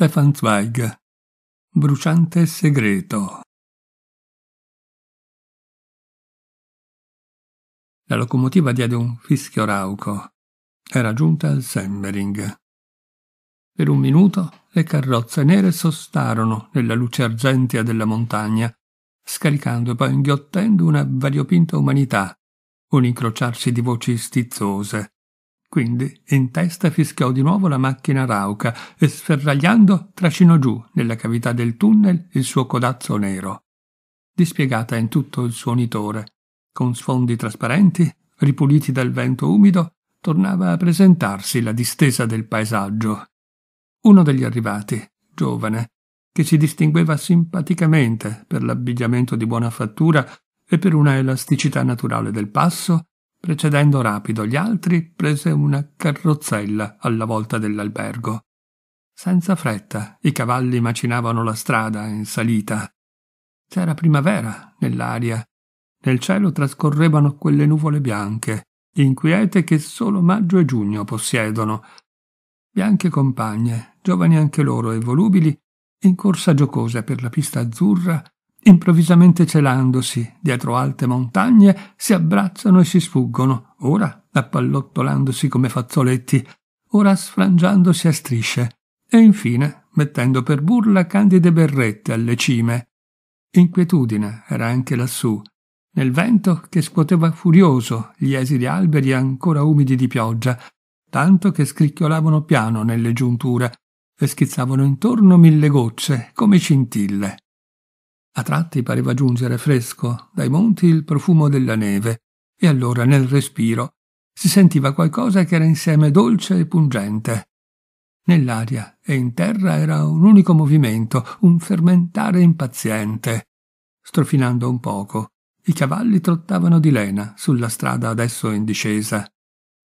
Stefan Zweig. Bruciante segreto. La locomotiva diede un fischio rauco. Era giunta al Semmering. Per un minuto le carrozze nere sostarono nella luce argentea della montagna, scaricando e poi inghiottendo una variopinta umanità, un incrociarsi di voci stizzose. Quindi in testa fischiò di nuovo la macchina rauca e sferragliando trascinò giù nella cavità del tunnel il suo codazzo nero. Dispiegata in tutto il suo nitore, con sfondi trasparenti, ripuliti dal vento umido, tornava a presentarsi la distesa del paesaggio. Uno degli arrivati, giovane, che si distingueva simpaticamente per l'abbigliamento di buona fattura e per una elasticità naturale del passo, Precedendo rapido gli altri, prese una carrozzella alla volta dell'albergo. Senza fretta, i cavalli macinavano la strada in salita. C'era primavera nell'aria. Nel cielo trascorrevano quelle nuvole bianche, inquiete che solo maggio e giugno possiedono. Bianche compagne, giovani anche loro e volubili, in corsa giocosa per la pista azzurra improvvisamente celandosi dietro alte montagne, si abbracciano e si sfuggono, ora appallottolandosi come fazzoletti, ora sfrangiandosi a strisce, e infine mettendo per burla candide berrette alle cime. Inquietudine era anche lassù, nel vento che scuoteva furioso gli esili alberi ancora umidi di pioggia, tanto che scricchiolavano piano nelle giunture e schizzavano intorno mille gocce come scintille. A tratti pareva giungere fresco dai monti il profumo della neve, e allora nel respiro si sentiva qualcosa che era insieme dolce e pungente. Nell'aria e in terra era un unico movimento, un fermentare impaziente. Strofinando un poco, i cavalli trottavano di lena sulla strada adesso in discesa.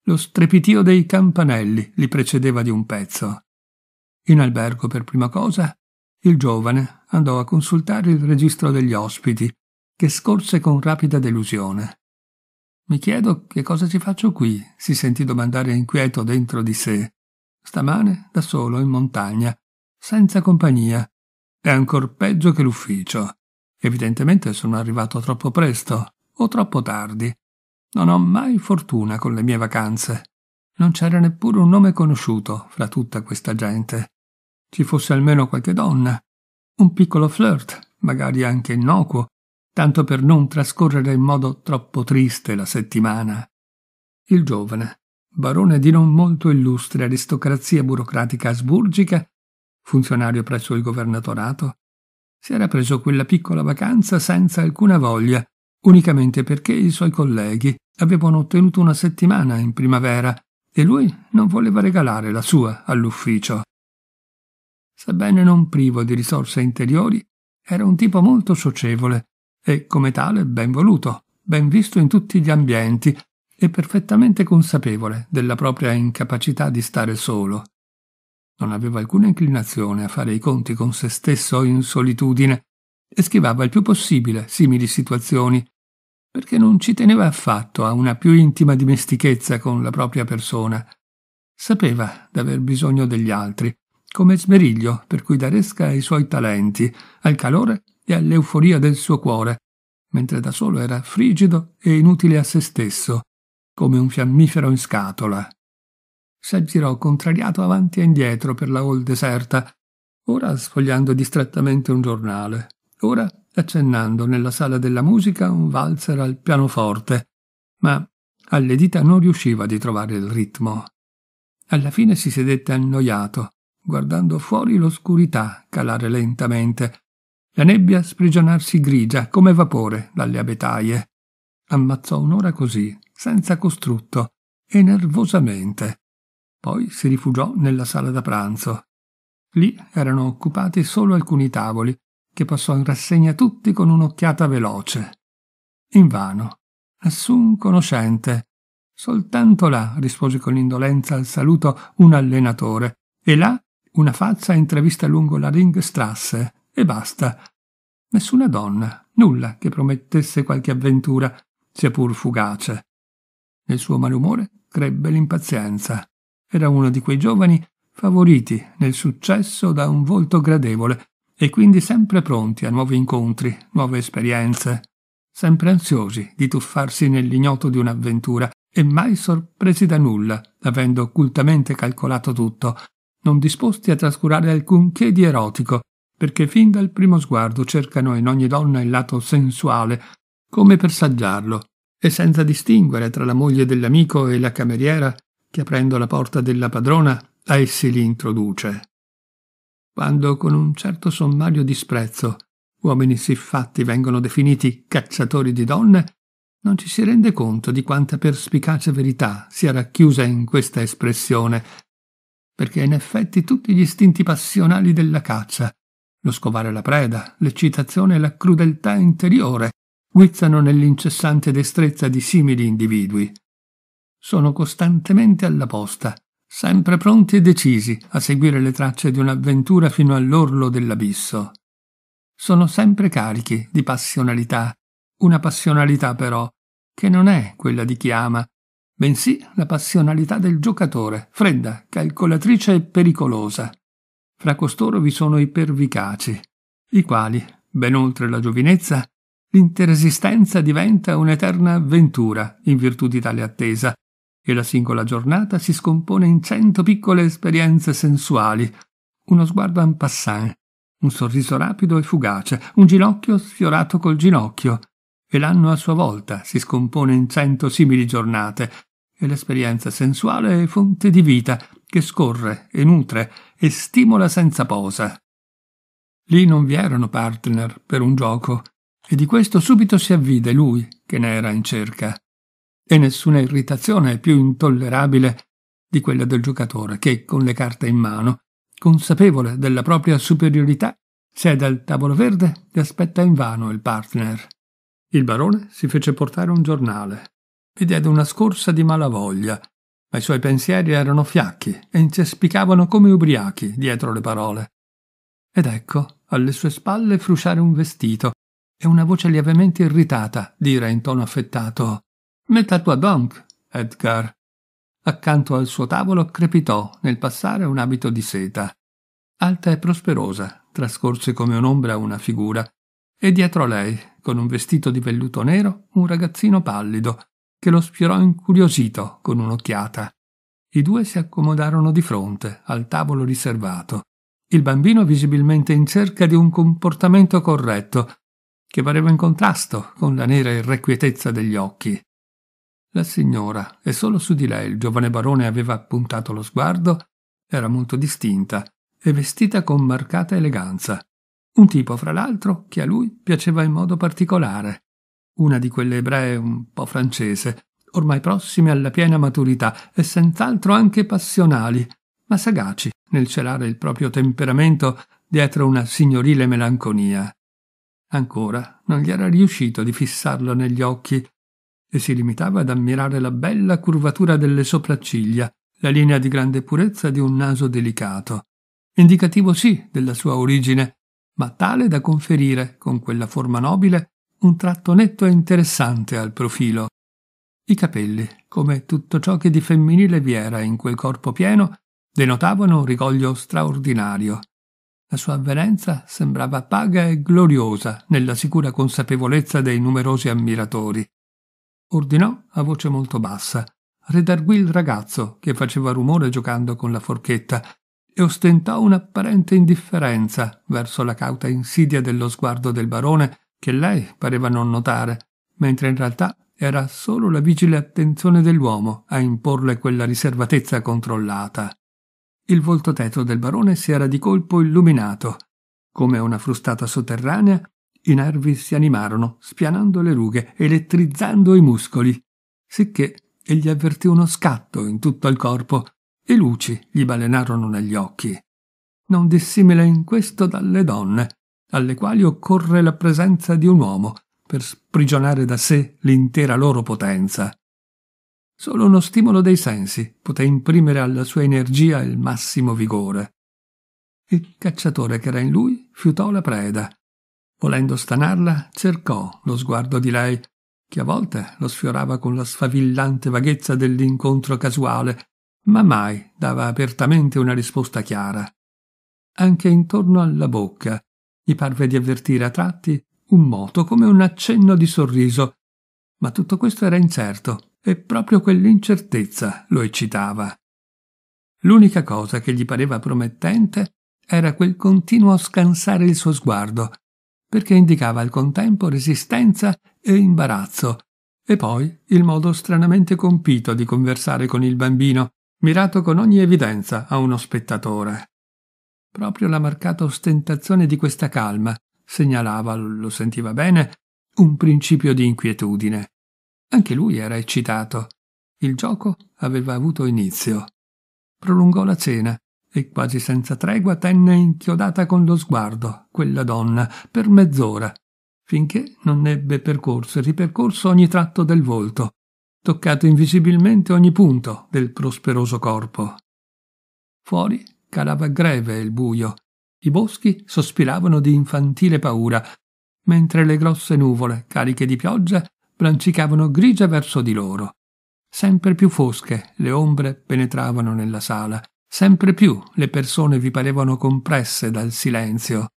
Lo strepitio dei campanelli li precedeva di un pezzo. In albergo per prima cosa il giovane andò a consultare il registro degli ospiti, che scorse con rapida delusione. Mi chiedo che cosa ci faccio qui, si sentì domandare inquieto dentro di sé. Stamane da solo in montagna, senza compagnia. È ancor peggio che l'ufficio. Evidentemente sono arrivato troppo presto o troppo tardi. Non ho mai fortuna con le mie vacanze. Non c'era neppure un nome conosciuto fra tutta questa gente ci fosse almeno qualche donna, un piccolo flirt, magari anche innocuo, tanto per non trascorrere in modo troppo triste la settimana. Il giovane, barone di non molto illustre aristocrazia burocratica asburgica, funzionario presso il governatorato, si era preso quella piccola vacanza senza alcuna voglia, unicamente perché i suoi colleghi avevano ottenuto una settimana in primavera e lui non voleva regalare la sua all'ufficio. Sebbene non privo di risorse interiori, era un tipo molto socievole e, come tale, ben voluto, ben visto in tutti gli ambienti e perfettamente consapevole della propria incapacità di stare solo. Non aveva alcuna inclinazione a fare i conti con se stesso in solitudine e schivava il più possibile simili situazioni, perché non ci teneva affatto a una più intima dimestichezza con la propria persona. Sapeva d'aver bisogno degli altri come smeriglio per cui daresca ai suoi talenti, al calore e all'euforia del suo cuore, mentre da solo era frigido e inutile a se stesso, come un fiammifero in scatola. S'aggirò contrariato avanti e indietro per la hall deserta, ora sfogliando distrattamente un giornale, ora accennando nella sala della musica un valzer al pianoforte, ma alle dita non riusciva di trovare il ritmo. Alla fine si sedette annoiato, guardando fuori l'oscurità calare lentamente, la nebbia sprigionarsi grigia come vapore dalle abetaie. Ammazzò un'ora così, senza costrutto, e nervosamente. Poi si rifugiò nella sala da pranzo. Lì erano occupati solo alcuni tavoli, che passò in rassegna tutti con un'occhiata veloce. Invano. Nessun conoscente. Soltanto là, rispose con indolenza al saluto un allenatore, e là una faccia intravista lungo la Ringstrasse e basta. Nessuna donna, nulla che promettesse qualche avventura, sia pur fugace. Nel suo malumore crebbe l'impazienza. Era uno di quei giovani favoriti nel successo da un volto gradevole e quindi sempre pronti a nuovi incontri, nuove esperienze, sempre ansiosi di tuffarsi nell'ignoto di un'avventura e mai sorpresi da nulla, avendo occultamente calcolato tutto, non disposti a trascurare alcunché di erotico, perché fin dal primo sguardo cercano in ogni donna il lato sensuale, come per saggiarlo, e senza distinguere tra la moglie dell'amico e la cameriera che aprendo la porta della padrona a essi li introduce. Quando con un certo sommario disprezzo uomini siffatti vengono definiti cacciatori di donne, non ci si rende conto di quanta perspicace verità sia racchiusa in questa espressione, perché in effetti tutti gli istinti passionali della caccia, lo scovare la preda, l'eccitazione e la crudeltà interiore, guizzano nell'incessante destrezza di simili individui. Sono costantemente alla posta, sempre pronti e decisi a seguire le tracce di un'avventura fino all'orlo dell'abisso. Sono sempre carichi di passionalità, una passionalità però che non è quella di chi ama, bensì la passionalità del giocatore, fredda, calcolatrice e pericolosa. Fra costoro vi sono i pervicaci, i quali, ben oltre la giovinezza, l'intera esistenza diventa un'eterna avventura in virtù di tale attesa, e la singola giornata si scompone in cento piccole esperienze sensuali, uno sguardo en passant, un sorriso rapido e fugace, un ginocchio sfiorato col ginocchio, e l'anno a sua volta si scompone in cento simili giornate, e l'esperienza sensuale è fonte di vita che scorre e nutre e stimola senza posa. Lì non vi erano partner per un gioco, e di questo subito si avvide lui che ne era in cerca. E nessuna irritazione è più intollerabile di quella del giocatore che, con le carte in mano, consapevole della propria superiorità, siede al tavolo verde e aspetta invano il partner. Il barone si fece portare un giornale e diede una scorsa di malavoglia, ma i suoi pensieri erano fiacchi e incespicavano come ubriachi dietro le parole. Ed ecco, alle sue spalle frusciare un vestito e una voce lievemente irritata dire in tono affettato Metta toi donc, Edgar. Accanto al suo tavolo crepitò nel passare un abito di seta. Alta e prosperosa, trascorse come un'ombra una figura, e dietro a lei, con un vestito di velluto nero, un ragazzino pallido, che lo sfiorò incuriosito con un'occhiata. I due si accomodarono di fronte, al tavolo riservato. Il bambino visibilmente in cerca di un comportamento corretto, che pareva in contrasto con la nera irrequietezza degli occhi. La signora, e solo su di lei il giovane barone aveva puntato lo sguardo, era molto distinta e vestita con marcata eleganza. Un tipo, fra l'altro, che a lui piaceva in modo particolare. Una di quelle ebree un po' francese, ormai prossime alla piena maturità e senz'altro anche passionali, ma sagaci nel celare il proprio temperamento dietro una signorile melanconia. Ancora non gli era riuscito di fissarlo negli occhi e si limitava ad ammirare la bella curvatura delle sopracciglia, la linea di grande purezza di un naso delicato, indicativo sì della sua origine ma tale da conferire, con quella forma nobile, un tratto netto e interessante al profilo. I capelli, come tutto ciò che di femminile vi era in quel corpo pieno, denotavano un rigoglio straordinario. La sua avvenenza sembrava paga e gloriosa nella sicura consapevolezza dei numerosi ammiratori. Ordinò a voce molto bassa, redarguì il ragazzo che faceva rumore giocando con la forchetta e ostentò un'apparente indifferenza verso la cauta insidia dello sguardo del barone che lei pareva non notare, mentre in realtà era solo la vigile attenzione dell'uomo a imporle quella riservatezza controllata. Il volto tetro del barone si era di colpo illuminato. Come una frustata sotterranea, i nervi si animarono, spianando le rughe, elettrizzando i muscoli, sicché egli avvertì uno scatto in tutto il corpo e luci gli balenarono negli occhi. Non dissimile in questo dalle donne, alle quali occorre la presenza di un uomo per sprigionare da sé l'intera loro potenza. Solo uno stimolo dei sensi poté imprimere alla sua energia il massimo vigore. Il cacciatore che era in lui fiutò la preda. Volendo stanarla, cercò lo sguardo di lei, che a volte lo sfiorava con la sfavillante vaghezza dell'incontro casuale, ma mai dava apertamente una risposta chiara. Anche intorno alla bocca gli parve di avvertire a tratti un moto come un accenno di sorriso, ma tutto questo era incerto e proprio quell'incertezza lo eccitava. L'unica cosa che gli pareva promettente era quel continuo scansare il suo sguardo, perché indicava al contempo resistenza e imbarazzo, e poi il modo stranamente compito di conversare con il bambino, mirato con ogni evidenza a uno spettatore. Proprio la marcata ostentazione di questa calma segnalava, lo sentiva bene, un principio di inquietudine. Anche lui era eccitato. Il gioco aveva avuto inizio. Prolungò la cena e quasi senza tregua tenne inchiodata con lo sguardo quella donna per mezz'ora, finché non ebbe percorso e ripercorso ogni tratto del volto, toccato invisibilmente ogni punto del prosperoso corpo. Fuori calava greve il buio, i boschi sospiravano di infantile paura, mentre le grosse nuvole, cariche di pioggia, blancicavano grigia verso di loro. Sempre più fosche le ombre penetravano nella sala, sempre più le persone vi parevano compresse dal silenzio.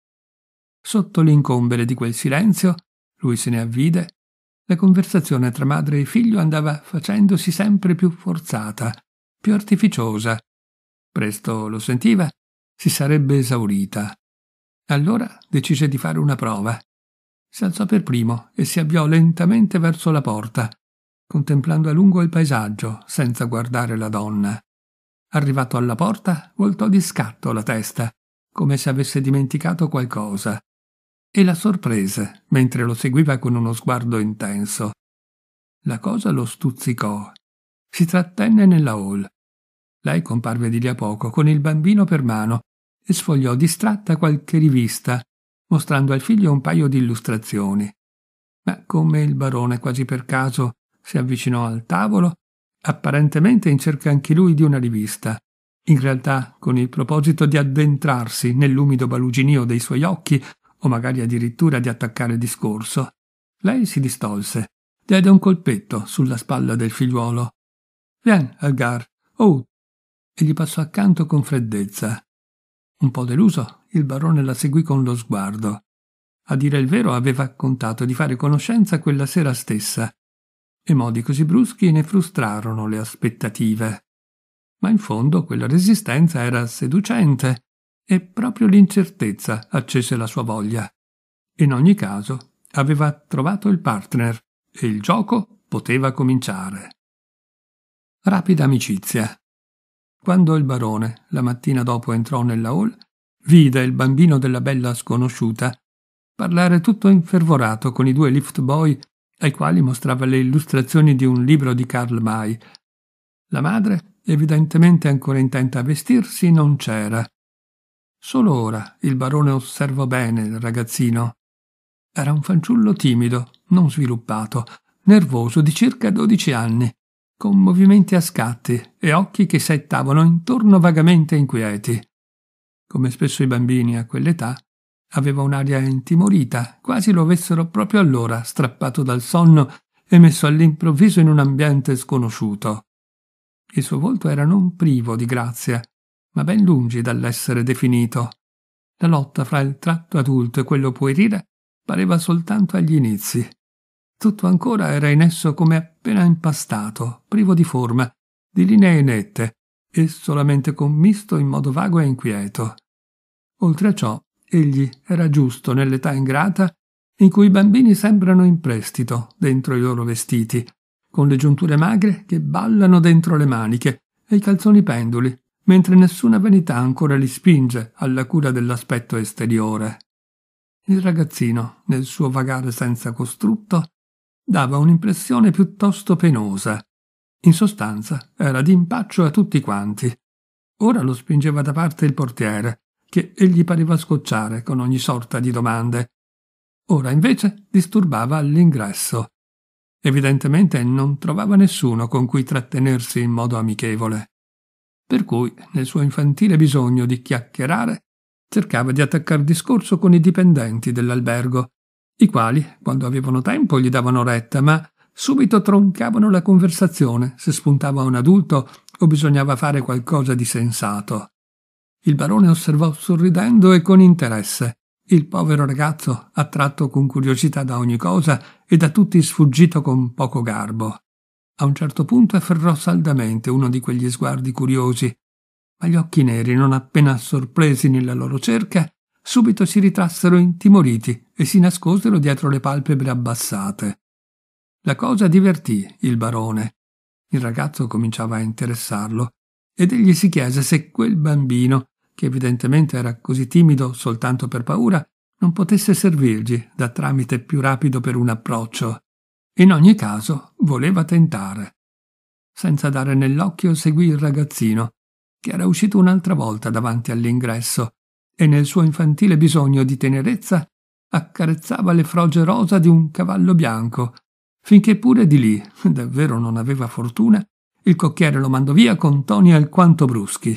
Sotto l'incombere di quel silenzio, lui se ne avvide, la conversazione tra madre e figlio andava facendosi sempre più forzata, più artificiosa. Presto lo sentiva, si sarebbe esaurita. Allora decise di fare una prova. Si alzò per primo e si avviò lentamente verso la porta, contemplando a lungo il paesaggio senza guardare la donna. Arrivato alla porta, voltò di scatto la testa, come se avesse dimenticato qualcosa e la sorprese mentre lo seguiva con uno sguardo intenso. La cosa lo stuzzicò. Si trattenne nella hall. Lei comparve di lì a poco con il bambino per mano e sfogliò distratta qualche rivista, mostrando al figlio un paio di illustrazioni. Ma come il barone quasi per caso si avvicinò al tavolo, apparentemente in cerca anche lui di una rivista, in realtà con il proposito di addentrarsi nell'umido baluginio dei suoi occhi o magari addirittura di attaccare discorso. Lei si distolse, diede un colpetto sulla spalla del figliuolo. Vien, Algar, oh! E gli passò accanto con freddezza. Un po' deluso, il barone la seguì con lo sguardo. A dire il vero aveva contato di fare conoscenza quella sera stessa, e modi così bruschi ne frustrarono le aspettative. Ma in fondo quella resistenza era seducente e proprio l'incertezza accese la sua voglia. In ogni caso, aveva trovato il partner e il gioco poteva cominciare. Rapida amicizia. Quando il barone, la mattina dopo, entrò nella hall, vide il bambino della bella sconosciuta parlare tutto infervorato con i due lift boy ai quali mostrava le illustrazioni di un libro di Karl May. La madre, evidentemente ancora intenta a vestirsi, non c'era Solo ora il barone osservò bene il ragazzino. Era un fanciullo timido, non sviluppato, nervoso di circa dodici anni, con movimenti a scatti e occhi che settavano intorno vagamente inquieti. Come spesso i bambini a quell'età, aveva un'aria intimorita, quasi lo avessero proprio allora strappato dal sonno e messo all'improvviso in un ambiente sconosciuto. Il suo volto era non privo di grazia, ma ben lungi dall'essere definito. La lotta fra il tratto adulto e quello puerile pareva soltanto agli inizi. Tutto ancora era in esso come appena impastato, privo di forma, di linee nette, e solamente commisto in modo vago e inquieto. Oltre a ciò, egli era giusto nell'età ingrata in cui i bambini sembrano in prestito dentro i loro vestiti, con le giunture magre che ballano dentro le maniche e i calzoni penduli mentre nessuna vanità ancora li spinge alla cura dell'aspetto esteriore. Il ragazzino, nel suo vagare senza costrutto, dava un'impressione piuttosto penosa. In sostanza era d'impaccio a tutti quanti. Ora lo spingeva da parte il portiere, che egli pareva scocciare con ogni sorta di domande. Ora invece disturbava all'ingresso. Evidentemente non trovava nessuno con cui trattenersi in modo amichevole per cui, nel suo infantile bisogno di chiacchierare, cercava di attaccar discorso con i dipendenti dell'albergo, i quali, quando avevano tempo, gli davano retta, ma subito troncavano la conversazione se spuntava un adulto o bisognava fare qualcosa di sensato. Il barone osservò sorridendo e con interesse il povero ragazzo, attratto con curiosità da ogni cosa e da tutti sfuggito con poco garbo. A un certo punto afferrò saldamente uno di quegli sguardi curiosi, ma gli occhi neri, non appena sorpresi nella loro cerca, subito si ritrassero intimoriti e si nascosero dietro le palpebre abbassate. La cosa divertì il barone. Il ragazzo cominciava a interessarlo ed egli si chiese se quel bambino, che evidentemente era così timido soltanto per paura, non potesse servirgli da tramite più rapido per un approccio. In ogni caso voleva tentare. Senza dare nell'occhio seguì il ragazzino, che era uscito un'altra volta davanti all'ingresso e nel suo infantile bisogno di tenerezza accarezzava le froge rosa di un cavallo bianco, finché pure di lì, davvero non aveva fortuna, il cocchiere lo mandò via con toni alquanto bruschi.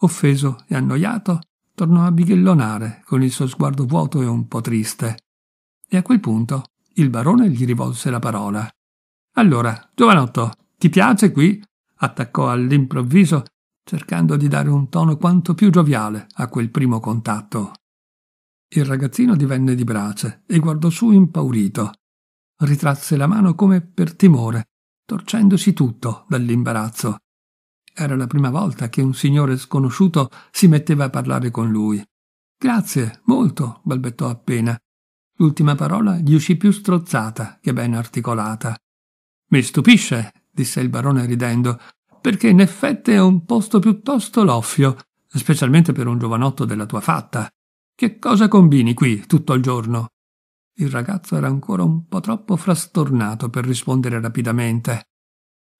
Offeso e annoiato, tornò a bighellonare con il suo sguardo vuoto e un po' triste. E a quel punto il barone gli rivolse la parola. Allora, giovanotto, ti piace qui? attaccò all'improvviso, cercando di dare un tono quanto più gioviale a quel primo contatto. Il ragazzino divenne di brace e guardò su impaurito. Ritrasse la mano come per timore, torcendosi tutto dall'imbarazzo. Era la prima volta che un signore sconosciuto si metteva a parlare con lui. Grazie, molto, balbettò appena. L'ultima parola gli uscì più strozzata che ben articolata. Mi stupisce, disse il barone ridendo, perché in effetti è un posto piuttosto loffio, specialmente per un giovanotto della tua fatta. Che cosa combini qui tutto il giorno? Il ragazzo era ancora un po' troppo frastornato per rispondere rapidamente.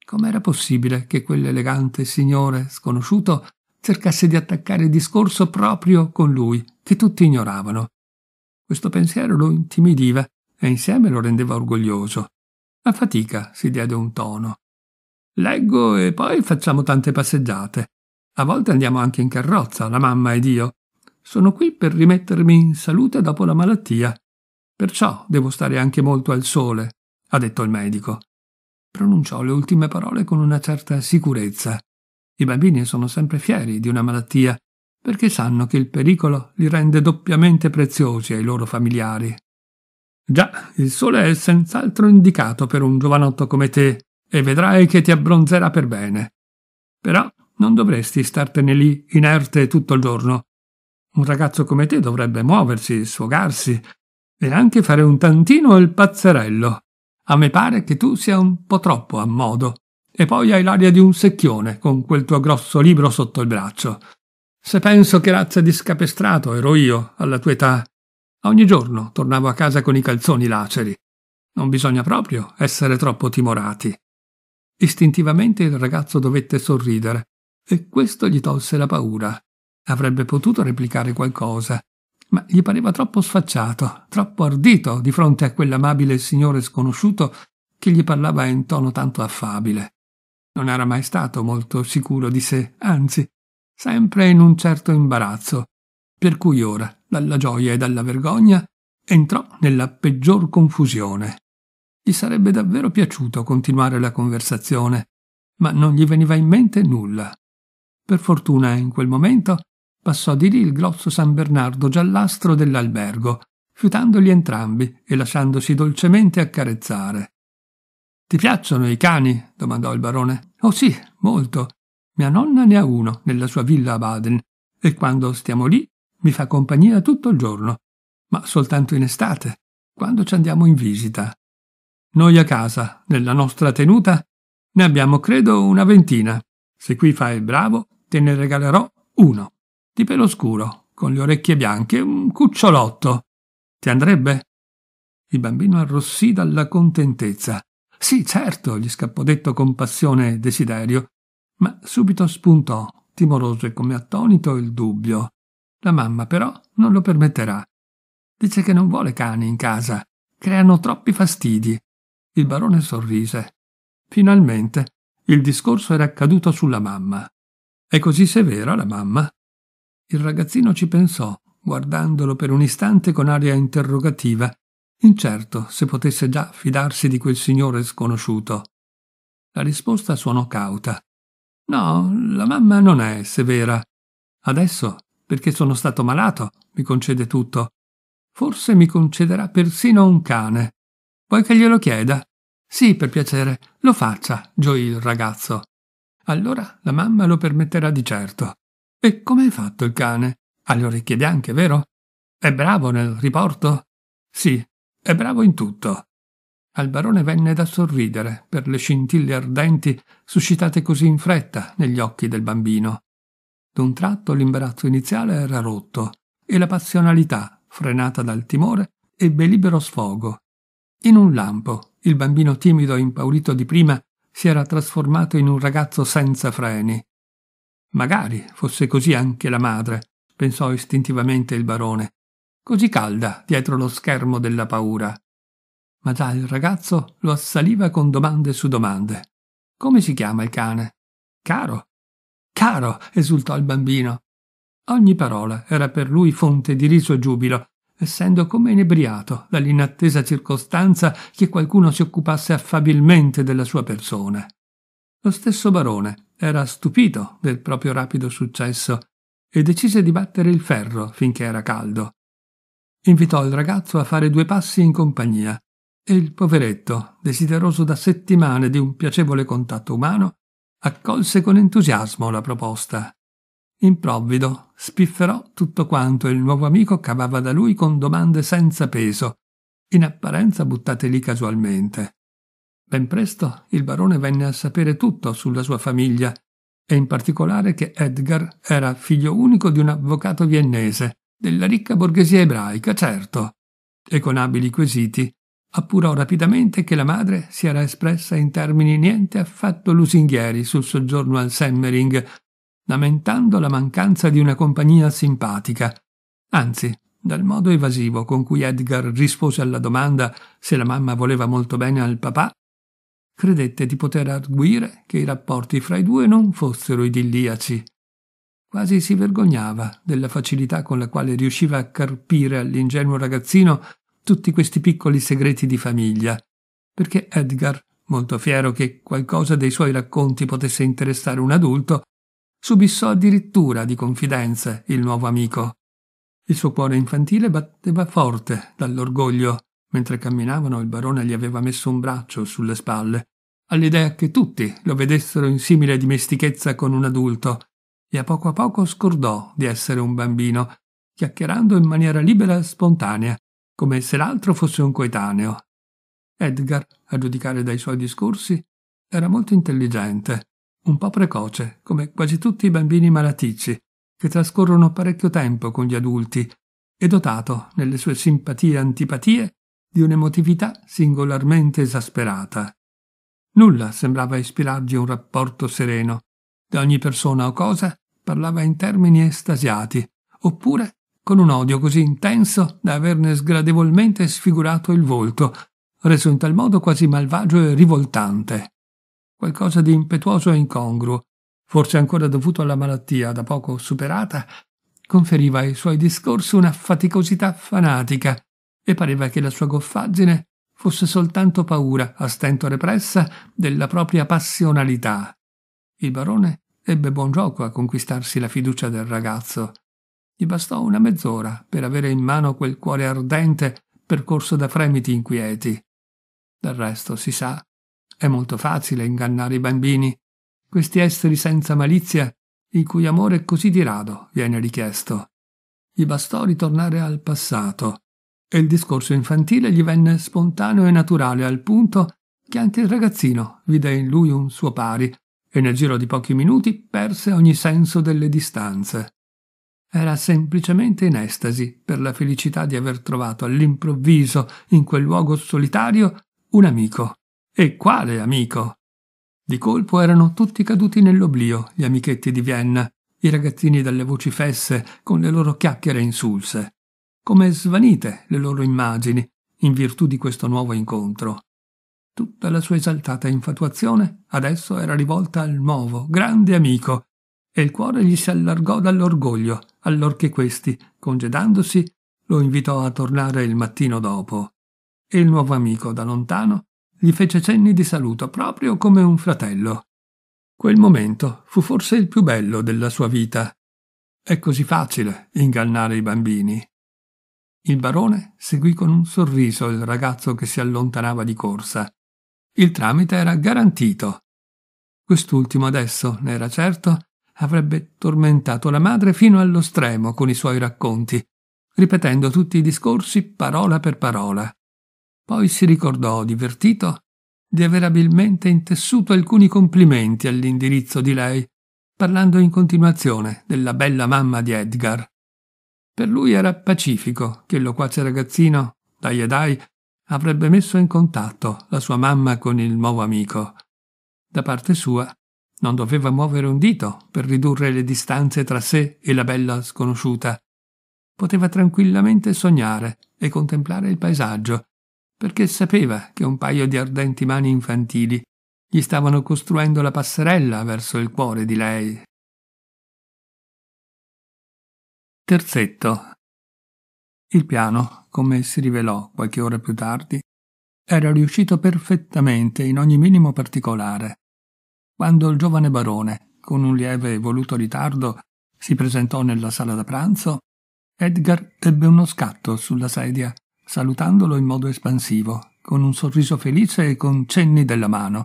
Com'era possibile che quell'elegante signore sconosciuto cercasse di attaccare il discorso proprio con lui, che tutti ignoravano? Questo pensiero lo intimidiva e insieme lo rendeva orgoglioso. A fatica si diede un tono. Leggo e poi facciamo tante passeggiate. A volte andiamo anche in carrozza, la mamma ed io. Sono qui per rimettermi in salute dopo la malattia. Perciò devo stare anche molto al sole, ha detto il medico. Pronunciò le ultime parole con una certa sicurezza. I bambini sono sempre fieri di una malattia, perché sanno che il pericolo li rende doppiamente preziosi ai loro familiari. Già, il sole è senz'altro indicato per un giovanotto come te, e vedrai che ti abbronzerà per bene. Però non dovresti startene lì inerte tutto il giorno. Un ragazzo come te dovrebbe muoversi, sfogarsi e anche fare un tantino il pazzerello. A me pare che tu sia un po' troppo a modo. E poi hai l'aria di un secchione con quel tuo grosso libro sotto il braccio. Se penso che razza di scapestrato ero io alla tua età. Ogni giorno tornavo a casa con i calzoni laceri. Non bisogna proprio essere troppo timorati. Istintivamente il ragazzo dovette sorridere e questo gli tolse la paura. Avrebbe potuto replicare qualcosa, ma gli pareva troppo sfacciato, troppo ardito di fronte a quell'amabile signore sconosciuto che gli parlava in tono tanto affabile. Non era mai stato molto sicuro di sé, anzi, sempre in un certo imbarazzo, per cui ora, dalla gioia e dalla vergogna, entrò nella peggior confusione. Gli sarebbe davvero piaciuto continuare la conversazione, ma non gli veniva in mente nulla. Per fortuna in quel momento passò di lì il grosso San Bernardo giallastro dell'albergo, fiutandoli entrambi e lasciandosi dolcemente accarezzare. Ti piacciono i cani? domandò il barone. Oh sì, molto. Mia nonna ne ha uno nella sua villa a Baden e quando stiamo lì mi fa compagnia tutto il giorno, ma soltanto in estate, quando ci andiamo in visita. Noi a casa, nella nostra tenuta, ne abbiamo credo una ventina. Se qui fai bravo, te ne regalerò uno di pelo scuro, con le orecchie bianche, un cucciolotto. Ti andrebbe? Il bambino arrossì dalla contentezza. Sì, certo, gli scappò detto con passione e desiderio, ma subito spuntò, timoroso e come attonito, il dubbio. La mamma però non lo permetterà. Dice che non vuole cani in casa, creano troppi fastidi. Il barone sorrise. Finalmente il discorso era caduto sulla mamma. È così severa la mamma? Il ragazzino ci pensò, guardandolo per un istante con aria interrogativa, incerto se potesse già fidarsi di quel signore sconosciuto. La risposta suonò cauta. No, la mamma non è severa. Adesso, perché sono stato malato, mi concede tutto. Forse mi concederà persino un cane. Vuoi che glielo chieda? Sì, per piacere, lo faccia, gioì il ragazzo. Allora la mamma lo permetterà di certo. E come hai fatto il cane? Ha le orecchie bianche, vero? È bravo nel riporto? Sì, è bravo in tutto. Al barone venne da sorridere per le scintille ardenti suscitate così in fretta negli occhi del bambino. D'un tratto l'imbarazzo iniziale era rotto e la passionalità, frenata dal timore, ebbe libero sfogo. In un lampo, il bambino timido e impaurito di prima si era trasformato in un ragazzo senza freni. Magari fosse così anche la madre, pensò istintivamente il barone, così calda dietro lo schermo della paura. Ma già il ragazzo lo assaliva con domande su domande. Come si chiama il cane? Caro. Caro, esultò il bambino. Ogni parola era per lui fonte di riso e giubilo, essendo come inebriato dall'inattesa circostanza che qualcuno si occupasse affabilmente della sua persona. Lo stesso barone era stupito del proprio rapido successo e decise di battere il ferro finché era caldo. Invitò il ragazzo a fare due passi in compagnia e il poveretto, desideroso da settimane di un piacevole contatto umano, accolse con entusiasmo la proposta. Improvvido, spifferò tutto quanto il nuovo amico cavava da lui con domande senza peso, in apparenza buttate lì casualmente. Ben presto il barone venne a sapere tutto sulla sua famiglia, e in particolare che Edgar era figlio unico di un avvocato viennese, della ricca borghesia ebraica, certo, e con abili quesiti appurò rapidamente che la madre si era espressa in termini niente affatto lusinghieri sul soggiorno al Semmering, lamentando la mancanza di una compagnia simpatica. Anzi, dal modo evasivo con cui Edgar rispose alla domanda se la mamma voleva molto bene al papà, credette di poter arguire che i rapporti fra i due non fossero idilliaci. Quasi si vergognava della facilità con la quale riusciva a carpire all'ingenuo ragazzino tutti questi piccoli segreti di famiglia, perché Edgar, molto fiero che qualcosa dei suoi racconti potesse interessare un adulto, subissò addirittura di confidenze il nuovo amico. Il suo cuore infantile batteva forte dall'orgoglio. Mentre camminavano il barone gli aveva messo un braccio sulle spalle all'idea che tutti lo vedessero in simile dimestichezza con un adulto, e a poco a poco scordò di essere un bambino, chiacchierando in maniera libera e spontanea, come se l'altro fosse un coetaneo. Edgar, a giudicare dai suoi discorsi, era molto intelligente, un po' precoce, come quasi tutti i bambini malaticci, che trascorrono parecchio tempo con gli adulti, e dotato, nelle sue simpatie e antipatie, di un'emotività singolarmente esasperata. Nulla sembrava ispirargli un rapporto sereno. Da ogni persona o cosa parlava in termini estasiati, oppure con un odio così intenso da averne sgradevolmente sfigurato il volto, reso in tal modo quasi malvagio e rivoltante. Qualcosa di impetuoso e incongruo, forse ancora dovuto alla malattia da poco superata, conferiva ai suoi discorsi una faticosità fanatica e pareva che la sua goffaggine fosse soltanto paura, a stento repressa, della propria passionalità. Il barone ebbe buon gioco a conquistarsi la fiducia del ragazzo. Gli bastò una mezz'ora per avere in mano quel cuore ardente percorso da fremiti inquieti. Del resto, si sa, è molto facile ingannare i bambini, questi esseri senza malizia, il cui amore così di rado viene richiesto. Gli bastò ritornare al passato, e il discorso infantile gli venne spontaneo e naturale al punto che anche il ragazzino vide in lui un suo pari e nel giro di pochi minuti perse ogni senso delle distanze. Era semplicemente in estasi per la felicità di aver trovato all'improvviso in quel luogo solitario un amico. E quale amico? Di colpo erano tutti caduti nell'oblio gli amichetti di Vienna, i ragazzini dalle voci fesse con le loro chiacchiere insulse come svanite le loro immagini in virtù di questo nuovo incontro. Tutta la sua esaltata infatuazione adesso era rivolta al nuovo, grande amico, e il cuore gli si allargò dall'orgoglio, allorché questi, congedandosi, lo invitò a tornare il mattino dopo. E il nuovo amico, da lontano, gli fece cenni di saluto proprio come un fratello. Quel momento fu forse il più bello della sua vita. È così facile ingannare i bambini. Il barone seguì con un sorriso il ragazzo che si allontanava di corsa. Il tramite era garantito. Quest'ultimo adesso, ne era certo, avrebbe tormentato la madre fino allo stremo con i suoi racconti, ripetendo tutti i discorsi parola per parola. Poi si ricordò, divertito, di aver abilmente intessuto alcuni complimenti all'indirizzo di lei, parlando in continuazione della bella mamma di Edgar. Per lui era pacifico che il loquace ragazzino, dai e dai, avrebbe messo in contatto la sua mamma con il nuovo amico. Da parte sua, non doveva muovere un dito per ridurre le distanze tra sé e la bella sconosciuta. Poteva tranquillamente sognare e contemplare il paesaggio, perché sapeva che un paio di ardenti mani infantili gli stavano costruendo la passerella verso il cuore di lei. Terzetto. Il piano, come si rivelò qualche ora più tardi, era riuscito perfettamente in ogni minimo particolare. Quando il giovane barone, con un lieve e voluto ritardo, si presentò nella sala da pranzo, Edgar ebbe uno scatto sulla sedia salutandolo in modo espansivo, con un sorriso felice e con cenni della mano.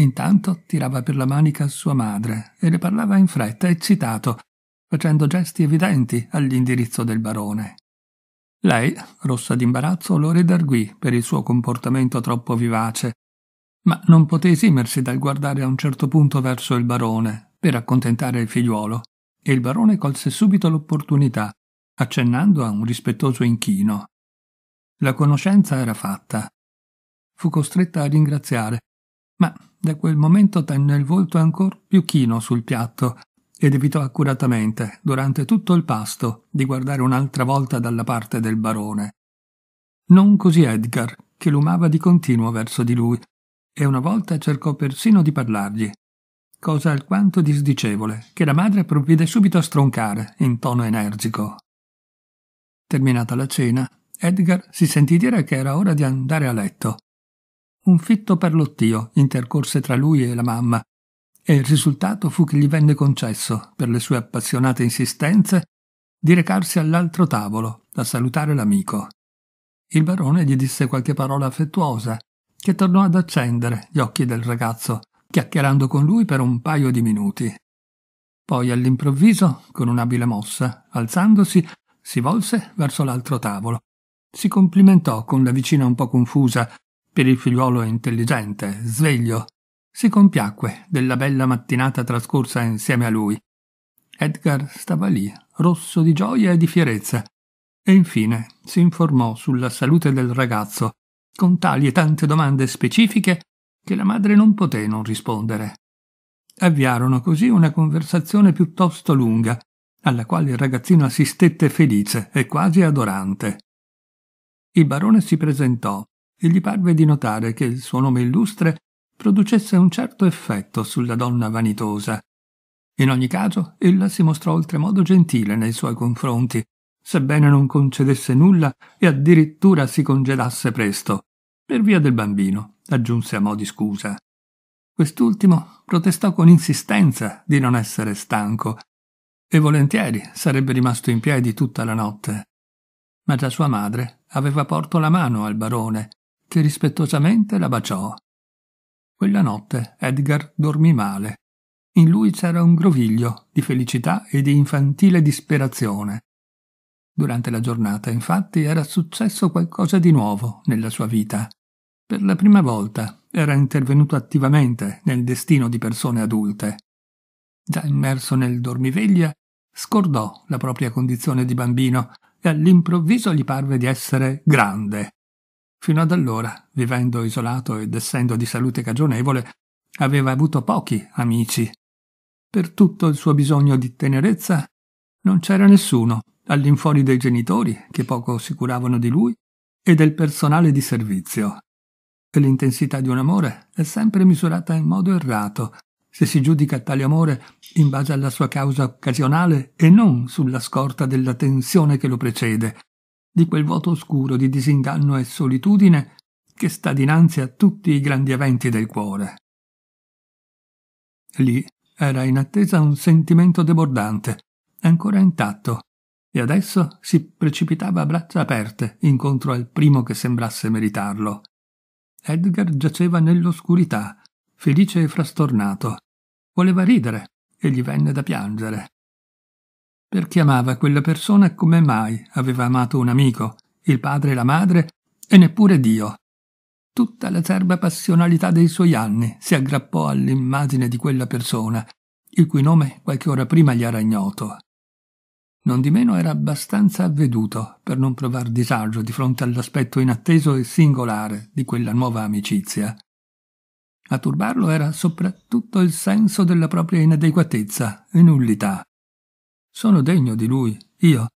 Intanto tirava per la manica sua madre e le parlava in fretta, eccitato, facendo gesti evidenti all'indirizzo del barone. Lei, rossa d'imbarazzo, lo redarguì per il suo comportamento troppo vivace, ma non poté esimersi dal guardare a un certo punto verso il barone per accontentare il figliuolo, e il barone colse subito l'opportunità, accennando a un rispettoso inchino. La conoscenza era fatta. Fu costretta a ringraziare, ma da quel momento tenne il volto ancor più chino sul piatto ed evitò accuratamente, durante tutto il pasto, di guardare un'altra volta dalla parte del barone. Non così Edgar, che lumava di continuo verso di lui, e una volta cercò persino di parlargli, cosa alquanto disdicevole, che la madre provvide subito a stroncare in tono energico. Terminata la cena, Edgar si sentì dire che era ora di andare a letto. Un fitto parlottio intercorse tra lui e la mamma, e il risultato fu che gli venne concesso, per le sue appassionate insistenze, di recarsi all'altro tavolo a salutare l'amico. Il barone gli disse qualche parola affettuosa, che tornò ad accendere gli occhi del ragazzo, chiacchierando con lui per un paio di minuti. Poi all'improvviso, con un'abile mossa, alzandosi, si volse verso l'altro tavolo si complimentò con la vicina un po' confusa per il figliuolo intelligente, sveglio. Si compiacque della bella mattinata trascorsa insieme a lui. Edgar stava lì, rosso di gioia e di fierezza, e infine si informò sulla salute del ragazzo, con tali e tante domande specifiche che la madre non poté non rispondere. Avviarono così una conversazione piuttosto lunga, alla quale il ragazzino assistette felice e quasi adorante. Il barone si presentò e gli parve di notare che il suo nome illustre producesse un certo effetto sulla donna vanitosa. In ogni caso, ella si mostrò oltremodo gentile nei suoi confronti, sebbene non concedesse nulla e addirittura si congedasse presto, per via del bambino, aggiunse a mo' di scusa. Quest'ultimo protestò con insistenza di non essere stanco, e volentieri sarebbe rimasto in piedi tutta la notte. Ma già sua madre aveva porto la mano al barone, che rispettosamente la baciò. Quella notte Edgar dormì male. In lui c'era un groviglio di felicità e di infantile disperazione. Durante la giornata, infatti, era successo qualcosa di nuovo nella sua vita. Per la prima volta era intervenuto attivamente nel destino di persone adulte. Già immerso nel dormiveglia, scordò la propria condizione di bambino e all'improvviso gli parve di essere grande. Fino ad allora, vivendo isolato ed essendo di salute cagionevole, aveva avuto pochi amici. Per tutto il suo bisogno di tenerezza non c'era nessuno, all'infuori dei genitori, che poco si curavano di lui, e del personale di servizio. E l'intensità di un amore è sempre misurata in modo errato, se si giudica tale amore in base alla sua causa occasionale e non sulla scorta della tensione che lo precede, di quel vuoto oscuro di disinganno e solitudine che sta dinanzi a tutti i grandi eventi del cuore. Lì era in attesa un sentimento debordante, ancora intatto, e adesso si precipitava a braccia aperte incontro al primo che sembrasse meritarlo. Edgar giaceva nell'oscurità, felice e frastornato. Voleva ridere e gli venne da piangere. Perché amava quella persona come mai aveva amato un amico, il padre e la madre e neppure Dio. Tutta la l'acerba passionalità dei suoi anni si aggrappò all'immagine di quella persona, il cui nome qualche ora prima gli era ignoto. Non di meno era abbastanza avveduto per non provar disagio di fronte all'aspetto inatteso e singolare di quella nuova amicizia. A turbarlo era soprattutto il senso della propria inadeguatezza e nullità. Sono degno di lui, io,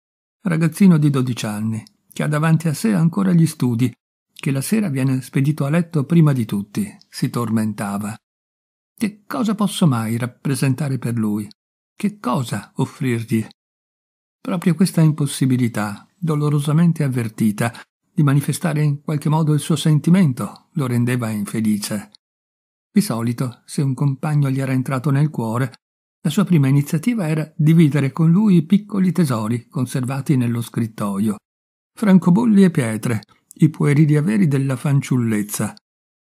ragazzino di dodici anni, che ha davanti a sé ancora gli studi, che la sera viene spedito a letto prima di tutti, si tormentava. Che cosa posso mai rappresentare per lui? Che cosa offrirgli? Proprio questa impossibilità, dolorosamente avvertita, di manifestare in qualche modo il suo sentimento, lo rendeva infelice. Di solito, se un compagno gli era entrato nel cuore, la sua prima iniziativa era dividere con lui i piccoli tesori conservati nello scrittoio, francobolli e pietre, i puerili averi della fanciullezza,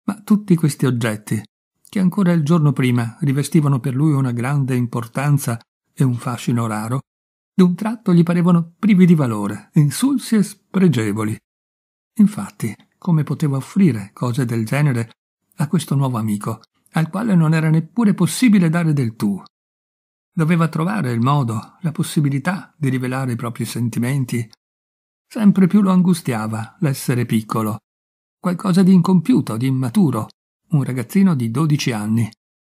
ma tutti questi oggetti, che ancora il giorno prima rivestivano per lui una grande importanza e un fascino raro, d'un tratto gli parevano privi di valore, insulsi e spregevoli. Infatti, come poteva offrire cose del genere a questo nuovo amico, al quale non era neppure possibile dare del tu? Doveva trovare il modo, la possibilità di rivelare i propri sentimenti. Sempre più lo angustiava l'essere piccolo, qualcosa di incompiuto, di immaturo, un ragazzino di dodici anni.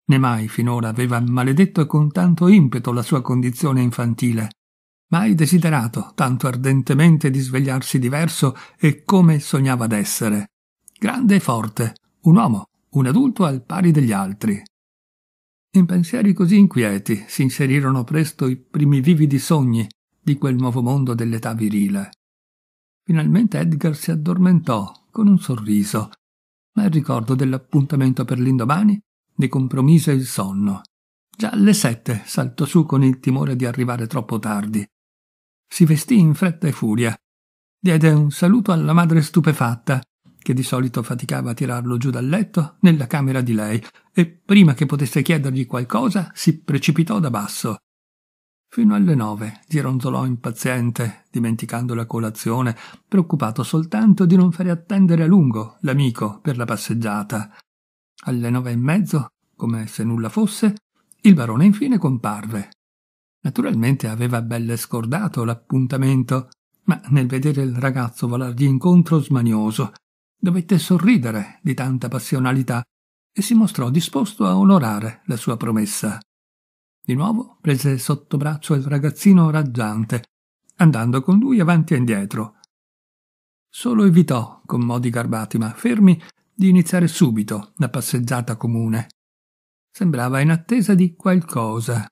Né mai finora aveva maledetto con tanto impeto la sua condizione infantile mai desiderato tanto ardentemente di svegliarsi diverso e come sognava d'essere. Grande e forte, un uomo, un adulto al pari degli altri. In pensieri così inquieti si inserirono presto i primi vividi sogni di quel nuovo mondo dell'età virile. Finalmente Edgar si addormentò con un sorriso, ma il ricordo dell'appuntamento per l'indomani ne compromise il sonno. Già alle sette saltò su con il timore di arrivare troppo tardi si vestì in fretta e furia. Diede un saluto alla madre stupefatta, che di solito faticava a tirarlo giù dal letto nella camera di lei, e prima che potesse chiedergli qualcosa si precipitò da basso. Fino alle nove gironzolò impaziente, dimenticando la colazione, preoccupato soltanto di non fare attendere a lungo l'amico per la passeggiata. Alle nove e mezzo, come se nulla fosse, il barone infine comparve. Naturalmente aveva belle scordato l'appuntamento, ma nel vedere il ragazzo volargli incontro smanioso, dovette sorridere di tanta passionalità e si mostrò disposto a onorare la sua promessa. Di nuovo prese sotto braccio il ragazzino raggiante, andando con lui avanti e indietro. Solo evitò, con modi garbati ma fermi, di iniziare subito la passeggiata comune. Sembrava in attesa di qualcosa,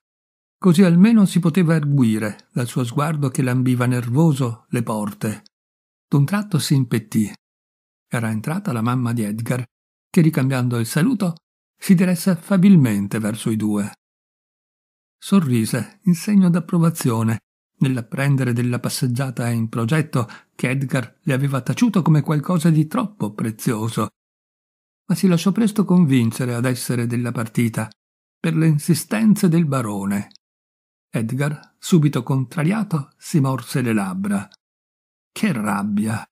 Così almeno si poteva arguire dal suo sguardo che lambiva nervoso le porte. D'un tratto si impettì. Era entrata la mamma di Edgar, che ricambiando il saluto si diresse affabilmente verso i due. Sorrise in segno d'approvazione nell'apprendere della passeggiata in progetto che Edgar le aveva taciuto come qualcosa di troppo prezioso, ma si lasciò presto convincere ad essere della partita per le insistenze del barone. Edgar, subito contrariato, si morse le labbra. Che rabbia!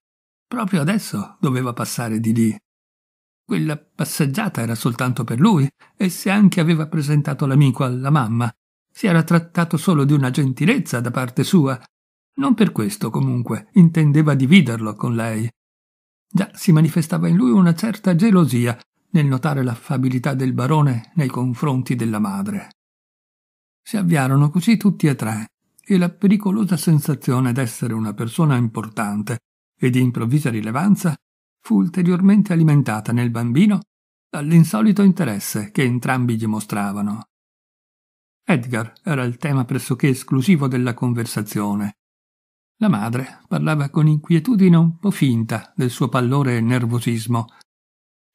Proprio adesso doveva passare di lì. Quella passeggiata era soltanto per lui, e se anche aveva presentato l'amico alla mamma, si era trattato solo di una gentilezza da parte sua. Non per questo, comunque, intendeva dividerlo con lei. Già si manifestava in lui una certa gelosia nel notare l'affabilità del barone nei confronti della madre. Si avviarono così tutti e tre, e la pericolosa sensazione d'essere una persona importante e di improvvisa rilevanza fu ulteriormente alimentata nel bambino dall'insolito interesse che entrambi gli mostravano. Edgar era il tema pressoché esclusivo della conversazione. La madre parlava con inquietudine un po' finta del suo pallore e nervosismo.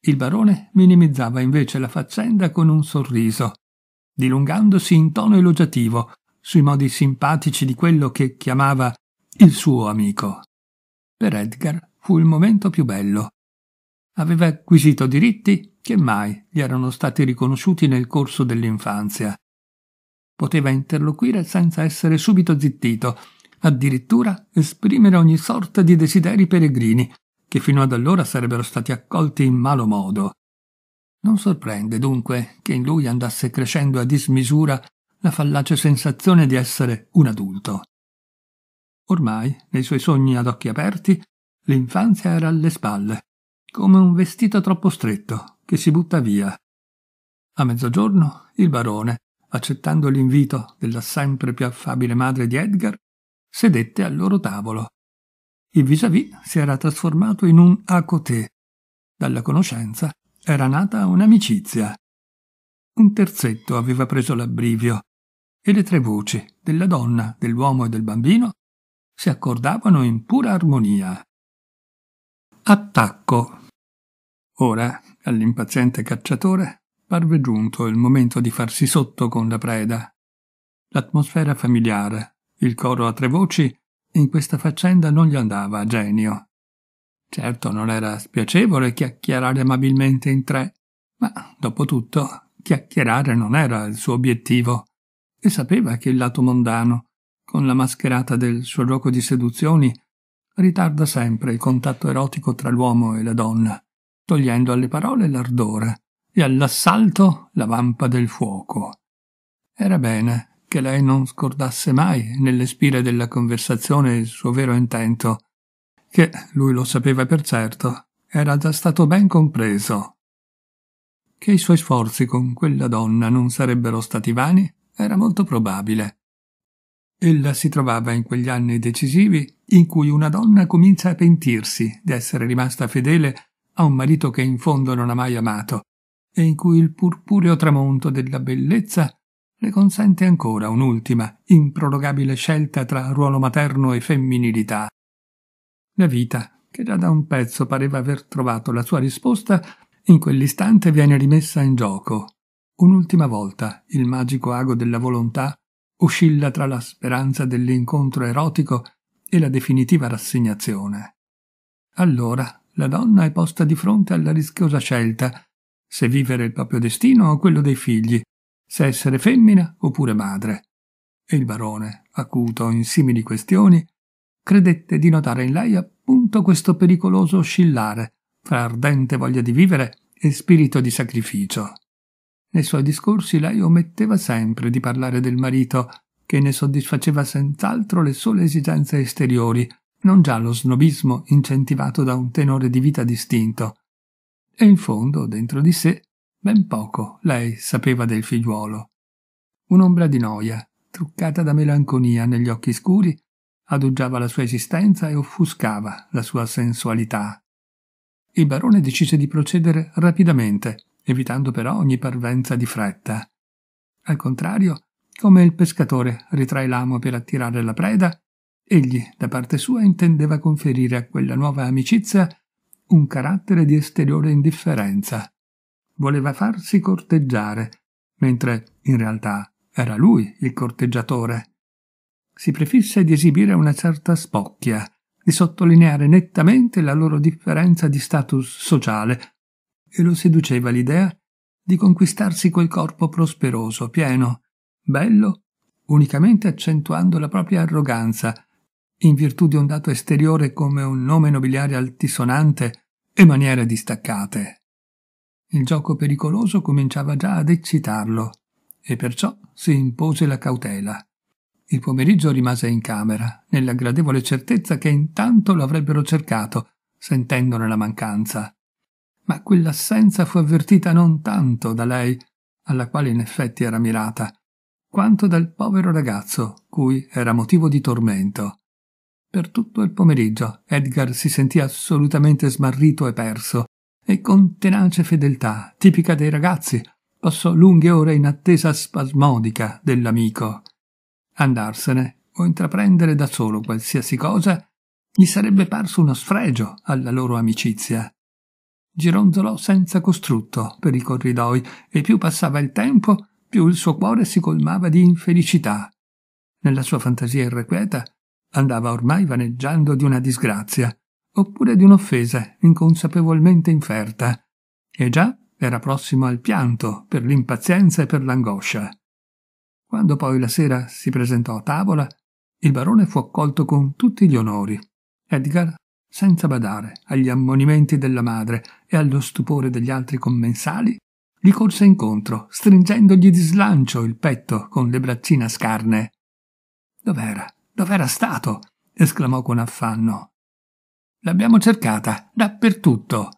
Il barone minimizzava invece la faccenda con un sorriso dilungandosi in tono elogiativo sui modi simpatici di quello che chiamava il suo amico. Per Edgar fu il momento più bello. Aveva acquisito diritti che mai gli erano stati riconosciuti nel corso dell'infanzia. Poteva interloquire senza essere subito zittito, addirittura esprimere ogni sorta di desideri peregrini, che fino ad allora sarebbero stati accolti in malo modo. Non sorprende dunque che in lui andasse crescendo a dismisura la fallace sensazione di essere un adulto. Ormai, nei suoi sogni ad occhi aperti, l'infanzia era alle spalle, come un vestito troppo stretto che si butta via. A mezzogiorno il barone, accettando l'invito della sempre più affabile madre di Edgar, sedette al loro tavolo. Il vis-à-vis si era trasformato in un à côté. Dalla conoscenza era nata un'amicizia. Un terzetto aveva preso l'abbrivio e le tre voci della donna, dell'uomo e del bambino si accordavano in pura armonia. Attacco. Ora, all'impaziente cacciatore, parve giunto il momento di farsi sotto con la preda. L'atmosfera familiare, il coro a tre voci, in questa faccenda non gli andava a genio. Certo non era spiacevole chiacchierare amabilmente in tre, ma dopo tutto chiacchierare non era il suo obiettivo e sapeva che il lato mondano, con la mascherata del suo gioco di seduzioni, ritarda sempre il contatto erotico tra l'uomo e la donna, togliendo alle parole l'ardore e all'assalto la vampa del fuoco. Era bene che lei non scordasse mai nelle spire della conversazione il suo vero intento, che, lui lo sapeva per certo, era già stato ben compreso. Che i suoi sforzi con quella donna non sarebbero stati vani era molto probabile. Ella si trovava in quegli anni decisivi in cui una donna comincia a pentirsi di essere rimasta fedele a un marito che in fondo non ha mai amato e in cui il purpureo tramonto della bellezza le consente ancora un'ultima, improrogabile scelta tra ruolo materno e femminilità. La vita, che già da un pezzo pareva aver trovato la sua risposta, in quell'istante viene rimessa in gioco. Un'ultima volta il magico ago della volontà oscilla tra la speranza dell'incontro erotico e la definitiva rassegnazione. Allora la donna è posta di fronte alla rischiosa scelta se vivere il proprio destino o quello dei figli, se essere femmina oppure madre. E il barone, acuto in simili questioni, credette di notare in lei appunto questo pericoloso oscillare fra ardente voglia di vivere e spirito di sacrificio. Nei suoi discorsi lei ometteva sempre di parlare del marito, che ne soddisfaceva senz'altro le sole esigenze esteriori, non già lo snobismo incentivato da un tenore di vita distinto. E in fondo, dentro di sé, ben poco lei sapeva del figliuolo. Un'ombra di noia, truccata da melanconia negli occhi scuri, aduggiava la sua esistenza e offuscava la sua sensualità. Il barone decise di procedere rapidamente, evitando però ogni parvenza di fretta. Al contrario, come il pescatore ritrae l'amo per attirare la preda, egli, da parte sua, intendeva conferire a quella nuova amicizia un carattere di esteriore indifferenza. Voleva farsi corteggiare, mentre in realtà era lui il corteggiatore si prefisse di esibire una certa spocchia, di sottolineare nettamente la loro differenza di status sociale, e lo seduceva l'idea di conquistarsi quel corpo prosperoso, pieno, bello, unicamente accentuando la propria arroganza, in virtù di un dato esteriore come un nome nobiliare altisonante e maniere distaccate. Il gioco pericoloso cominciava già ad eccitarlo, e perciò si impose la cautela. Il pomeriggio rimase in camera, nella gradevole certezza che intanto lo avrebbero cercato, sentendone la mancanza. Ma quell'assenza fu avvertita non tanto da lei, alla quale in effetti era mirata, quanto dal povero ragazzo, cui era motivo di tormento. Per tutto il pomeriggio Edgar si sentì assolutamente smarrito e perso, e con tenace fedeltà, tipica dei ragazzi, passò lunghe ore in attesa spasmodica dell'amico. Andarsene o intraprendere da solo qualsiasi cosa gli sarebbe parso uno sfregio alla loro amicizia. Gironzolò senza costrutto per i corridoi e più passava il tempo più il suo cuore si colmava di infelicità. Nella sua fantasia irrequieta andava ormai vaneggiando di una disgrazia, oppure di un'offesa inconsapevolmente inferta, e già era prossimo al pianto per l'impazienza e per l'angoscia. Quando poi la sera si presentò a tavola, il barone fu accolto con tutti gli onori. Edgar, senza badare agli ammonimenti della madre e allo stupore degli altri commensali, gli corse incontro, stringendogli di slancio il petto con le braccina scarne. Dov'era? Dov'era stato? esclamò con affanno. L'abbiamo cercata dappertutto.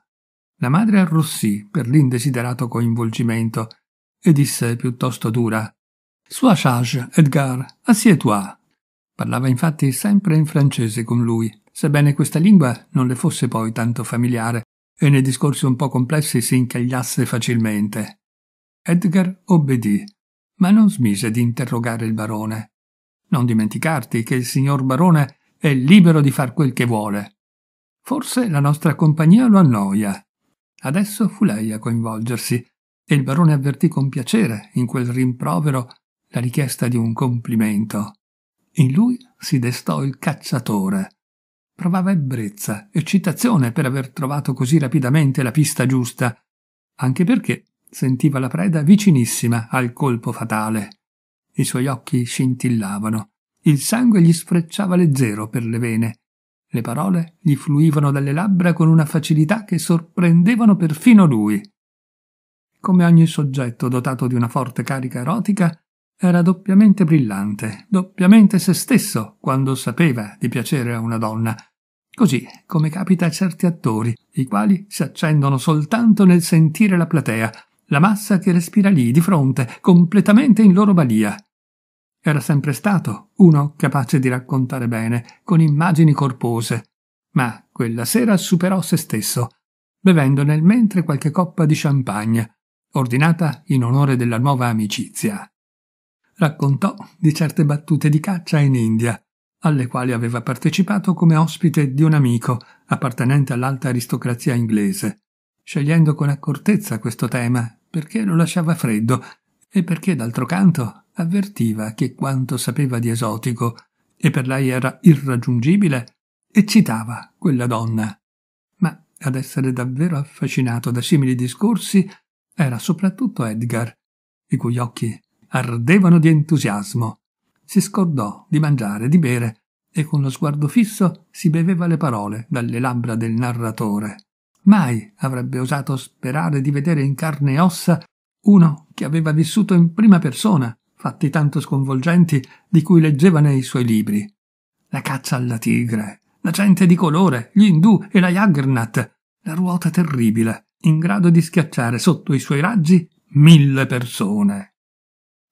La madre arrossì per l'indesiderato coinvolgimento e disse piuttosto dura Sois sage, Edgar, assieds-toi. Parlava infatti sempre in francese con lui, sebbene questa lingua non le fosse poi tanto familiare e nei discorsi un po' complessi si incagliasse facilmente. Edgar obbedì, ma non smise di interrogare il barone. Non dimenticarti che il signor barone è libero di far quel che vuole. Forse la nostra compagnia lo annoia. Adesso fu lei a coinvolgersi, e il barone avvertì con piacere in quel rimprovero la richiesta di un complimento. In lui si destò il cacciatore. Provava ebbrezza, eccitazione per aver trovato così rapidamente la pista giusta, anche perché sentiva la preda vicinissima al colpo fatale. I suoi occhi scintillavano, il sangue gli sfrecciava leggero per le vene, le parole gli fluivano dalle labbra con una facilità che sorprendevano perfino lui. Come ogni soggetto dotato di una forte carica erotica, era doppiamente brillante, doppiamente se stesso quando sapeva di piacere a una donna, così come capita a certi attori, i quali si accendono soltanto nel sentire la platea, la massa che respira lì, di fronte, completamente in loro balia. Era sempre stato uno capace di raccontare bene, con immagini corpose, ma quella sera superò se stesso, bevendo nel mentre qualche coppa di champagne, ordinata in onore della nuova amicizia raccontò di certe battute di caccia in India, alle quali aveva partecipato come ospite di un amico appartenente all'alta aristocrazia inglese, scegliendo con accortezza questo tema perché lo lasciava freddo e perché d'altro canto avvertiva che quanto sapeva di esotico e per lei era irraggiungibile, eccitava quella donna. Ma ad essere davvero affascinato da simili discorsi era soprattutto Edgar, i cui occhi ardevano di entusiasmo. Si scordò di mangiare, di bere, e con lo sguardo fisso si beveva le parole dalle labbra del narratore. Mai avrebbe osato sperare di vedere in carne e ossa uno che aveva vissuto in prima persona fatti tanto sconvolgenti di cui leggeva nei suoi libri. La caccia alla tigre, la gente di colore, gli indù e la Jaggernauth, la ruota terribile, in grado di schiacciare sotto i suoi raggi mille persone.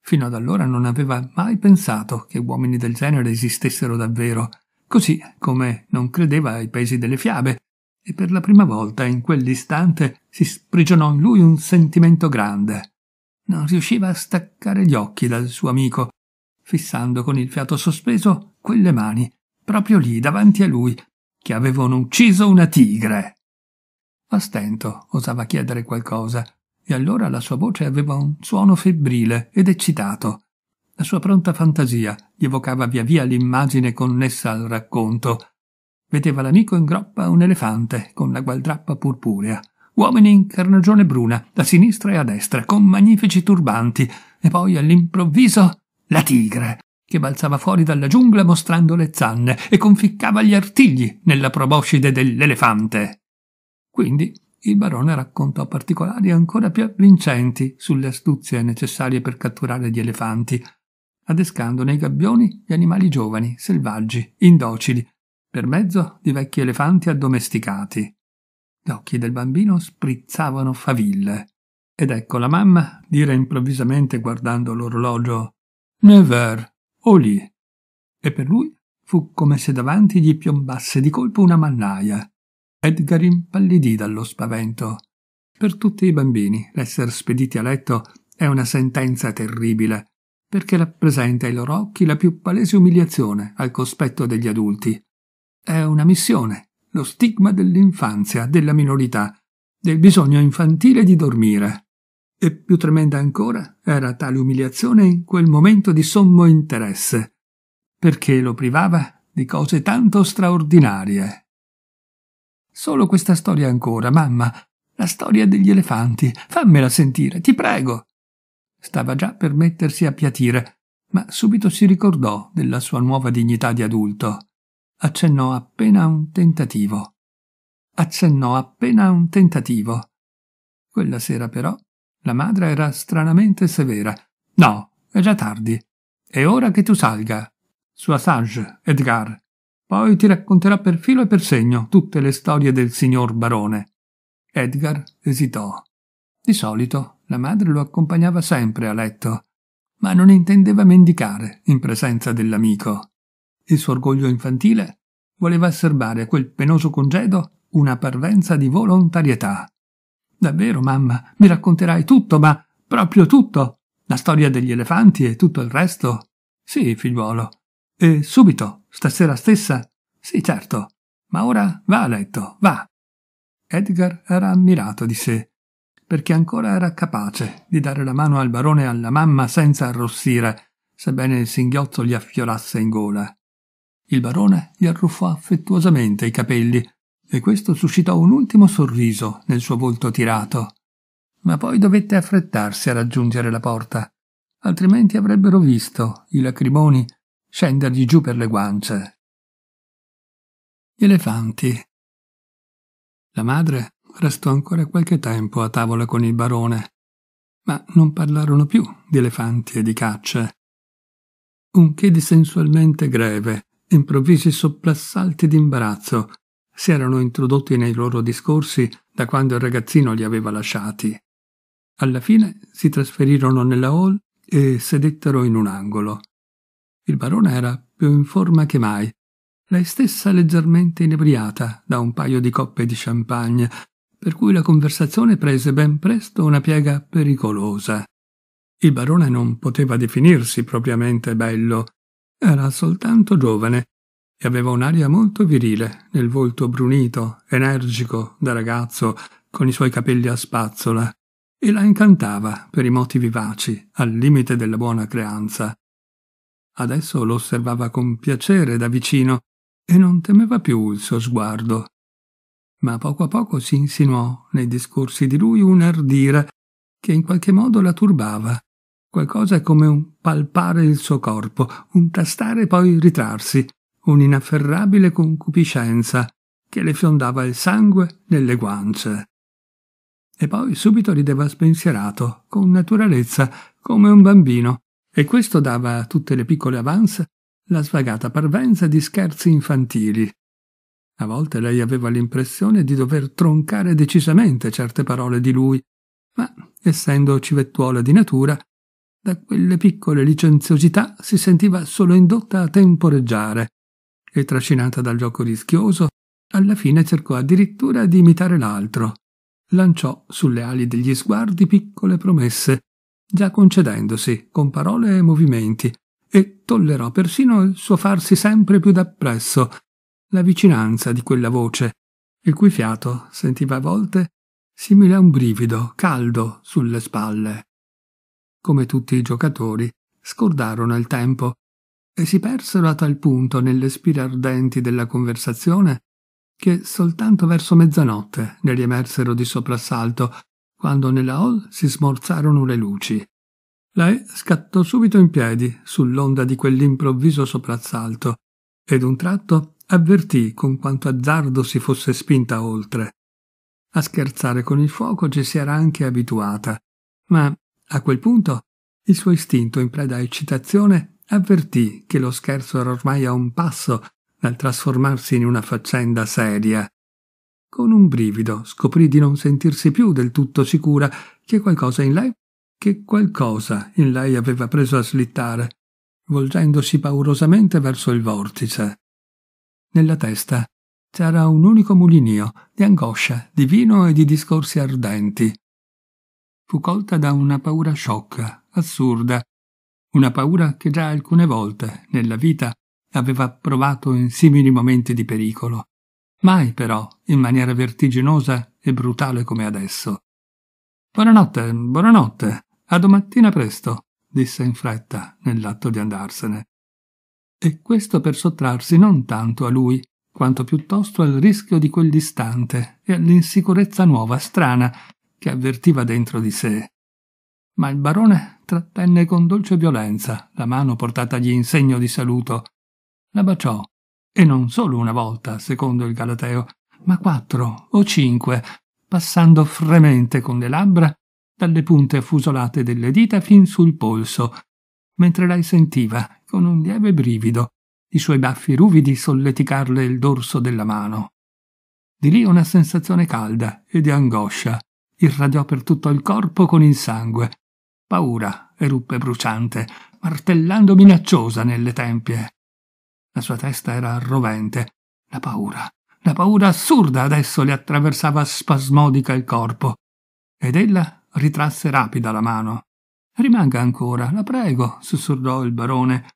Fino ad allora non aveva mai pensato che uomini del genere esistessero davvero, così come non credeva ai pesi delle fiabe, e per la prima volta in quell'istante si sprigionò in lui un sentimento grande. Non riusciva a staccare gli occhi dal suo amico, fissando con il fiato sospeso quelle mani, proprio lì davanti a lui, che avevano ucciso una tigre. A stento osava chiedere qualcosa, e allora la sua voce aveva un suono febbrile ed eccitato. La sua pronta fantasia gli evocava via via l'immagine connessa al racconto. Vedeva l'amico in groppa un elefante con la gualdrappa purpurea, uomini in carnagione bruna, da sinistra e a destra, con magnifici turbanti, e poi all'improvviso la tigre, che balzava fuori dalla giungla mostrando le zanne e conficcava gli artigli nella proboscide dell'elefante. Quindi il barone raccontò particolari ancora più avvincenti sulle astuzie necessarie per catturare gli elefanti, adescando nei gabbioni gli animali giovani, selvaggi, indocili, per mezzo di vecchi elefanti addomesticati. Gli occhi del bambino sprizzavano faville. Ed ecco la mamma dire improvvisamente guardando l'orologio Never, o lì. E per lui fu come se davanti gli piombasse di colpo una mannaia. Edgar impallidì dallo spavento. Per tutti i bambini l'essere spediti a letto è una sentenza terribile, perché rappresenta ai loro occhi la più palese umiliazione al cospetto degli adulti. È una missione, lo stigma dell'infanzia, della minorità, del bisogno infantile di dormire. E più tremenda ancora era tale umiliazione in quel momento di sommo interesse, perché lo privava di cose tanto straordinarie. Solo questa storia ancora, mamma, la storia degli elefanti. Fammela sentire, ti prego. Stava già per mettersi a piatire, ma subito si ricordò della sua nuova dignità di adulto. Accennò appena un tentativo. Accennò appena un tentativo. Quella sera però la madre era stranamente severa. No, è già tardi. È ora che tu salga. Sua sage, Edgar. Poi ti racconterò per filo e per segno tutte le storie del signor barone. Edgar esitò. Di solito la madre lo accompagnava sempre a letto, ma non intendeva mendicare in presenza dell'amico. Il suo orgoglio infantile voleva asserbare a quel penoso congedo una parvenza di volontarietà. Davvero, mamma, mi racconterai tutto, ma proprio tutto. La storia degli elefanti e tutto il resto? Sì, figliuolo. E subito, stasera stessa? Sì, certo. Ma ora va a letto, va. Edgar era ammirato di sé, perché ancora era capace di dare la mano al barone e alla mamma senza arrossire, sebbene il singhiozzo gli affiorasse in gola. Il barone gli arruffò affettuosamente i capelli e questo suscitò un ultimo sorriso nel suo volto tirato. Ma poi dovette affrettarsi a raggiungere la porta, altrimenti avrebbero visto i lacrimoni scendergli giù per le guance. Gli elefanti. La madre restò ancora qualche tempo a tavola con il barone, ma non parlarono più di elefanti e di cacce. Un che di sensualmente greve, improvvisi soprassalti d'imbarazzo si erano introdotti nei loro discorsi da quando il ragazzino li aveva lasciati. Alla fine si trasferirono nella hall e sedettero in un angolo. Il barone era più in forma che mai, lei stessa leggermente inebriata da un paio di coppe di champagne, per cui la conversazione prese ben presto una piega pericolosa. Il barone non poteva definirsi propriamente bello, era soltanto giovane e aveva un'aria molto virile nel volto brunito, energico, da ragazzo, con i suoi capelli a spazzola, e la incantava per i moti vivaci, al limite della buona creanza. Adesso lo osservava con piacere da vicino e non temeva più il suo sguardo. Ma poco a poco si insinuò nei discorsi di lui un ardire che in qualche modo la turbava, qualcosa come un palpare il suo corpo, un tastare e poi ritrarsi, un'inafferrabile concupiscenza che le fiondava il sangue nelle guance. E poi subito rideva spensierato, con naturalezza, come un bambino, e questo dava a tutte le piccole avance la svagata parvenza di scherzi infantili. A volte lei aveva l'impressione di dover troncare decisamente certe parole di lui, ma, essendo civettuola di natura, da quelle piccole licenziosità si sentiva solo indotta a temporeggiare, e trascinata dal gioco rischioso, alla fine cercò addirittura di imitare l'altro. Lanciò sulle ali degli sguardi piccole promesse, già concedendosi con parole e movimenti, e tollerò persino il suo farsi sempre più dappresso, la vicinanza di quella voce, il cui fiato sentiva a volte simile a un brivido caldo sulle spalle. Come tutti i giocatori, scordarono il tempo e si persero a tal punto nelle spire ardenti della conversazione che soltanto verso mezzanotte ne riemersero di soprassalto, quando nella hall si smorzarono le luci. Lei scattò subito in piedi sull'onda di quell'improvviso soprassalto e d'un tratto avvertì con quanto azzardo si fosse spinta oltre. A scherzare con il fuoco ci si era anche abituata, ma a quel punto il suo istinto in preda a eccitazione avvertì che lo scherzo era ormai a un passo dal trasformarsi in una faccenda seria. Con un brivido scoprì di non sentirsi più del tutto sicura che qualcosa in lei, che qualcosa in lei aveva preso a slittare, volgendosi paurosamente verso il vortice. Nella testa c'era un unico mulinio di angoscia, di vino e di discorsi ardenti. Fu colta da una paura sciocca, assurda, una paura che già alcune volte nella vita aveva provato in simili momenti di pericolo, mai però in maniera vertiginosa e brutale come adesso. Buonanotte, buonanotte. A domattina presto, disse in fretta nell'atto di andarsene. E questo per sottrarsi non tanto a lui, quanto piuttosto al rischio di quell'istante e all'insicurezza nuova, strana, che avvertiva dentro di sé. Ma il barone trattenne con dolce violenza la mano portatagli in segno di saluto. La baciò, e non solo una volta, secondo il Galateo, ma quattro o cinque, passando fremente con le labbra dalle punte affusolate delle dita fin sul polso, mentre lei sentiva, con un lieve brivido, i suoi baffi ruvidi solleticarle il dorso della mano. Di lì una sensazione calda e di angoscia irradiò per tutto il corpo con il sangue. Paura eruppe bruciante, martellando minacciosa nelle tempie. La sua testa era rovente. La paura, la paura assurda adesso le attraversava spasmodica il corpo. Ed ella ritrasse rapida la mano. Rimanga ancora, la prego, sussurrò il barone,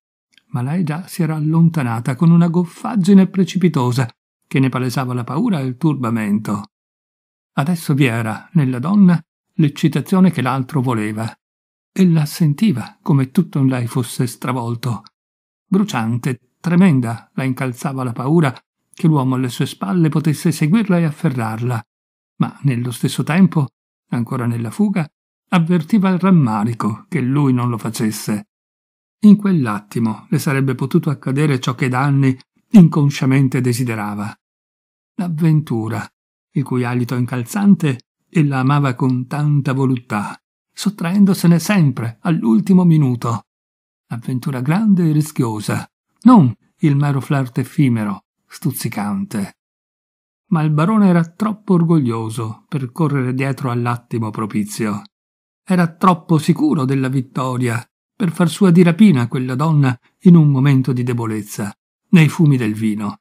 ma lei già si era allontanata con una goffaggine precipitosa che ne palesava la paura e il turbamento. Adesso vi era, nella donna, l'eccitazione che l'altro voleva. Ella sentiva come tutto in lei fosse stravolto. Bruciante, tremenda, la incalzava la paura che l'uomo alle sue spalle potesse seguirla e afferrarla, ma nello stesso tempo, ancora nella fuga, avvertiva il rammarico che lui non lo facesse. In quell'attimo le sarebbe potuto accadere ciò che da anni inconsciamente desiderava. L'avventura, il cui alito incalzante ella amava con tanta voluttà, sottraendosene sempre all'ultimo minuto. Avventura grande e rischiosa, non il mero flirt effimero, stuzzicante. Ma il barone era troppo orgoglioso per correre dietro all'attimo propizio. Era troppo sicuro della vittoria per far sua di rapina quella donna in un momento di debolezza, nei fumi del vino.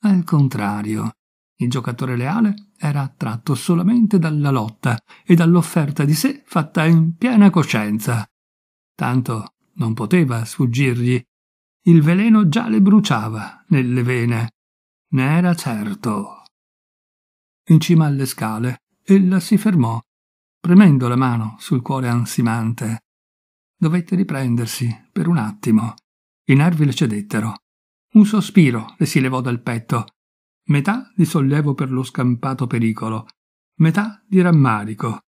Al contrario, il giocatore leale era attratto solamente dalla lotta e dall'offerta di sé fatta in piena coscienza. Tanto non poteva sfuggirgli. Il veleno già le bruciava nelle vene. Ne era certo. In cima alle scale, ella si fermò, premendo la mano sul cuore ansimante. Dovette riprendersi per un attimo. I nervi le cedettero. Un sospiro le si levò dal petto. Metà di sollievo per lo scampato pericolo, metà di rammarico.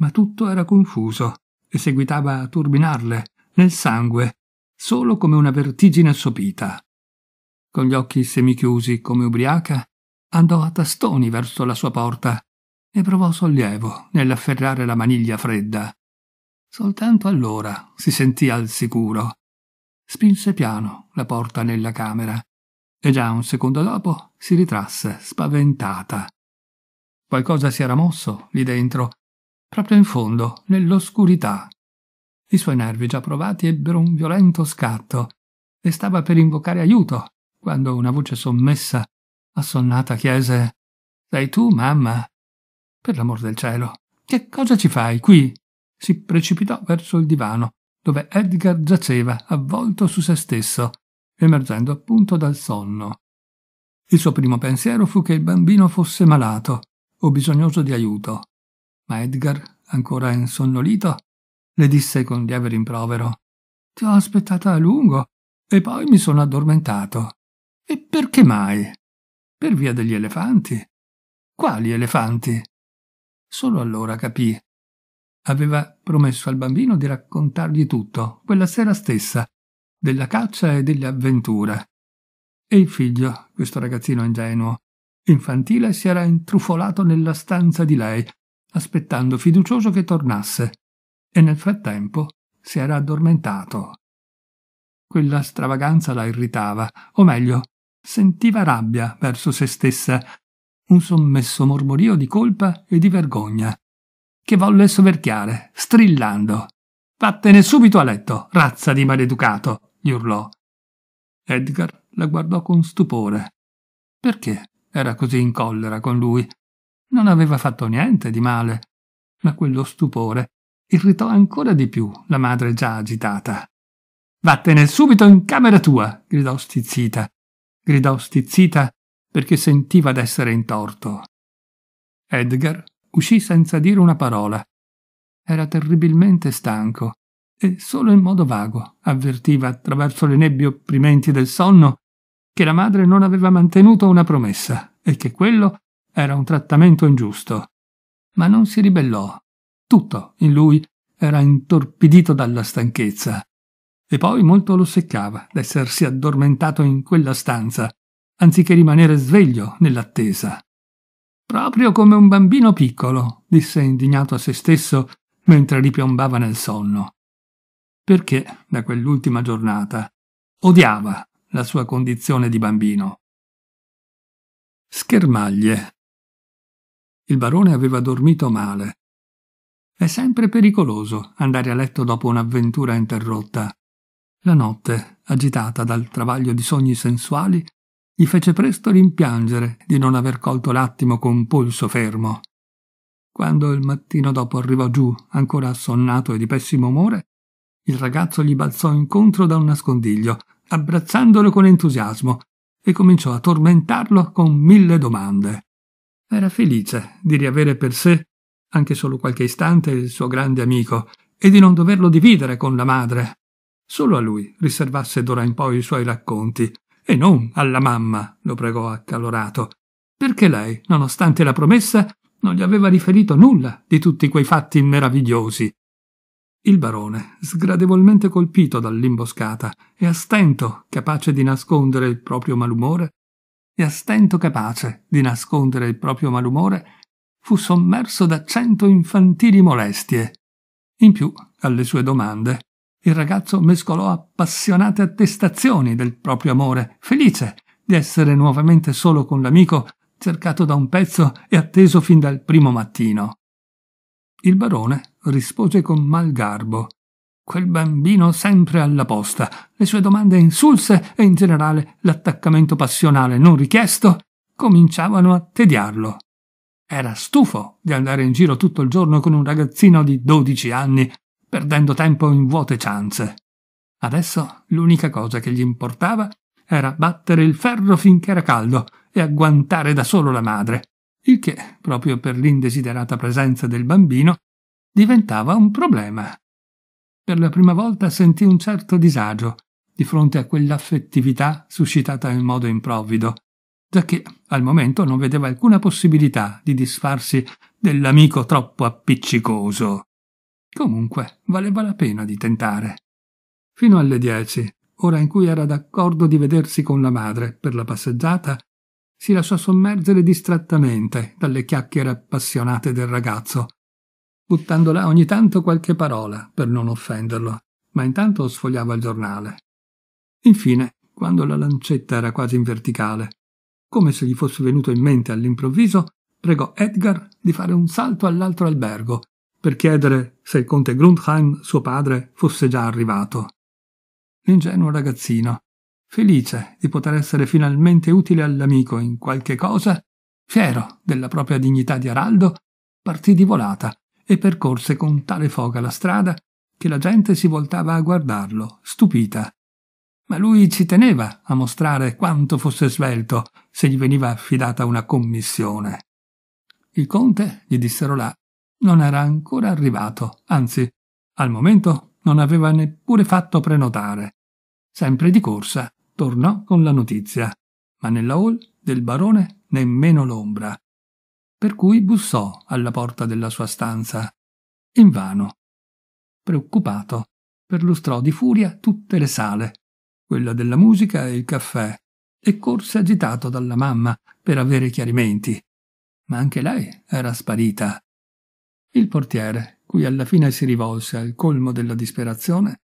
Ma tutto era confuso e seguitava a turbinarle nel sangue, solo come una vertigine assopita. Con gli occhi semichiusi come ubriaca, andò a tastoni verso la sua porta e provò sollievo nell'afferrare la maniglia fredda. Soltanto allora si sentì al sicuro. Spinse piano la porta nella camera e già un secondo dopo si ritrasse, spaventata. Qualcosa si era mosso lì dentro, proprio in fondo, nell'oscurità. I suoi nervi già provati ebbero un violento scatto e stava per invocare aiuto quando una voce sommessa, assonnata, chiese Sei tu, mamma? Per l'amor del cielo, che cosa ci fai qui? si precipitò verso il divano, dove Edgar giaceva avvolto su se stesso, emergendo appunto dal sonno. Il suo primo pensiero fu che il bambino fosse malato o bisognoso di aiuto, ma Edgar, ancora insonnolito, le disse con lieve rimprovero Ti ho aspettata a lungo e poi mi sono addormentato. E perché mai? Per via degli elefanti. Quali elefanti? Solo allora capì aveva promesso al bambino di raccontargli tutto, quella sera stessa, della caccia e delle avventure. E il figlio, questo ragazzino ingenuo, infantile, si era intrufolato nella stanza di lei, aspettando fiducioso che tornasse, e nel frattempo si era addormentato. Quella stravaganza la irritava, o meglio, sentiva rabbia verso se stessa, un sommesso mormorio di colpa e di vergogna che volle soverchiare, strillando. Vattene subito a letto, razza di maleducato, gli urlò. Edgar la guardò con stupore. Perché era così in collera con lui? Non aveva fatto niente di male. Ma quello stupore irritò ancora di più la madre già agitata. Vattene subito in camera tua, gridò stizzita. Gridò stizzita perché sentiva d'essere in torto. Edgar uscì senza dire una parola era terribilmente stanco e solo in modo vago avvertiva attraverso le nebbie opprimenti del sonno che la madre non aveva mantenuto una promessa e che quello era un trattamento ingiusto. Ma non si ribellò. Tutto in lui era intorpidito dalla stanchezza. E poi molto lo seccava d'essersi addormentato in quella stanza, anziché rimanere sveglio nell'attesa. Proprio come un bambino piccolo, disse indignato a se stesso mentre ripiombava nel sonno. Perché, da quell'ultima giornata, odiava la sua condizione di bambino. Schermaglie. Il barone aveva dormito male. È sempre pericoloso andare a letto dopo un'avventura interrotta. La notte, agitata dal travaglio di sogni sensuali, gli fece presto rimpiangere di non aver colto l'attimo con polso fermo. Quando il mattino dopo arrivò giù, ancora assonnato e di pessimo umore, il ragazzo gli balzò incontro da un nascondiglio, abbracciandolo con entusiasmo, e cominciò a tormentarlo con mille domande. Era felice di riavere per sé, anche solo qualche istante, il suo grande amico, e di non doverlo dividere con la madre. Solo a lui riservasse d'ora in poi i suoi racconti, e non alla mamma, lo pregò accalorato, perché lei, nonostante la promessa, non gli aveva riferito nulla di tutti quei fatti meravigliosi. Il barone, sgradevolmente colpito dall'imboscata e a stento capace di nascondere il proprio malumore, e a stento capace di nascondere il proprio malumore, fu sommerso da cento infantili molestie. In più, alle sue domande, il ragazzo mescolò appassionate attestazioni del proprio amore, felice di essere nuovamente solo con l'amico cercato da un pezzo e atteso fin dal primo mattino. Il barone rispose con mal garbo. Quel bambino sempre alla posta, le sue domande insulse e in generale l'attaccamento passionale non richiesto cominciavano a tediarlo. Era stufo di andare in giro tutto il giorno con un ragazzino di dodici anni, perdendo tempo in vuote ciance. Adesso l'unica cosa che gli importava era battere il ferro finché era caldo e agguantare da solo la madre, il che, proprio per l'indesiderata presenza del bambino, diventava un problema. Per la prima volta sentì un certo disagio di fronte a quell'affettività suscitata in modo improvvido, giacché al momento non vedeva alcuna possibilità di disfarsi dell'amico troppo appiccicoso. Comunque valeva la pena di tentare. Fino alle dieci, ora in cui era d'accordo di vedersi con la madre per la passeggiata, si lasciò sommergere distrattamente dalle chiacchiere appassionate del ragazzo, buttando là ogni tanto qualche parola per non offenderlo, ma intanto sfogliava il giornale. Infine, quando la lancetta era quasi in verticale, come se gli fosse venuto in mente all'improvviso, pregò Edgar di fare un salto all'altro albergo per chiedere se il conte Grundheim, suo padre, fosse già arrivato. L'ingenuo ragazzino, felice di poter essere finalmente utile all'amico in qualche cosa, fiero della propria dignità di araldo, partì di volata e percorse con tale foga la strada che la gente si voltava a guardarlo, stupita. Ma lui ci teneva a mostrare quanto fosse svelto se gli veniva affidata una commissione. Il conte, gli dissero là, non era ancora arrivato, anzi, al momento non aveva neppure fatto prenotare. Sempre di corsa tornò con la notizia, ma nella hall del barone nemmeno l'ombra. Per cui bussò alla porta della sua stanza. Invano. Preoccupato, perlustrò di furia tutte le sale, quella della musica e il caffè, e corse agitato dalla mamma per avere chiarimenti. Ma anche lei era sparita. Il portiere, cui alla fine si rivolse al colmo della disperazione,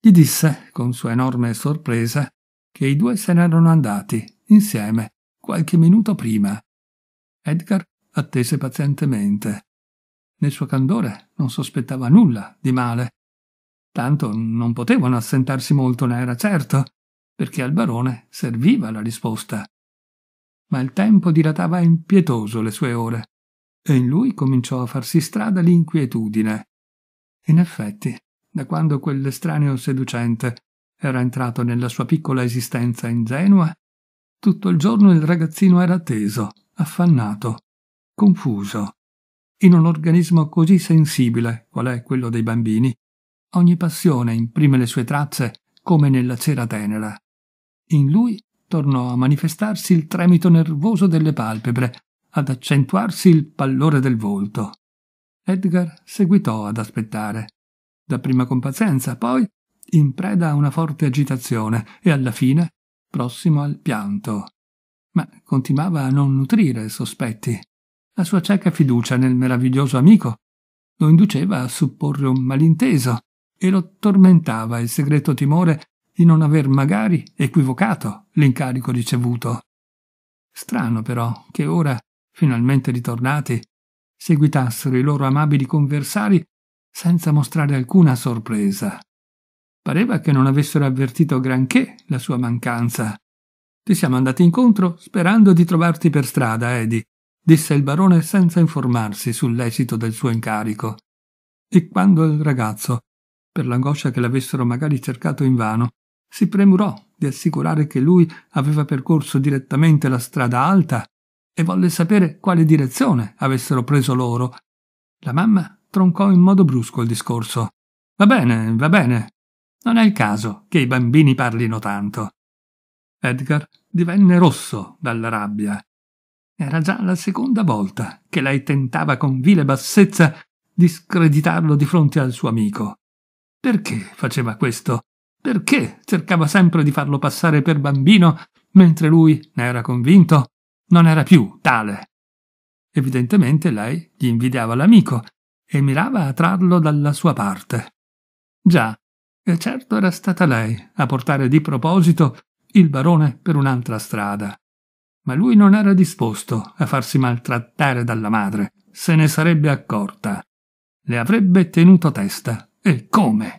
gli disse, con sua enorme sorpresa, che i due se n'erano andati, insieme, qualche minuto prima. Edgar attese pazientemente. Nel suo candore non sospettava nulla di male. Tanto non potevano assentarsi molto, ne era certo, perché al barone serviva la risposta. Ma il tempo dilatava impietoso le sue ore, e in lui cominciò a farsi strada l'inquietudine. In effetti, da quando quell'estraneo seducente era entrato nella sua piccola esistenza ingenua, tutto il giorno il ragazzino era teso, affannato, confuso. in un organismo così sensibile qual è quello dei bambini, ogni passione imprime le sue tracce come nella cera tenera. In lui tornò a manifestarsi il tremito nervoso delle palpebre, ad accentuarsi il pallore del volto. Edgar seguitò ad aspettare, dapprima con pazienza, poi in preda a una forte agitazione e alla fine prossimo al pianto. Ma continuava a non nutrire sospetti. La sua cieca fiducia nel meraviglioso amico lo induceva a supporre un malinteso e lo tormentava il segreto timore di non aver magari equivocato l'incarico ricevuto. Strano però che ora, finalmente ritornati, seguitassero i loro amabili conversari senza mostrare alcuna sorpresa. Pareva che non avessero avvertito granché la sua mancanza. Ti siamo andati incontro sperando di trovarti per strada, Edi, disse il barone senza informarsi sull'esito del suo incarico. E quando il ragazzo, per l'angoscia che l'avessero magari cercato invano, si premurò di assicurare che lui aveva percorso direttamente la strada alta e volle sapere quale direzione avessero preso loro. La mamma troncò in modo brusco il discorso. Va bene, va bene, non è il caso che i bambini parlino tanto. Edgar divenne rosso dalla rabbia. Era già la seconda volta che lei tentava con vile bassezza di screditarlo di fronte al suo amico. Perché faceva questo? Perché cercava sempre di farlo passare per bambino mentre lui, ne era convinto, non era più tale? Evidentemente lei gli invidiava l'amico e mirava a trarlo dalla sua parte. Già, e certo era stata lei a portare di proposito il barone per un'altra strada. Ma lui non era disposto a farsi maltrattare dalla madre, se ne sarebbe accorta. Le avrebbe tenuto testa. E come?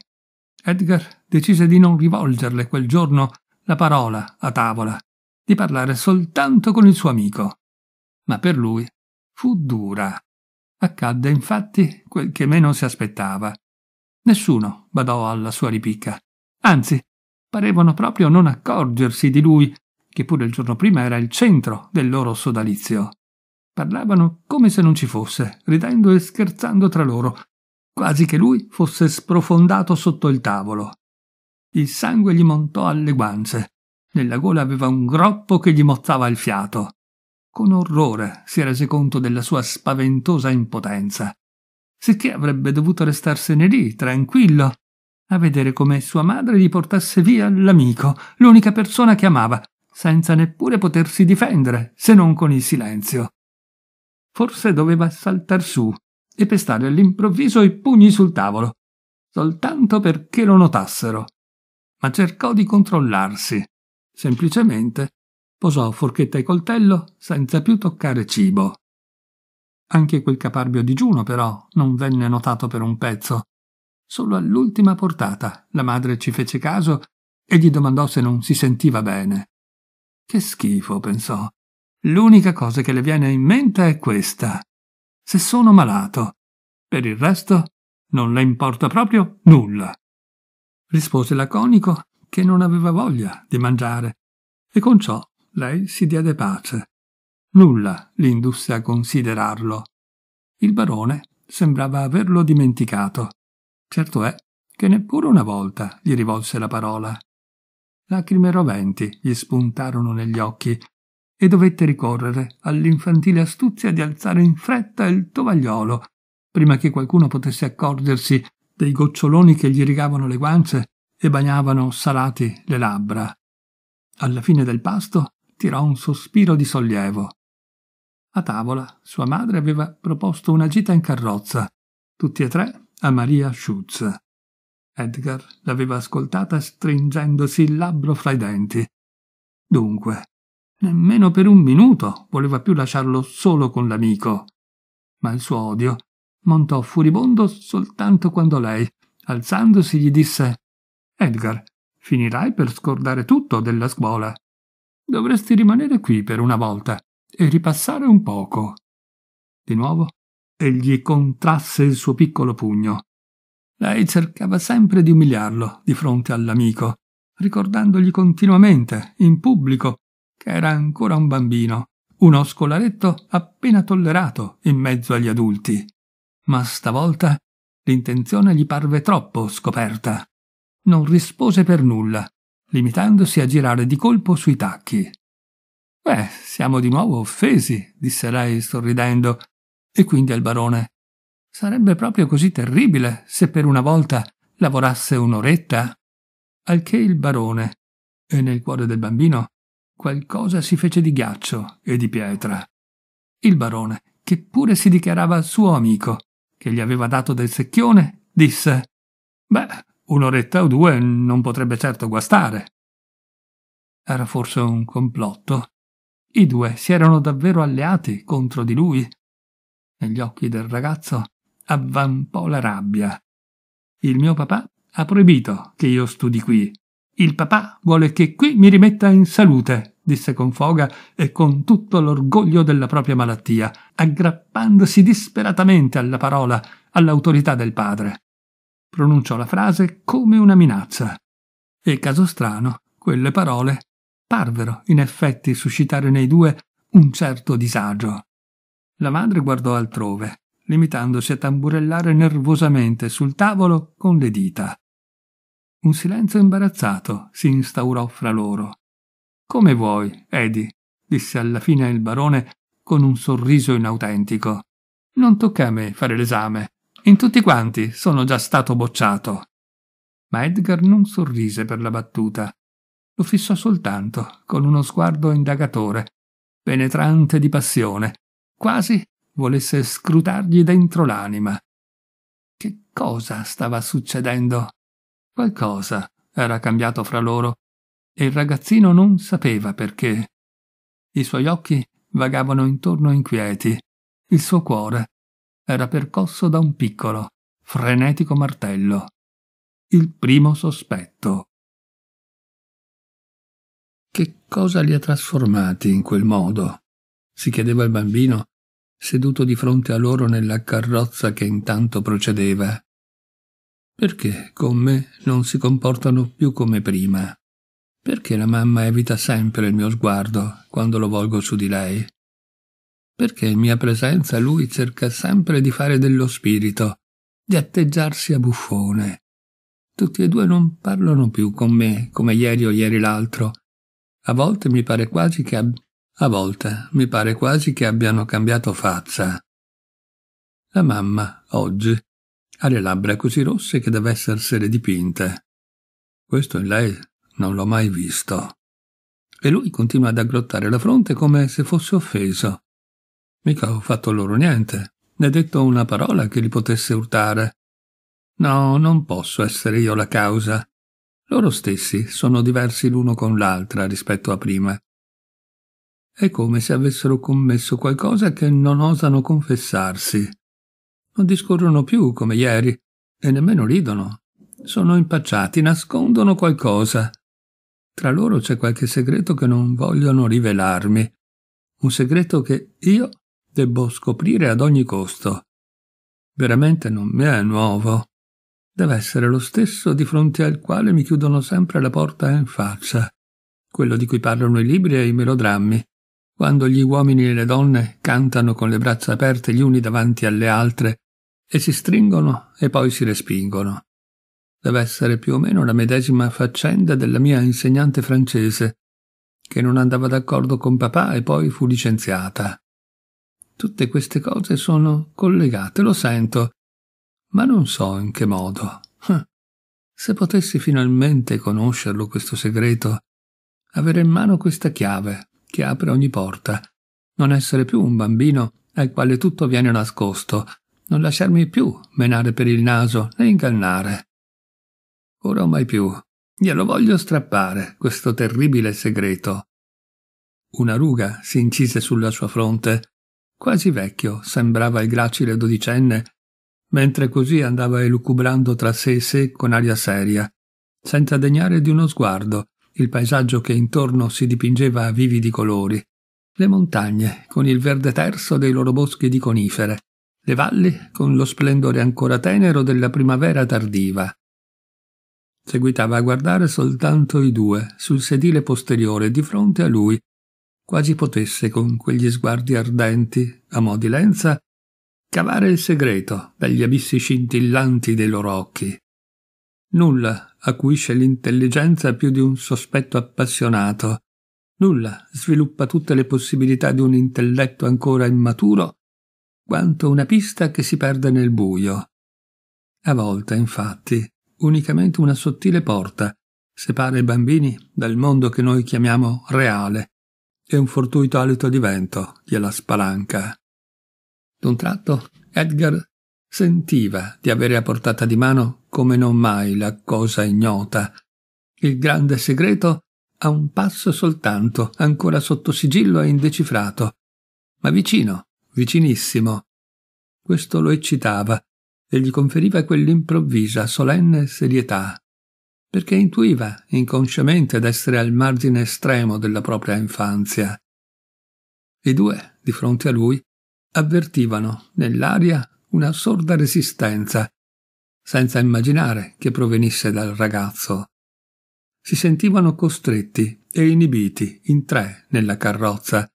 Edgar decise di non rivolgerle quel giorno la parola a tavola, di parlare soltanto con il suo amico. Ma per lui fu dura. Accadde infatti quel che meno si aspettava. Nessuno badò alla sua ripicca. Anzi, parevano proprio non accorgersi di lui, che pure il giorno prima era il centro del loro sodalizio. Parlavano come se non ci fosse, ridendo e scherzando tra loro, quasi che lui fosse sprofondato sotto il tavolo. Il sangue gli montò alle guance. Nella gola aveva un groppo che gli mozzava il fiato. Con orrore si rese conto della sua spaventosa impotenza sicché avrebbe dovuto restarsene lì, tranquillo, a vedere come sua madre gli portasse via l'amico, l'unica persona che amava, senza neppure potersi difendere, se non con il silenzio. Forse doveva saltar su e pestare all'improvviso i pugni sul tavolo, soltanto perché lo notassero. Ma cercò di controllarsi. Semplicemente posò forchetta e coltello senza più toccare cibo. Anche quel caparbio digiuno, però, non venne notato per un pezzo. Solo all'ultima portata la madre ci fece caso e gli domandò se non si sentiva bene. Che schifo, pensò. L'unica cosa che le viene in mente è questa. Se sono malato. Per il resto non le importa proprio nulla. Rispose laconico che non aveva voglia di mangiare e con ciò lei si diede pace. Nulla l'indusse a considerarlo. Il barone sembrava averlo dimenticato. Certo è che neppure una volta gli rivolse la parola. Lacrime roventi gli spuntarono negli occhi e dovette ricorrere all'infantile astuzia di alzare in fretta il tovagliolo prima che qualcuno potesse accorgersi dei goccioloni che gli rigavano le guance e bagnavano salati le labbra. Alla fine del pasto tirò un sospiro di sollievo. A tavola sua madre aveva proposto una gita in carrozza, tutti e tre a Maria Schutz. Edgar l'aveva ascoltata stringendosi il labbro fra i denti. Dunque, nemmeno per un minuto voleva più lasciarlo solo con l'amico. Ma il suo odio montò furibondo soltanto quando lei, alzandosi, gli disse Edgar, finirai per scordare tutto della scuola. Dovresti rimanere qui per una volta e ripassare un poco. Di nuovo egli contrasse il suo piccolo pugno. Lei cercava sempre di umiliarlo di fronte all'amico, ricordandogli continuamente, in pubblico, che era ancora un bambino, uno scolaretto appena tollerato in mezzo agli adulti. ma stavolta l'intenzione gli parve troppo scoperta. Non rispose per nulla, limitandosi a girare di colpo sui tacchi. Beh, siamo di nuovo offesi, disse lei sorridendo, e quindi al barone. Sarebbe proprio così terribile se per una volta lavorasse un'oretta? Al che il barone, e nel cuore del bambino, qualcosa si fece di ghiaccio e di pietra. Il barone, che pure si dichiarava suo amico, che gli aveva dato del secchione, disse Beh, un'oretta o due non potrebbe certo guastare. Era forse un complotto. I due si erano davvero alleati contro di lui. Negli occhi del ragazzo avvampò la rabbia. Il mio papà ha proibito che io studi qui. Il papà vuole che qui mi rimetta in salute, disse con foga e con tutto l'orgoglio della propria malattia, aggrappandosi disperatamente alla parola, all'autorità del padre. Pronunciò la frase come una minaccia. E caso strano, quelle parole parvero in effetti suscitare nei due un certo disagio. La madre guardò altrove, limitandosi a tamburellare nervosamente sul tavolo con le dita. Un silenzio imbarazzato si instaurò fra loro. Come vuoi, Edi, disse alla fine il barone con un sorriso inautentico. Non tocca a me fare l'esame. In tutti quanti sono già stato bocciato. Ma Edgar non sorrise per la battuta. Lo fissò soltanto con uno sguardo indagatore, penetrante di passione, quasi volesse scrutargli dentro l'anima. Che cosa stava succedendo? Qualcosa era cambiato fra loro e il ragazzino non sapeva perché. I suoi occhi vagavano intorno inquieti. Il suo cuore era percosso da un piccolo, frenetico martello. Il primo sospetto. Che cosa li ha trasformati in quel modo? si chiedeva il bambino, seduto di fronte a loro nella carrozza che intanto procedeva. Perché con me non si comportano più come prima? Perché la mamma evita sempre il mio sguardo quando lo volgo su di lei? Perché in mia presenza lui cerca sempre di fare dello spirito, di atteggiarsi a buffone? Tutti e due non parlano più con me come ieri o ieri l'altro. A volte mi pare quasi che ab- a volte mi pare quasi che abbiano cambiato faccia. La mamma, oggi, ha le labbra così rosse che deve essersele dipinte. Questo in lei non l'ho mai visto. E lui continua ad aggrottare la fronte come se fosse offeso. Mica ho fatto loro niente, né detto una parola che li potesse urtare. No, non posso essere io la causa. Loro stessi sono diversi l'uno con l'altra rispetto a prima. È come se avessero commesso qualcosa che non osano confessarsi. Non discorrono più come ieri e nemmeno ridono. Sono impacciati, nascondono qualcosa. Tra loro c'è qualche segreto che non vogliono rivelarmi. Un segreto che io debbo scoprire ad ogni costo. Veramente non mi è nuovo. Deve essere lo stesso di fronte al quale mi chiudono sempre la porta in faccia, quello di cui parlano i libri e i melodrammi, quando gli uomini e le donne cantano con le braccia aperte gli uni davanti alle altre e si stringono e poi si respingono. Deve essere più o meno la medesima faccenda della mia insegnante francese, che non andava d'accordo con papà e poi fu licenziata. Tutte queste cose sono collegate, lo sento, ma non so in che modo. Se potessi finalmente conoscerlo questo segreto, avere in mano questa chiave che apre ogni porta, non essere più un bambino al quale tutto viene nascosto, non lasciarmi più menare per il naso né ingannare. Ora o mai più, glielo voglio strappare, questo terribile segreto. Una ruga si incise sulla sua fronte. Quasi vecchio sembrava il gracile dodicenne, mentre così andava elucubrando tra sé e sé con aria seria, senza degnare di uno sguardo il paesaggio che intorno si dipingeva a vividi colori, le montagne con il verde terso dei loro boschi di conifere, le valli con lo splendore ancora tenero della primavera tardiva. Seguitava a guardare soltanto i due sul sedile posteriore di fronte a lui, quasi potesse con quegli sguardi ardenti, a mo' di lenza, cavare il segreto dagli abissi scintillanti dei loro occhi. Nulla acuisce l'intelligenza più di un sospetto appassionato. Nulla sviluppa tutte le possibilità di un intelletto ancora immaturo quanto una pista che si perde nel buio. A volte, infatti, unicamente una sottile porta separa i bambini dal mondo che noi chiamiamo reale e un fortuito alito di vento gliela spalanca. D'un tratto Edgar sentiva di avere a portata di mano come non mai la cosa ignota, il grande segreto a un passo soltanto, ancora sotto sigillo e indecifrato, ma vicino, vicinissimo. Questo lo eccitava e gli conferiva quell'improvvisa, solenne serietà, perché intuiva inconsciamente d'essere al margine estremo della propria infanzia. I due, di fronte a lui, avvertivano nell'aria una sorda resistenza, senza immaginare che provenisse dal ragazzo. Si sentivano costretti e inibiti in tre nella carrozza,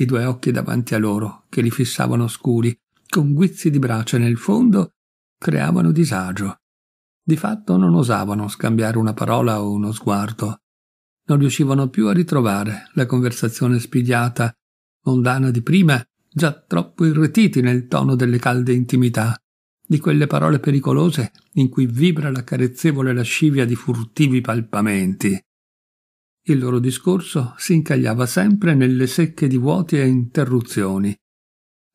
i due occhi davanti a loro, che li fissavano scuri, con guizzi di brace nel fondo, creavano disagio. Di fatto non osavano scambiare una parola o uno sguardo. Non riuscivano più a ritrovare la conversazione spigliata, mondana di prima, già troppo irretiti nel tono delle calde intimità, di quelle parole pericolose in cui vibra la carezzevole lascivia di furtivi palpamenti. Il loro discorso si incagliava sempre nelle secche di vuoti e interruzioni.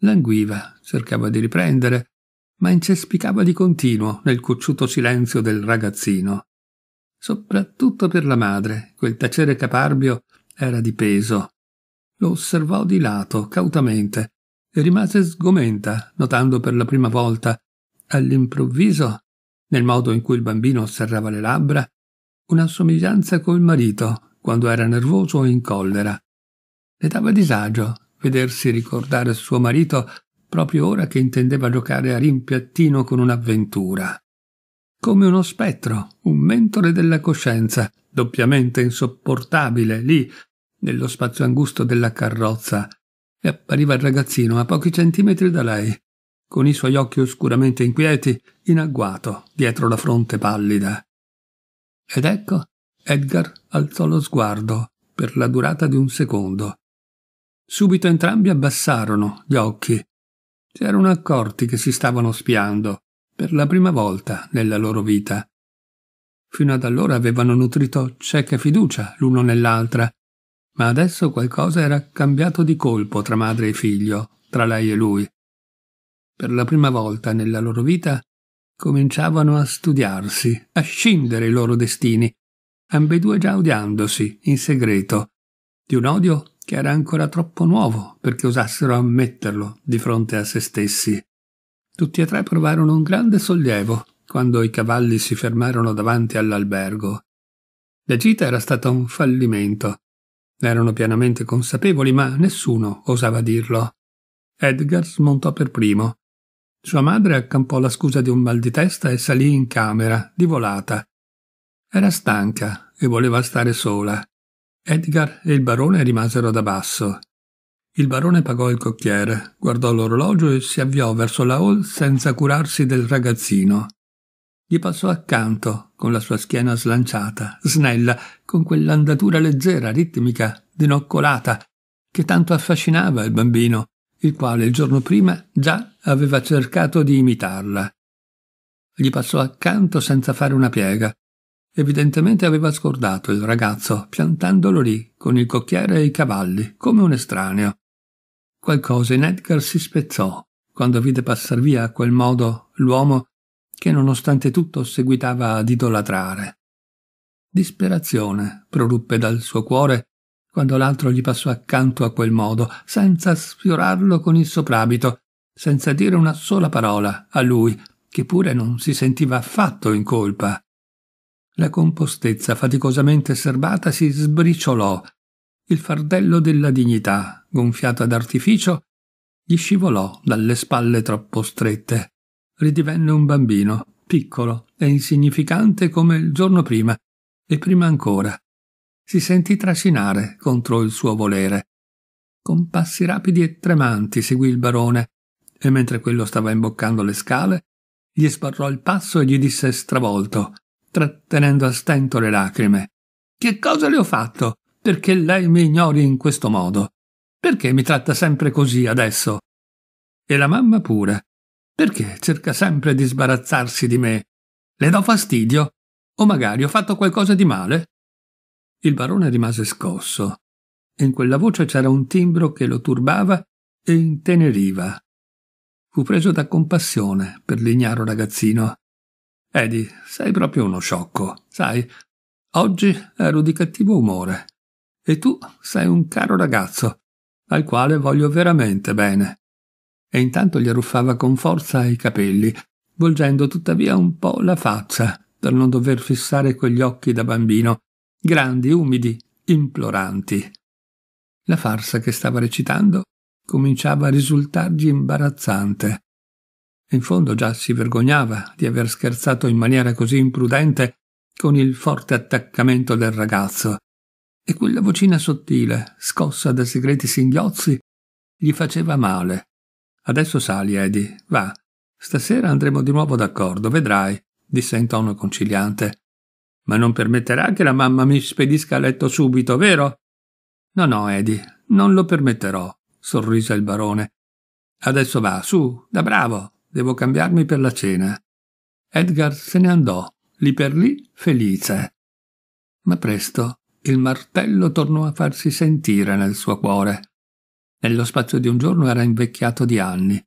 Languiva, cercava di riprendere, ma incespicava di continuo nel cocciuto silenzio del ragazzino. Soprattutto per la madre, quel tacere caparbio era di peso. Lo osservò di lato, cautamente, e rimase sgomenta, notando per la prima volta, all'improvviso, nel modo in cui il bambino serrava le labbra, una somiglianza col marito quando era nervoso o in collera. Le dava disagio vedersi ricordare suo marito proprio ora che intendeva giocare a rimpiattino con un'avventura. Come uno spettro, un mentore della coscienza, doppiamente insopportabile, lì, nello spazio angusto della carrozza, e appariva il ragazzino a pochi centimetri da lei, con i suoi occhi oscuramente inquieti, in agguato, dietro la fronte pallida. Ed ecco Edgar alzò lo sguardo per la durata di un secondo. Subito entrambi abbassarono gli occhi. Si erano accorti che si stavano spiando per la prima volta nella loro vita. Fino ad allora avevano nutrito cieca fiducia l'uno nell'altra, ma adesso qualcosa era cambiato di colpo tra madre e figlio, tra lei e lui. Per la prima volta nella loro vita cominciavano a studiarsi, a scindere i loro destini, ambedue già odiandosi in segreto, di un odio che era ancora troppo nuovo perché osassero ammetterlo di fronte a se stessi. Tutti e tre provarono un grande sollievo quando i cavalli si fermarono davanti all'albergo. La gita era stata un fallimento. Erano pienamente consapevoli, ma nessuno osava dirlo. Edgar smontò per primo. Sua madre accampò la scusa di un mal di testa e salì in camera, di volata, era stanca e voleva stare sola. Edgar e il barone rimasero da basso. Il barone pagò il cocchiere, guardò l'orologio e si avviò verso la hall senza curarsi del ragazzino. Gli passò accanto, con la sua schiena slanciata, snella, con quell'andatura leggera, ritmica, dinoccolata, che tanto affascinava il bambino, il quale il giorno prima già aveva cercato di imitarla. Gli passò accanto senza fare una piega, Evidentemente aveva scordato il ragazzo, piantandolo lì, con il cocchiere e i cavalli, come un estraneo. Qualcosa in Edgar si spezzò quando vide passar via a quel modo l'uomo che nonostante tutto seguitava ad idolatrare. Disperazione proruppe dal suo cuore quando l'altro gli passò accanto a quel modo, senza sfiorarlo con il soprabito, senza dire una sola parola a lui, che pure non si sentiva affatto in colpa. La compostezza faticosamente serbata si sbriciolò. Il fardello della dignità, gonfiato d'artificio, gli scivolò dalle spalle troppo strette. Ridivenne un bambino, piccolo e insignificante come il giorno prima, e prima ancora. Si sentì trascinare contro il suo volere. Con passi rapidi e tremanti seguì il barone, e mentre quello stava imboccando le scale, gli sbarrò il passo e gli disse stravolto, trattenendo a stento le lacrime. Che cosa le ho fatto? Perché lei mi ignori in questo modo? Perché mi tratta sempre così adesso? E la mamma pure. Perché cerca sempre di sbarazzarsi di me? Le do fastidio? O magari ho fatto qualcosa di male? Il barone rimase scosso. In quella voce c'era un timbro che lo turbava e inteneriva. Fu preso da compassione per l'ignaro ragazzino. Edi, sei proprio uno sciocco, sai? Oggi ero di cattivo umore. E tu sei un caro ragazzo, al quale voglio veramente bene. E intanto gli arruffava con forza i capelli, volgendo tuttavia un po' la faccia, per non dover fissare quegli occhi da bambino, grandi, umidi, imploranti. La farsa che stava recitando cominciava a risultargli imbarazzante. In fondo già si vergognava di aver scherzato in maniera così imprudente con il forte attaccamento del ragazzo, e quella vocina sottile, scossa da segreti singhiozzi, gli faceva male. Adesso sali, Eddie, va. Stasera andremo di nuovo d'accordo, vedrai, disse in tono conciliante. Ma non permetterà che la mamma mi spedisca a letto subito, vero? No, no, Eddie, non lo permetterò sorrise il barone. Adesso va, su, da bravo, devo cambiarmi per la cena. Edgar se ne andò, lì per lì, felice. Ma presto il martello tornò a farsi sentire nel suo cuore. Nello spazio di un giorno era invecchiato di anni.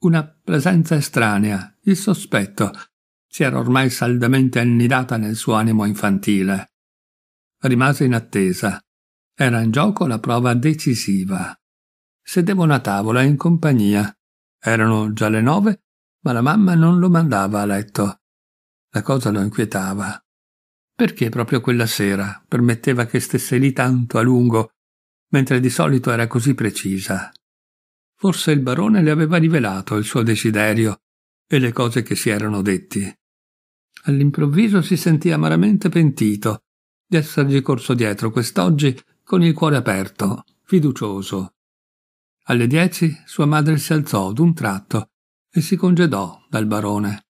Una presenza estranea, il sospetto, si era ormai saldamente annidata nel suo animo infantile. Rimase in attesa. Era in gioco la prova decisiva. Sedevano a tavola in compagnia. Erano già le nove, ma la mamma non lo mandava a letto. La cosa lo inquietava. Perché proprio quella sera permetteva che stesse lì tanto a lungo, mentre di solito era così precisa? Forse il barone le aveva rivelato il suo desiderio e le cose che si erano detti. All'improvviso si sentì amaramente pentito di essergli corso dietro quest'oggi con il cuore aperto, fiducioso. Alle dieci sua madre si alzò d'un tratto e si congedò dal barone.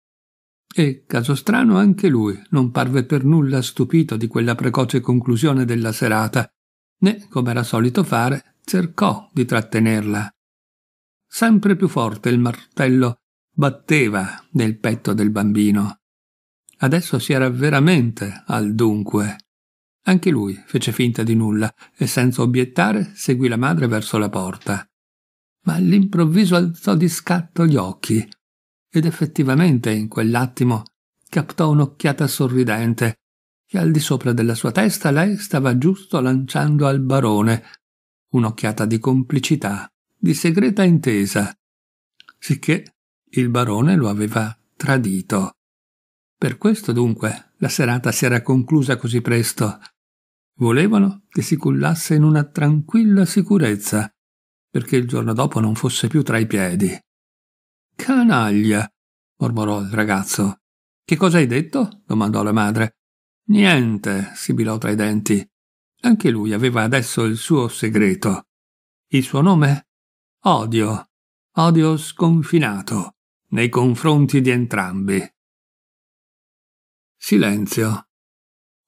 E, caso strano, anche lui non parve per nulla stupito di quella precoce conclusione della serata, né, come era solito fare, cercò di trattenerla. Sempre più forte il martello batteva nel petto del bambino. Adesso si era veramente al dunque. Anche lui fece finta di nulla e senza obiettare seguì la madre verso la porta ma all'improvviso alzò di scatto gli occhi ed effettivamente in quell'attimo captò un'occhiata sorridente che al di sopra della sua testa lei stava giusto lanciando al barone, un'occhiata di complicità, di segreta intesa, sicché il barone lo aveva tradito. Per questo dunque la serata si era conclusa così presto. Volevano che si cullasse in una tranquilla sicurezza, perché il giorno dopo non fosse più tra i piedi. Canaglia, mormorò il ragazzo. Che cosa hai detto? domandò la madre. Niente, sibilò tra i denti. Anche lui aveva adesso il suo segreto. Il suo nome? Odio. Odio sconfinato nei confronti di entrambi. Silenzio.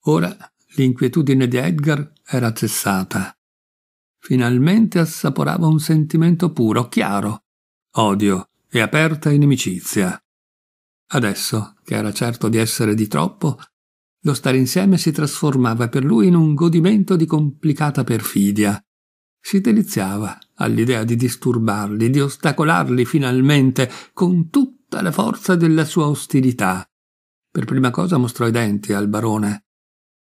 Ora l'inquietudine di Edgar era cessata. Finalmente assaporava un sentimento puro, chiaro, odio e aperta inimicizia. Adesso, che era certo di essere di troppo, lo stare insieme si trasformava per lui in un godimento di complicata perfidia. Si deliziava all'idea di disturbarli, di ostacolarli finalmente con tutta la forza della sua ostilità. Per prima cosa mostrò i denti al barone.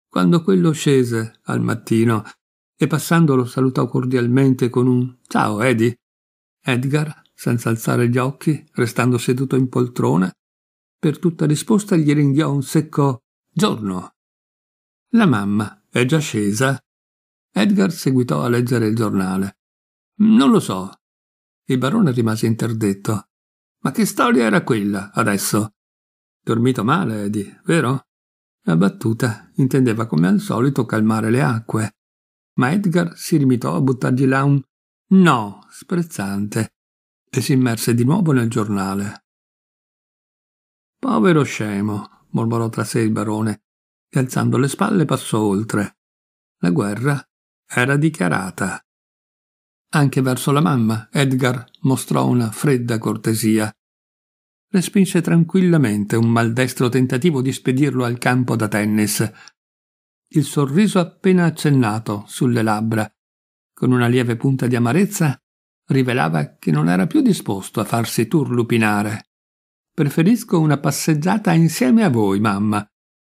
Quando quello scese al mattino e passandolo salutò cordialmente con un Ciao, Eddie. Edgar, senza alzare gli occhi, restando seduto in poltrona, per tutta risposta gli ringhiò un secco Giorno. La mamma è già scesa? Edgar seguitò a leggere il giornale. Non lo so. Il barone rimase interdetto. Ma che storia era quella, adesso? Dormito male, Eddie, vero? La battuta intendeva come al solito calmare le acque ma Edgar si limitò a buttargli là un no sprezzante e si immerse di nuovo nel giornale. Povero scemo, mormorò tra sé il barone, e alzando le spalle passò oltre. La guerra era dichiarata. Anche verso la mamma Edgar mostrò una fredda cortesia. Respinse tranquillamente un maldestro tentativo di spedirlo al campo da tennis. Il sorriso appena accennato sulle labbra, con una lieve punta di amarezza, rivelava che non era più disposto a farsi turlupinare. Preferisco una passeggiata insieme a voi, mamma,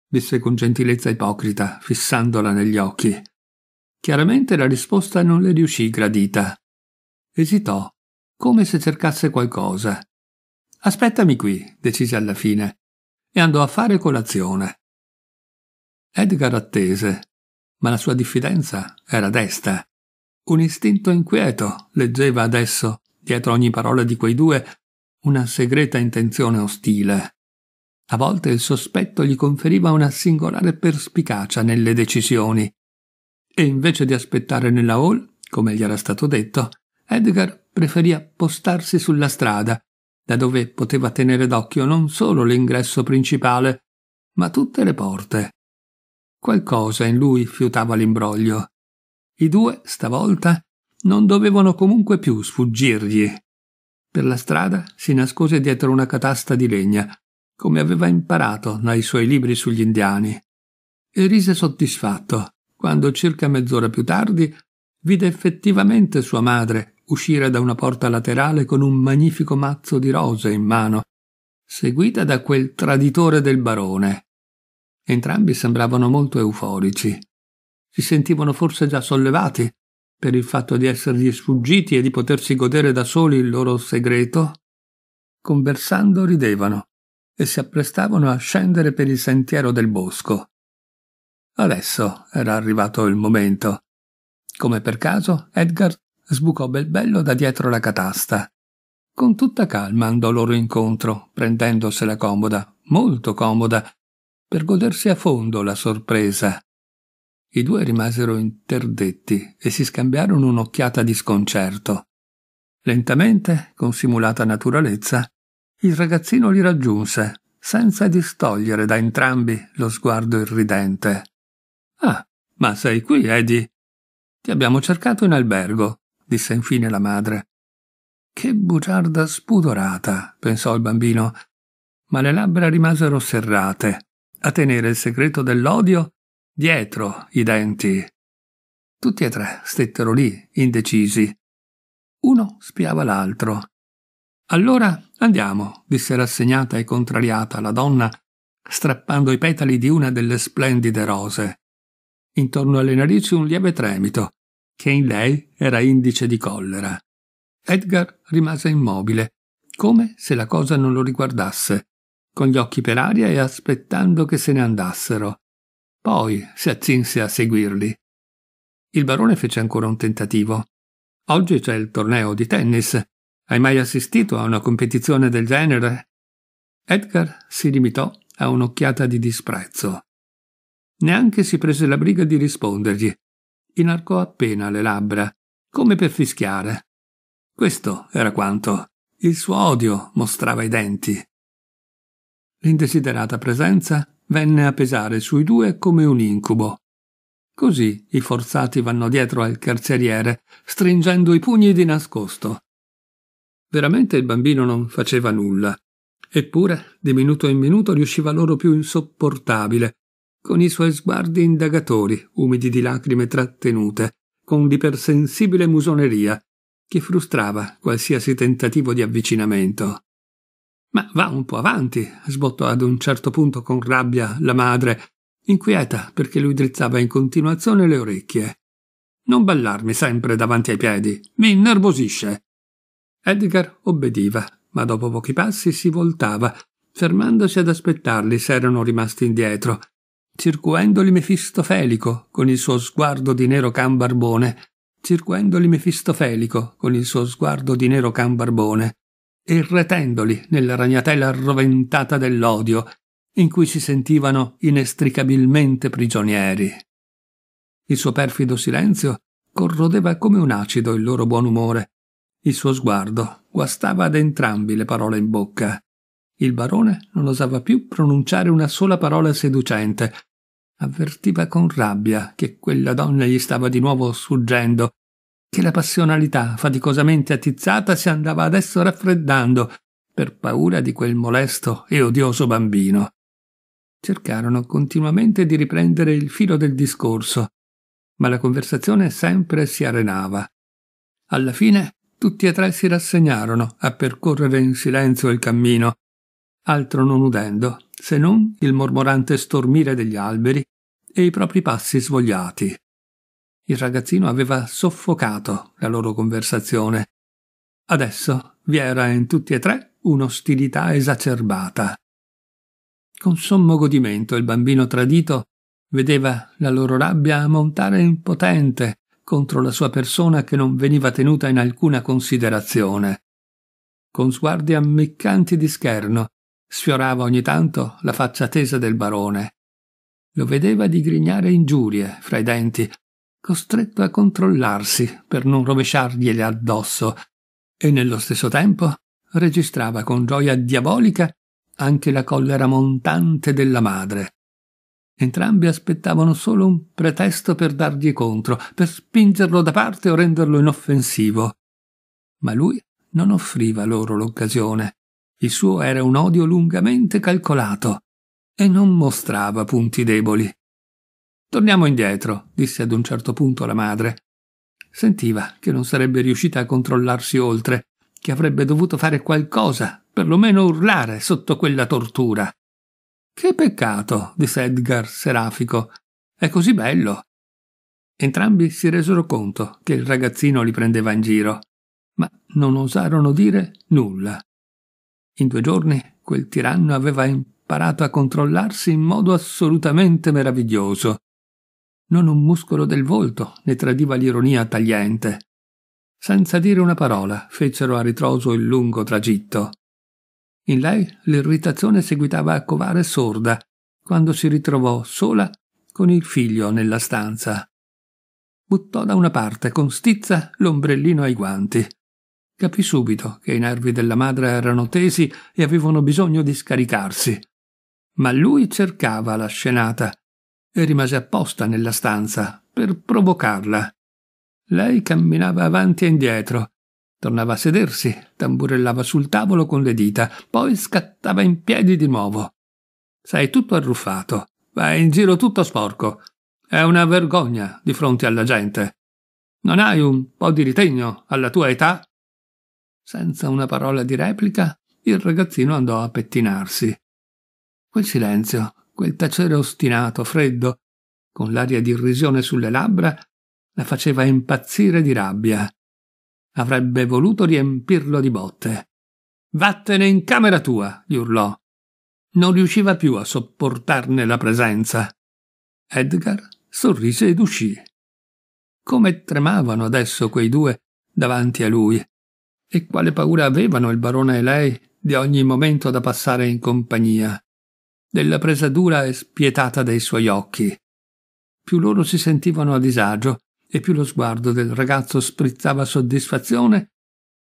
disse con gentilezza ipocrita, fissandola negli occhi. Chiaramente la risposta non le riuscì gradita. Esitò, come se cercasse qualcosa. Aspettami qui, decise alla fine, e andò a fare colazione. Edgar attese, ma la sua diffidenza era desta. Un istinto inquieto leggeva adesso, dietro ogni parola di quei due, una segreta intenzione ostile. A volte il sospetto gli conferiva una singolare perspicacia nelle decisioni. E invece di aspettare nella hall, come gli era stato detto, Edgar preferì appostarsi sulla strada, da dove poteva tenere d'occhio non solo l'ingresso principale, ma tutte le porte. Qualcosa in lui fiutava l'imbroglio. I due, stavolta, non dovevano comunque più sfuggirgli. Per la strada si nascose dietro una catasta di legna, come aveva imparato dai suoi libri sugli indiani, e rise soddisfatto quando circa mezz'ora più tardi vide effettivamente sua madre uscire da una porta laterale con un magnifico mazzo di rose in mano, seguita da quel traditore del barone. Entrambi sembravano molto euforici si sentivano forse già sollevati per il fatto di essergli sfuggiti e di potersi godere da soli il loro segreto? Conversando ridevano e si apprestavano a scendere per il sentiero del bosco. Adesso era arrivato il momento. Come per caso, Edgar sbucò bel bello da dietro la catasta. Con tutta calma andò loro incontro, prendendosela comoda, molto comoda, per godersi a fondo la sorpresa. I due rimasero interdetti e si scambiarono un'occhiata di sconcerto. Lentamente, con simulata naturalezza, il ragazzino li raggiunse, senza distogliere da entrambi lo sguardo irridente. Ah, ma sei qui, Eddie? Ti abbiamo cercato in albergo, disse infine la madre. Che bugiarda spudorata, pensò il bambino, ma le labbra rimasero serrate, a tenere il segreto dell'odio dietro i denti. Tutti e tre stettero lì, indecisi. Uno spiava l'altro. Allora andiamo, disse rassegnata e contrariata la donna, strappando i petali di una delle splendide rose. Intorno alle narici un lieve tremito, che in lei era indice di collera. Edgar rimase immobile, come se la cosa non lo riguardasse, con gli occhi per aria e aspettando che se ne andassero. Poi si accinse a seguirli. Il barone fece ancora un tentativo. Oggi c'è il torneo di tennis. Hai mai assistito a una competizione del genere? Edgar si limitò a un'occhiata di disprezzo. Neanche si prese la briga di rispondergli. Inarcò appena le labbra, come per fischiare. Questo era quanto. Il suo odio mostrava i denti. L'indesiderata presenza venne a pesare sui due come un incubo. Così i forzati vanno dietro al carceriere, stringendo i pugni di nascosto. Veramente il bambino non faceva nulla, eppure di minuto in minuto riusciva loro più insopportabile, con i suoi sguardi indagatori, umidi di lacrime trattenute, con l'ipersensibile musoneria, che frustrava qualsiasi tentativo di avvicinamento. Ma va un po' avanti, sbottò ad un certo punto con rabbia la madre, inquieta perché lui drizzava in continuazione le orecchie. Non ballarmi sempre davanti ai piedi, mi innervosisce. Edgar obbediva, ma dopo pochi passi si voltava, fermandosi ad aspettarli se erano rimasti indietro, circuendoli Mefistofelico con il suo sguardo di nero can barbone, circuendoli Mefistofelico con il suo sguardo di nero can barbone, irretendoli nella ragnatela arroventata dell'odio in cui si sentivano inestricabilmente prigionieri. Il suo perfido silenzio corrodeva come un acido il loro buon umore, il suo sguardo guastava ad entrambi le parole in bocca. Il barone non osava più pronunciare una sola parola seducente. Avvertiva con rabbia che quella donna gli stava di nuovo sfuggendo, che la passionalità faticosamente attizzata si andava adesso raffreddando per paura di quel molesto e odioso bambino. Cercarono continuamente di riprendere il filo del discorso, ma la conversazione sempre si arenava. Alla fine tutti e tre si rassegnarono a percorrere in silenzio il cammino, altro non udendo, se non il mormorante stormire degli alberi e i propri passi svogliati. Il ragazzino aveva soffocato la loro conversazione. Adesso vi era in tutti e tre un'ostilità esacerbata. Con sommo godimento il bambino tradito vedeva la loro rabbia montare impotente contro la sua persona che non veniva tenuta in alcuna considerazione. Con sguardi ammiccanti di scherno sfiorava ogni tanto la faccia tesa del barone. Lo vedeva digrignare ingiurie fra i denti, costretto a controllarsi per non rovesciargliele addosso, e nello stesso tempo registrava con gioia diabolica anche la collera montante della madre. Entrambi aspettavano solo un pretesto per dargli contro, per spingerlo da parte o renderlo inoffensivo. Ma lui non offriva loro l'occasione. Il suo era un odio lungamente calcolato e non mostrava punti deboli. Torniamo indietro, disse ad un certo punto la madre. Sentiva che non sarebbe riuscita a controllarsi oltre, che avrebbe dovuto fare qualcosa, perlomeno urlare sotto quella tortura. Che peccato, disse Edgar serafico. È così bello. Entrambi si resero conto che il ragazzino li prendeva in giro, ma non osarono dire nulla. In due giorni quel tiranno aveva imparato a controllarsi in modo assolutamente meraviglioso. Non un muscolo del volto ne tradiva l'ironia tagliente. Senza dire una parola fecero a ritroso il lungo tragitto. In lei l'irritazione seguitava a covare sorda quando si ritrovò sola con il figlio nella stanza. Buttò da una parte con stizza l'ombrellino ai guanti. Capì subito che i nervi della madre erano tesi e avevano bisogno di scaricarsi. Ma lui cercava la scenata e rimase apposta nella stanza per provocarla. Lei camminava avanti e indietro, Tornava a sedersi, tamburellava sul tavolo con le dita, poi scattava in piedi di nuovo. Sei tutto arruffato, vai in giro tutto sporco. È una vergogna di fronte alla gente. Non hai un po' di ritegno alla tua età? Senza una parola di replica, il ragazzino andò a pettinarsi. Quel silenzio, quel tacere ostinato, freddo, con l'aria di irrisione sulle labbra, la faceva impazzire di rabbia. Avrebbe voluto riempirlo di botte. Vattene in camera tua, gli urlò. Non riusciva più a sopportarne la presenza. Edgar sorrise ed uscì. Come tremavano adesso quei due davanti a lui. E quale paura avevano il barone e lei di ogni momento da passare in compagnia, della presa dura e spietata dei suoi occhi. Più loro si sentivano a disagio, e più lo sguardo del ragazzo sprizzava soddisfazione,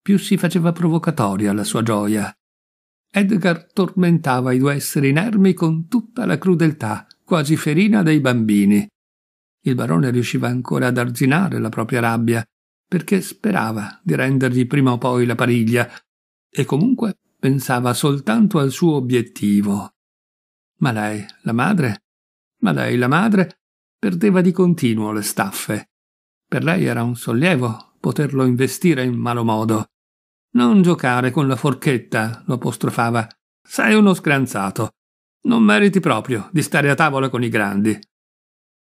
più si faceva provocatoria la sua gioia. Edgar tormentava i due esseri inermi con tutta la crudeltà, quasi ferina dei bambini. Il barone riusciva ancora ad arginare la propria rabbia, perché sperava di rendergli prima o poi la pariglia, e comunque pensava soltanto al suo obiettivo. Ma lei, la madre? Ma lei, la madre, perdeva di continuo le staffe. Per lei era un sollievo poterlo investire in malo modo. Non giocare con la forchetta, lo apostrofava. Sei uno scranzato. Non meriti proprio di stare a tavola con i grandi.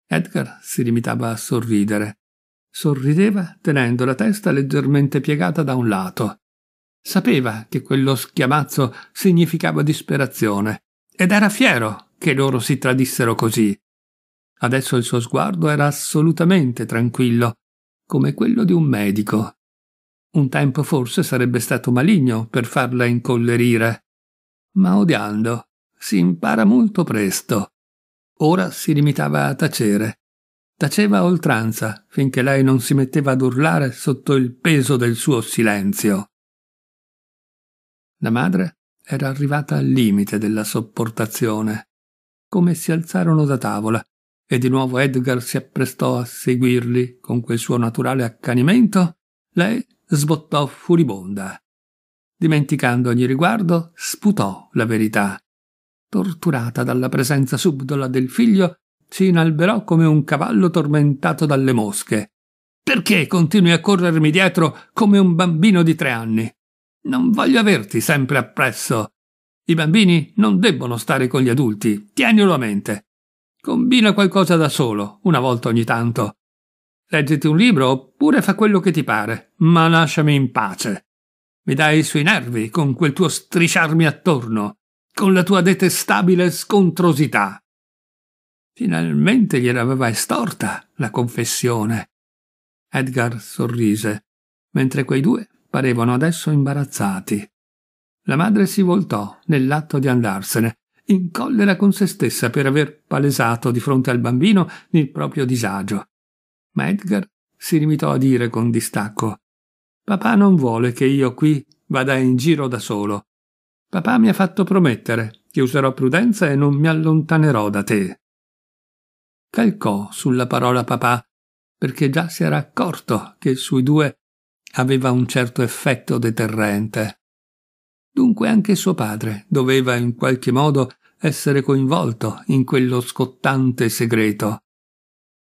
Edgar si limitava a sorridere. Sorrideva tenendo la testa leggermente piegata da un lato. Sapeva che quello schiamazzo significava disperazione ed era fiero che loro si tradissero così. Adesso il suo sguardo era assolutamente tranquillo, come quello di un medico. Un tempo forse sarebbe stato maligno per farla incollerire, ma odiando si impara molto presto. Ora si limitava a tacere. Taceva a oltranza finché lei non si metteva ad urlare sotto il peso del suo silenzio. La madre era arrivata al limite della sopportazione. Come si alzarono da tavola e di nuovo Edgar si apprestò a seguirli con quel suo naturale accanimento, lei sbottò furibonda. Dimenticando ogni riguardo, sputò la verità. Torturata dalla presenza subdola del figlio, si inalberò come un cavallo tormentato dalle mosche. Perché continui a corrermi dietro come un bambino di tre anni? Non voglio averti sempre appresso. I bambini non debbono stare con gli adulti, tienilo a mente. Combina qualcosa da solo, una volta ogni tanto. Leggiti un libro oppure fa quello che ti pare, ma lasciami in pace. Mi dai sui nervi con quel tuo strisciarmi attorno, con la tua detestabile scontrosità. Finalmente gliel'aveva estorta la confessione. Edgar sorrise, mentre quei due parevano adesso imbarazzati. La madre si voltò nell'atto di andarsene, in collera con se stessa per aver palesato di fronte al bambino il proprio disagio. Ma Edgar si limitò a dire con distacco Papà non vuole che io qui vada in giro da solo. Papà mi ha fatto promettere che userò prudenza e non mi allontanerò da te. Calcò sulla parola papà, perché già si era accorto che sui due aveva un certo effetto deterrente. Dunque anche suo padre doveva in qualche modo essere coinvolto in quello scottante segreto.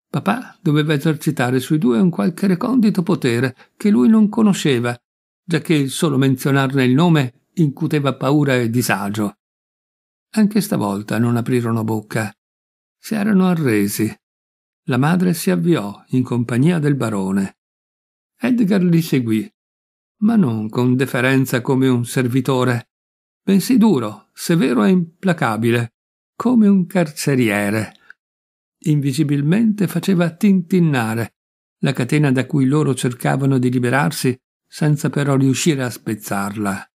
Papà doveva esercitare sui due un qualche recondito potere che lui non conosceva, giacché solo menzionarne il nome incuteva paura e disagio. Anche stavolta non aprirono bocca. Si erano arresi. La madre si avviò in compagnia del barone. Edgar li seguì, ma non con deferenza come un servitore, bensì duro, severo e implacabile, come un carceriere invisibilmente faceva tintinnare la catena da cui loro cercavano di liberarsi senza però riuscire a spezzarla.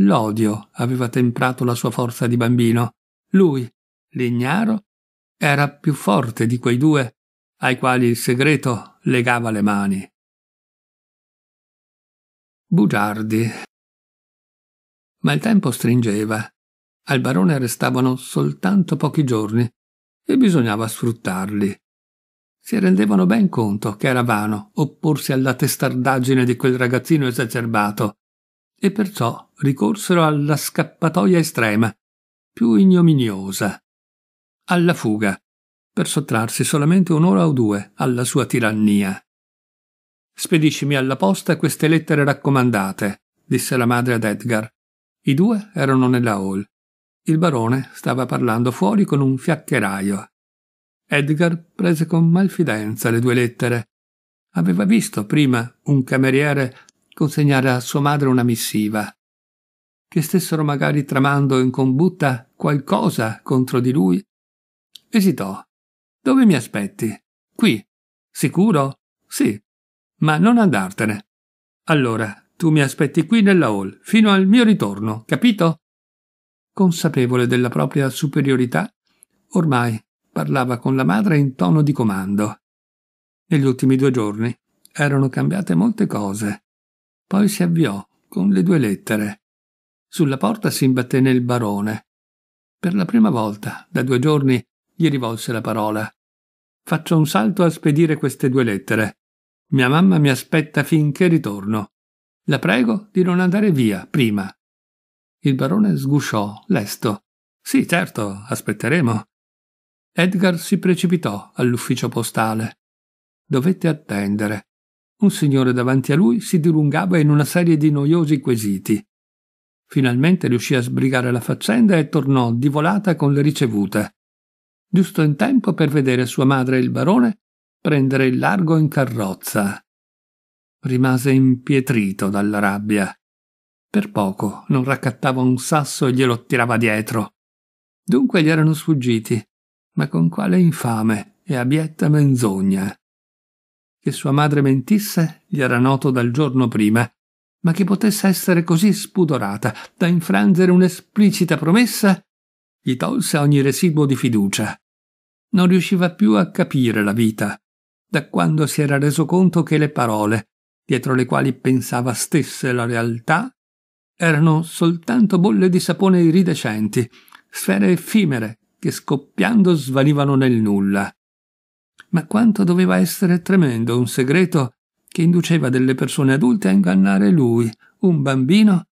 L'odio aveva temprato la sua forza di bambino. Lui, l'ignaro, era più forte di quei due ai quali il segreto legava le mani. Bugiardi. Ma il tempo stringeva. Al barone restavano soltanto pochi giorni e bisognava sfruttarli. Si rendevano ben conto che era vano opporsi alla testardaggine di quel ragazzino esacerbato e perciò ricorsero alla scappatoia estrema, più ignominiosa, alla fuga, per sottrarsi solamente un'ora o due alla sua tirannia. Spediscimi alla posta queste lettere raccomandate, disse la madre ad Edgar. I due erano nella hall il barone stava parlando fuori con un fiaccheraio. Edgar prese con malfidenza le due lettere. Aveva visto prima un cameriere consegnare a sua madre una missiva. Che stessero magari tramando in combutta qualcosa contro di lui. Esitò. Dove mi aspetti? Qui. Sicuro? Sì. Ma non andartene. Allora, tu mi aspetti qui nella hall, fino al mio ritorno, capito? consapevole della propria superiorità, ormai parlava con la madre in tono di comando. Negli ultimi due giorni erano cambiate molte cose. Poi si avviò con le due lettere. Sulla porta si imbatté il barone. Per la prima volta, da due giorni, gli rivolse la parola. Faccio un salto a spedire queste due lettere. Mia mamma mi aspetta finché ritorno. La prego di non andare via prima. Il barone sgusciò, lesto. Sì, certo, aspetteremo. Edgar si precipitò all'ufficio postale. Dovette attendere. Un signore davanti a lui si dilungava in una serie di noiosi quesiti. Finalmente riuscì a sbrigare la faccenda e tornò di volata con le ricevute. Giusto in tempo per vedere sua madre e il barone prendere il largo in carrozza. Rimase impietrito dalla rabbia. Per poco non raccattava un sasso e glielo tirava dietro. Dunque gli erano sfuggiti, ma con quale infame e abietta menzogna. Che sua madre mentisse gli era noto dal giorno prima, ma che potesse essere così spudorata da infrangere un'esplicita promessa gli tolse ogni residuo di fiducia. Non riusciva più a capire la vita, da quando si era reso conto che le parole, dietro le quali pensava stesse la realtà, erano soltanto bolle di sapone iridescenti, sfere effimere che scoppiando svanivano nel nulla. Ma quanto doveva essere tremendo un segreto che induceva delle persone adulte a ingannare lui, un bambino,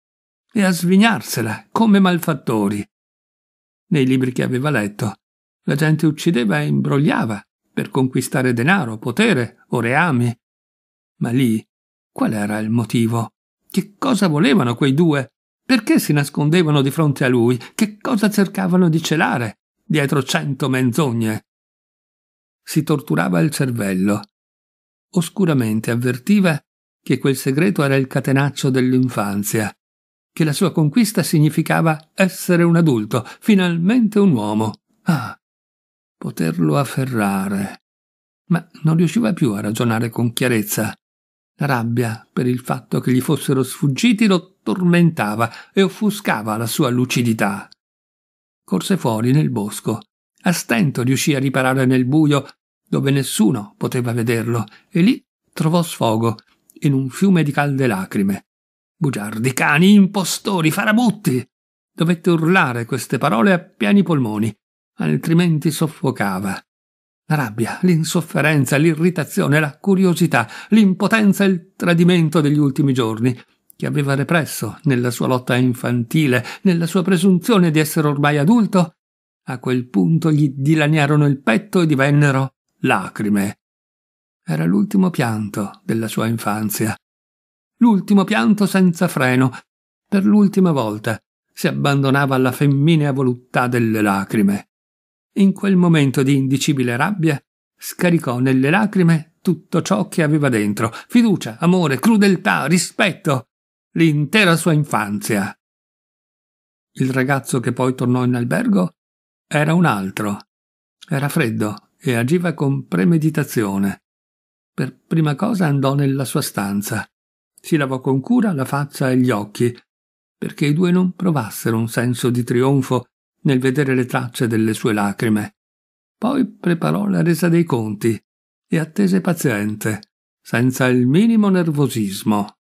e a svignarsela come malfattori. Nei libri che aveva letto, la gente uccideva e imbrogliava per conquistare denaro, potere o reami. Ma lì, qual era il motivo? Che cosa volevano quei due? Perché si nascondevano di fronte a lui? Che cosa cercavano di celare dietro cento menzogne? Si torturava il cervello. Oscuramente avvertiva che quel segreto era il catenaccio dell'infanzia, che la sua conquista significava essere un adulto, finalmente un uomo. Ah, poterlo afferrare. Ma non riusciva più a ragionare con chiarezza. La rabbia per il fatto che gli fossero sfuggiti lo tormentava e offuscava la sua lucidità. Corse fuori nel bosco. A stento riuscì a riparare nel buio dove nessuno poteva vederlo e lì trovò sfogo in un fiume di calde lacrime. Bugiardi, cani, impostori, farabutti! Dovette urlare queste parole a pieni polmoni, altrimenti soffocava. La rabbia, l'insofferenza, l'irritazione, la curiosità, l'impotenza e il tradimento degli ultimi giorni, che aveva represso nella sua lotta infantile, nella sua presunzione di essere ormai adulto, a quel punto gli dilaniarono il petto e divennero lacrime. Era l'ultimo pianto della sua infanzia. L'ultimo pianto senza freno. Per l'ultima volta si abbandonava alla femminea voluttà delle lacrime in quel momento di indicibile rabbia, scaricò nelle lacrime tutto ciò che aveva dentro fiducia, amore, crudeltà, rispetto, l'intera sua infanzia. Il ragazzo che poi tornò in albergo era un altro. Era freddo e agiva con premeditazione. Per prima cosa andò nella sua stanza. Si lavò con cura la faccia e gli occhi, perché i due non provassero un senso di trionfo nel vedere le tracce delle sue lacrime. Poi preparò la resa dei conti e attese paziente, senza il minimo nervosismo.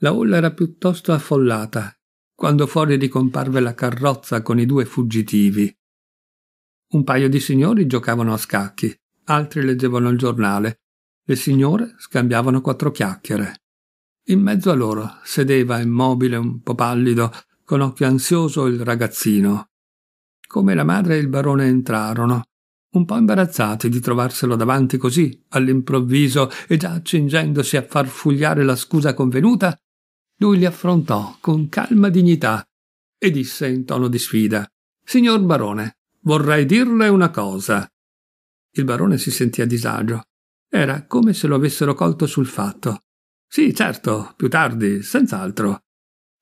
La hall era piuttosto affollata quando fuori ricomparve la carrozza con i due fuggitivi. Un paio di signori giocavano a scacchi, altri leggevano il giornale, le signore scambiavano quattro chiacchiere. In mezzo a loro sedeva immobile, un po' pallido, con occhio ansioso il ragazzino. Come la madre e il barone entrarono, un po' imbarazzati di trovarselo davanti così, all'improvviso, e già accingendosi a far fugliare la scusa convenuta, lui li affrontò con calma dignità e disse in tono di sfida Signor barone, vorrei dirle una cosa. Il barone si sentì a disagio. Era come se lo avessero colto sul fatto. Sì, certo, più tardi, senz'altro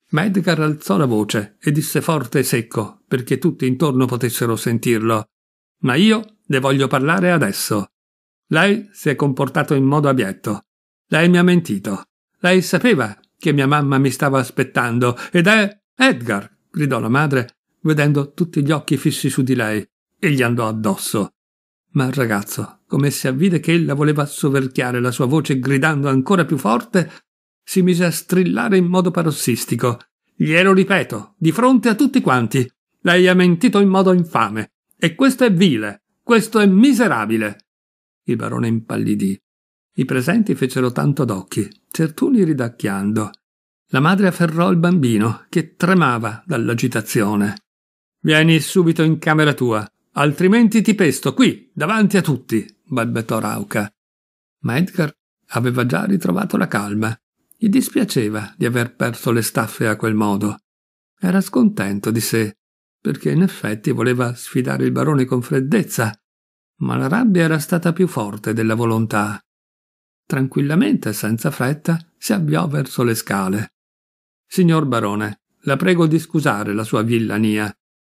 ma Edgar alzò la voce e disse forte e secco, perché tutti intorno potessero sentirlo. Ma io le voglio parlare adesso. Lei si è comportato in modo abietto. Lei mi ha mentito. Lei sapeva che mia mamma mi stava aspettando ed è Edgar, gridò la madre, vedendo tutti gli occhi fissi su di lei, e gli andò addosso. Ma il ragazzo, come si avvide che ella voleva soverchiare la sua voce gridando ancora più forte, si mise a strillare in modo parossistico. Glielo ripeto, di fronte a tutti quanti. Lei ha mentito in modo infame. E questo è vile. Questo è miserabile. Il barone impallidì. I presenti fecero tanto d'occhi, certuni ridacchiando. La madre afferrò il bambino, che tremava dall'agitazione. Vieni subito in camera tua, altrimenti ti pesto qui, davanti a tutti, balbettò Rauca. Ma Edgar aveva già ritrovato la calma. Gli dispiaceva di aver perso le staffe a quel modo. Era scontento di sé, perché in effetti voleva sfidare il barone con freddezza, ma la rabbia era stata più forte della volontà. Tranquillamente senza fretta si avviò verso le scale. Signor barone, la prego di scusare la sua villania.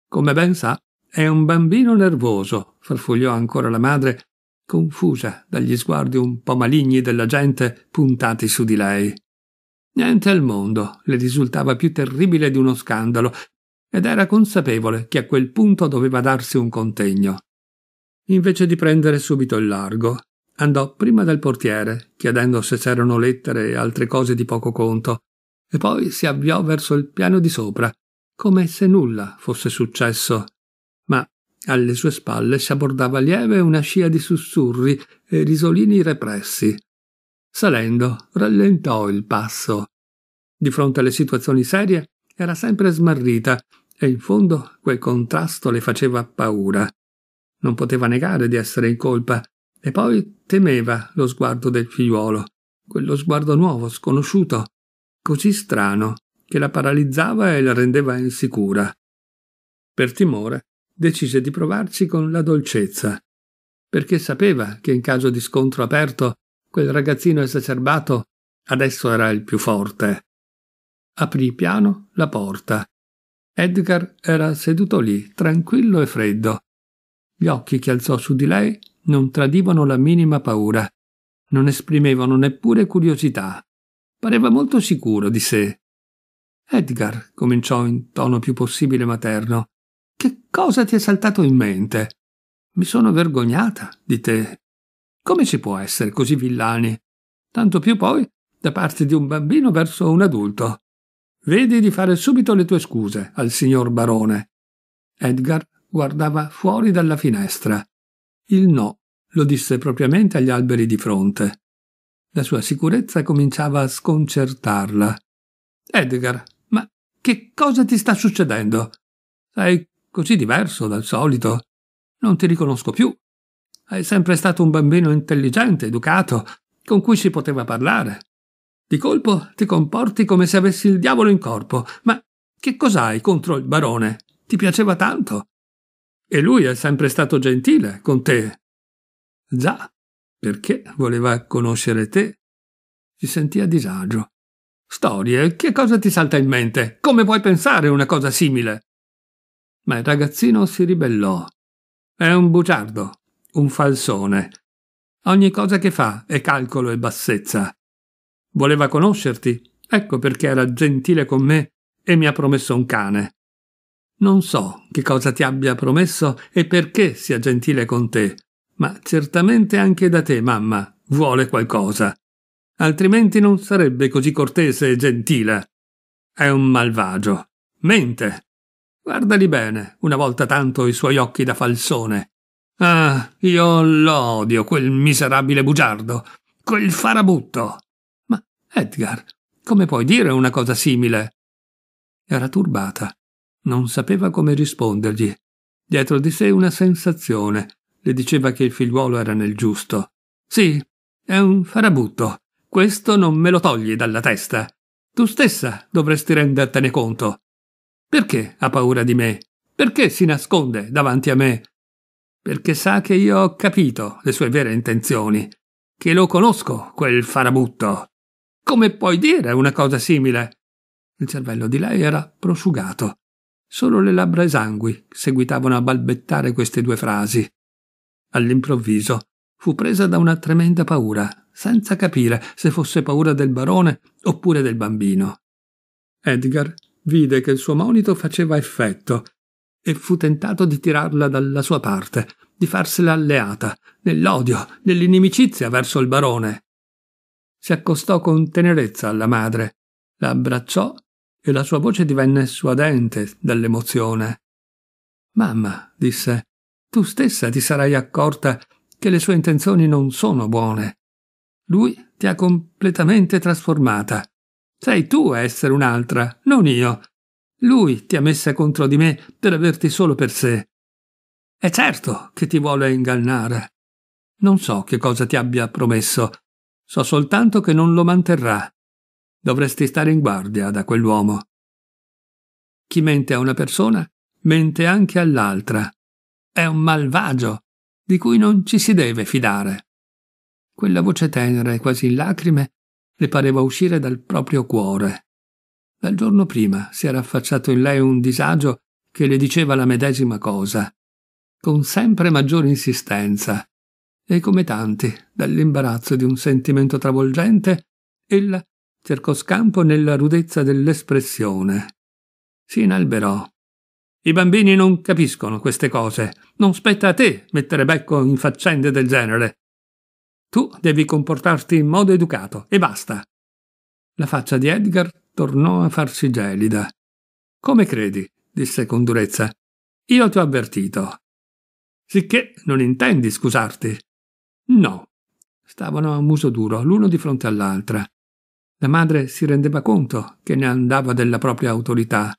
Come ben sa, è un bambino nervoso, farfugliò ancora la madre, confusa dagli sguardi un po' maligni della gente puntati su di lei. Niente al mondo le risultava più terribile di uno scandalo, ed era consapevole che a quel punto doveva darsi un contegno. Invece di prendere subito il largo, andò prima dal portiere, chiedendo se c'erano lettere e altre cose di poco conto, e poi si avviò verso il piano di sopra, come se nulla fosse successo. Ma alle sue spalle si abbordava lieve una scia di sussurri e risolini repressi. Salendo, rallentò il passo. Di fronte alle situazioni serie era sempre smarrita e in fondo quel contrasto le faceva paura. Non poteva negare di essere in colpa e poi temeva lo sguardo del figliuolo, quello sguardo nuovo, sconosciuto, così strano, che la paralizzava e la rendeva insicura. Per timore, decise di provarci con la dolcezza, perché sapeva che in caso di scontro aperto quel ragazzino esacerbato adesso era il più forte. Aprì piano la porta. Edgar era seduto lì, tranquillo e freddo. Gli occhi che alzò su di lei non tradivano la minima paura, non esprimevano neppure curiosità. Pareva molto sicuro di sé. Edgar, cominciò in tono più possibile materno, che cosa ti è saltato in mente? Mi sono vergognata di te. Come si può essere così villani? Tanto più poi da parte di un bambino verso un adulto. Vedi di fare subito le tue scuse al signor barone. Edgar guardava fuori dalla finestra. Il no lo disse propriamente agli alberi di fronte. La sua sicurezza cominciava a sconcertarla. Edgar, ma che cosa ti sta succedendo? Sei così diverso dal solito. Non ti riconosco più. Hai sempre stato un bambino intelligente, educato, con cui si poteva parlare. Di colpo ti comporti come se avessi il diavolo in corpo. Ma che cos'hai contro il barone? Ti piaceva tanto? E lui è sempre stato gentile con te. Già, perché voleva conoscere te. Si sentì a disagio. Storie, che cosa ti salta in mente? Come puoi pensare una cosa simile? Ma il ragazzino si ribellò. È un bugiardo, un falsone. Ogni cosa che fa è calcolo e bassezza. Voleva conoscerti, ecco perché era gentile con me e mi ha promesso un cane. Non so che cosa ti abbia promesso e perché sia gentile con te, ma certamente anche da te, mamma, vuole qualcosa. Altrimenti non sarebbe così cortese e gentile. È un malvagio. Mente. Guardali bene, una volta tanto i suoi occhi da falsone. Ah, io lo odio, quel miserabile bugiardo, quel farabutto. Ma, Edgar, come puoi dire una cosa simile? Era turbata. Non sapeva come rispondergli. Dietro di sé una sensazione, le diceva che il figliuolo era nel giusto. Sì, è un farabutto. Questo non me lo togli dalla testa. Tu stessa dovresti rendertene conto. Perché ha paura di me? Perché si nasconde davanti a me? Perché sa che io ho capito le sue vere intenzioni, che lo conosco, quel farabutto. Come puoi dire una cosa simile? Il cervello di lei era prosciugato. Solo le labbra esangui seguitavano a balbettare queste due frasi. All'improvviso fu presa da una tremenda paura, senza capire se fosse paura del barone oppure del bambino. Edgar vide che il suo monito faceva effetto e fu tentato di tirarla dalla sua parte, di farsela alleata, nell'odio, nell'inimicizia verso il barone. Si accostò con tenerezza alla madre, la abbracciò e la sua voce divenne suadente dall'emozione. Mamma, disse, tu stessa ti sarai accorta che le sue intenzioni non sono buone. Lui ti ha completamente trasformata. Sei tu a essere un'altra, non io. Lui ti ha messa contro di me per averti solo per sé. È certo che ti vuole ingannare. Non so che cosa ti abbia promesso. So soltanto che non lo manterrà. Dovresti stare in guardia da quell'uomo. Chi mente a una persona, mente anche all'altra. È un malvagio di cui non ci si deve fidare. Quella voce tenera quasi in lacrime le pareva uscire dal proprio cuore. Dal giorno prima si era affacciato in lei un disagio che le diceva la medesima cosa, con sempre maggiore insistenza, e come tanti, dall'imbarazzo di un sentimento travolgente, ella cercò scampo nella rudezza dell'espressione. Si inalberò i bambini non capiscono queste cose. Non spetta a te mettere becco in faccende del genere. Tu devi comportarti in modo educato e basta. La faccia di Edgar tornò a farsi gelida. Come credi? disse con durezza. Io ti ho avvertito. Sicché non intendi scusarti? No. Stavano a muso duro, l'uno di fronte all'altra. La madre si rendeva conto che ne andava della propria autorità.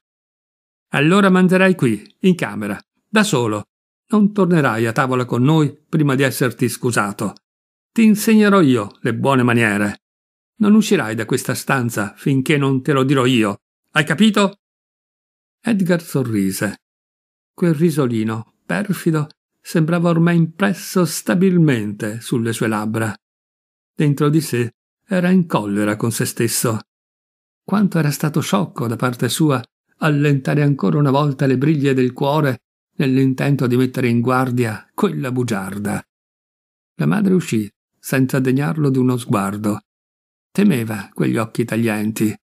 Allora mangerai qui, in camera, da solo. Non tornerai a tavola con noi prima di esserti scusato. Ti insegnerò io le buone maniere. Non uscirai da questa stanza finché non te lo dirò io. Hai capito? Edgar sorrise. Quel risolino, perfido, sembrava ormai impresso stabilmente sulle sue labbra. Dentro di sé era in collera con se stesso. Quanto era stato sciocco da parte sua allentare ancora una volta le briglie del cuore nell'intento di mettere in guardia quella bugiarda. La madre uscì senza degnarlo di uno sguardo. Temeva quegli occhi taglienti.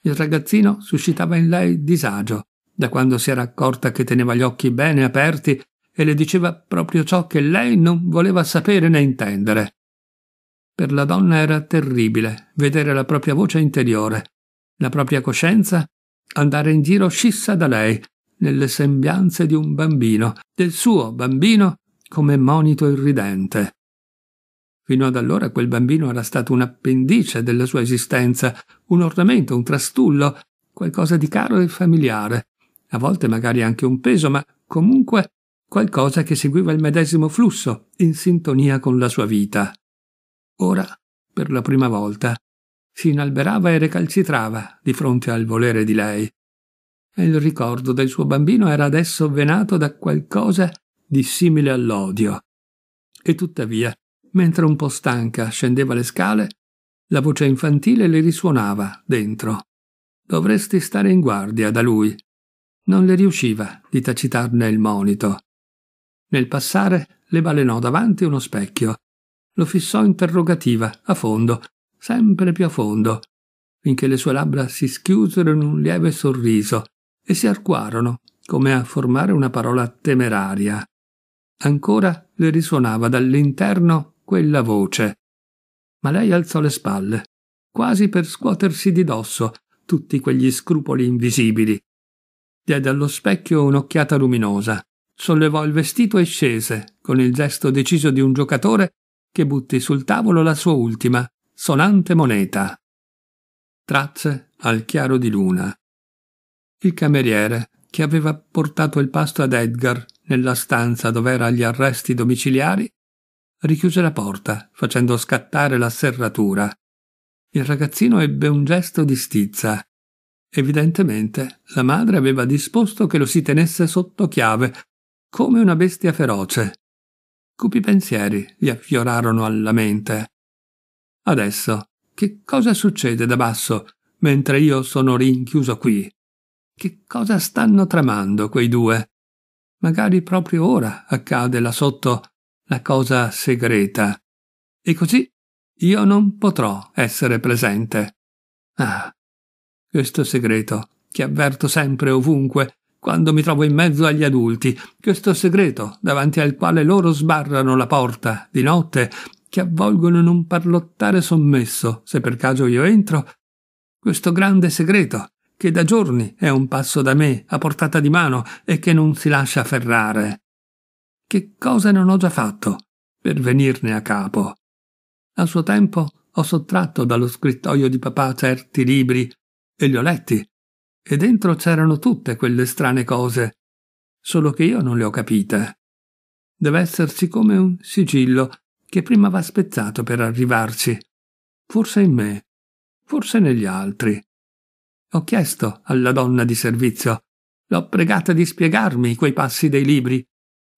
Il ragazzino suscitava in lei disagio da quando si era accorta che teneva gli occhi bene aperti e le diceva proprio ciò che lei non voleva sapere né intendere. Per la donna era terribile vedere la propria voce interiore, la propria coscienza andare in giro scissa da lei, nelle sembianze di un bambino, del suo bambino come monito irridente. Fino ad allora quel bambino era stato un appendice della sua esistenza, un ornamento, un trastullo, qualcosa di caro e familiare, a volte magari anche un peso, ma comunque qualcosa che seguiva il medesimo flusso, in sintonia con la sua vita. Ora, per la prima volta, si inalberava e recalcitrava di fronte al volere di lei. E il ricordo del suo bambino era adesso venato da qualcosa di simile all'odio. E tuttavia, mentre un po' stanca scendeva le scale, la voce infantile le risuonava dentro. Dovresti stare in guardia da lui. Non le riusciva di tacitarne il monito. Nel passare le balenò davanti uno specchio. Lo fissò interrogativa, a fondo, sempre più a fondo, finché le sue labbra si schiusero in un lieve sorriso e si arcuarono, come a formare una parola temeraria. Ancora le risuonava dall'interno quella voce. Ma lei alzò le spalle, quasi per scuotersi di dosso tutti quegli scrupoli invisibili. Diede allo specchio un'occhiata luminosa sollevò il vestito e scese, con il gesto deciso di un giocatore che butti sul tavolo la sua ultima, sonante moneta. Tracce al chiaro di luna. Il cameriere, che aveva portato il pasto ad Edgar nella stanza dove era agli arresti domiciliari, richiuse la porta, facendo scattare la serratura. Il ragazzino ebbe un gesto di stizza. Evidentemente la madre aveva disposto che lo si tenesse sotto chiave come una bestia feroce. Cupi pensieri gli affiorarono alla mente. Adesso, che cosa succede da basso mentre io sono rinchiuso qui? Che cosa stanno tramando quei due? Magari proprio ora accade là sotto la cosa segreta. E così io non potrò essere presente. Ah, questo segreto, che avverto sempre ovunque, quando mi trovo in mezzo agli adulti, questo segreto davanti al quale loro sbarrano la porta di notte, che avvolgono in un parlottare sommesso, se per caso io entro, questo grande segreto, che da giorni è un passo da me, a portata di mano, e che non si lascia ferrare. Che cosa non ho già fatto per venirne a capo? A suo tempo ho sottratto dallo scrittoio di papà certi libri e li ho letti e dentro c'erano tutte quelle strane cose, solo che io non le ho capite. Deve esserci come un sigillo che prima va spezzato per arrivarci, forse in me, forse negli altri. Ho chiesto alla donna di servizio, l'ho pregata di spiegarmi quei passi dei libri,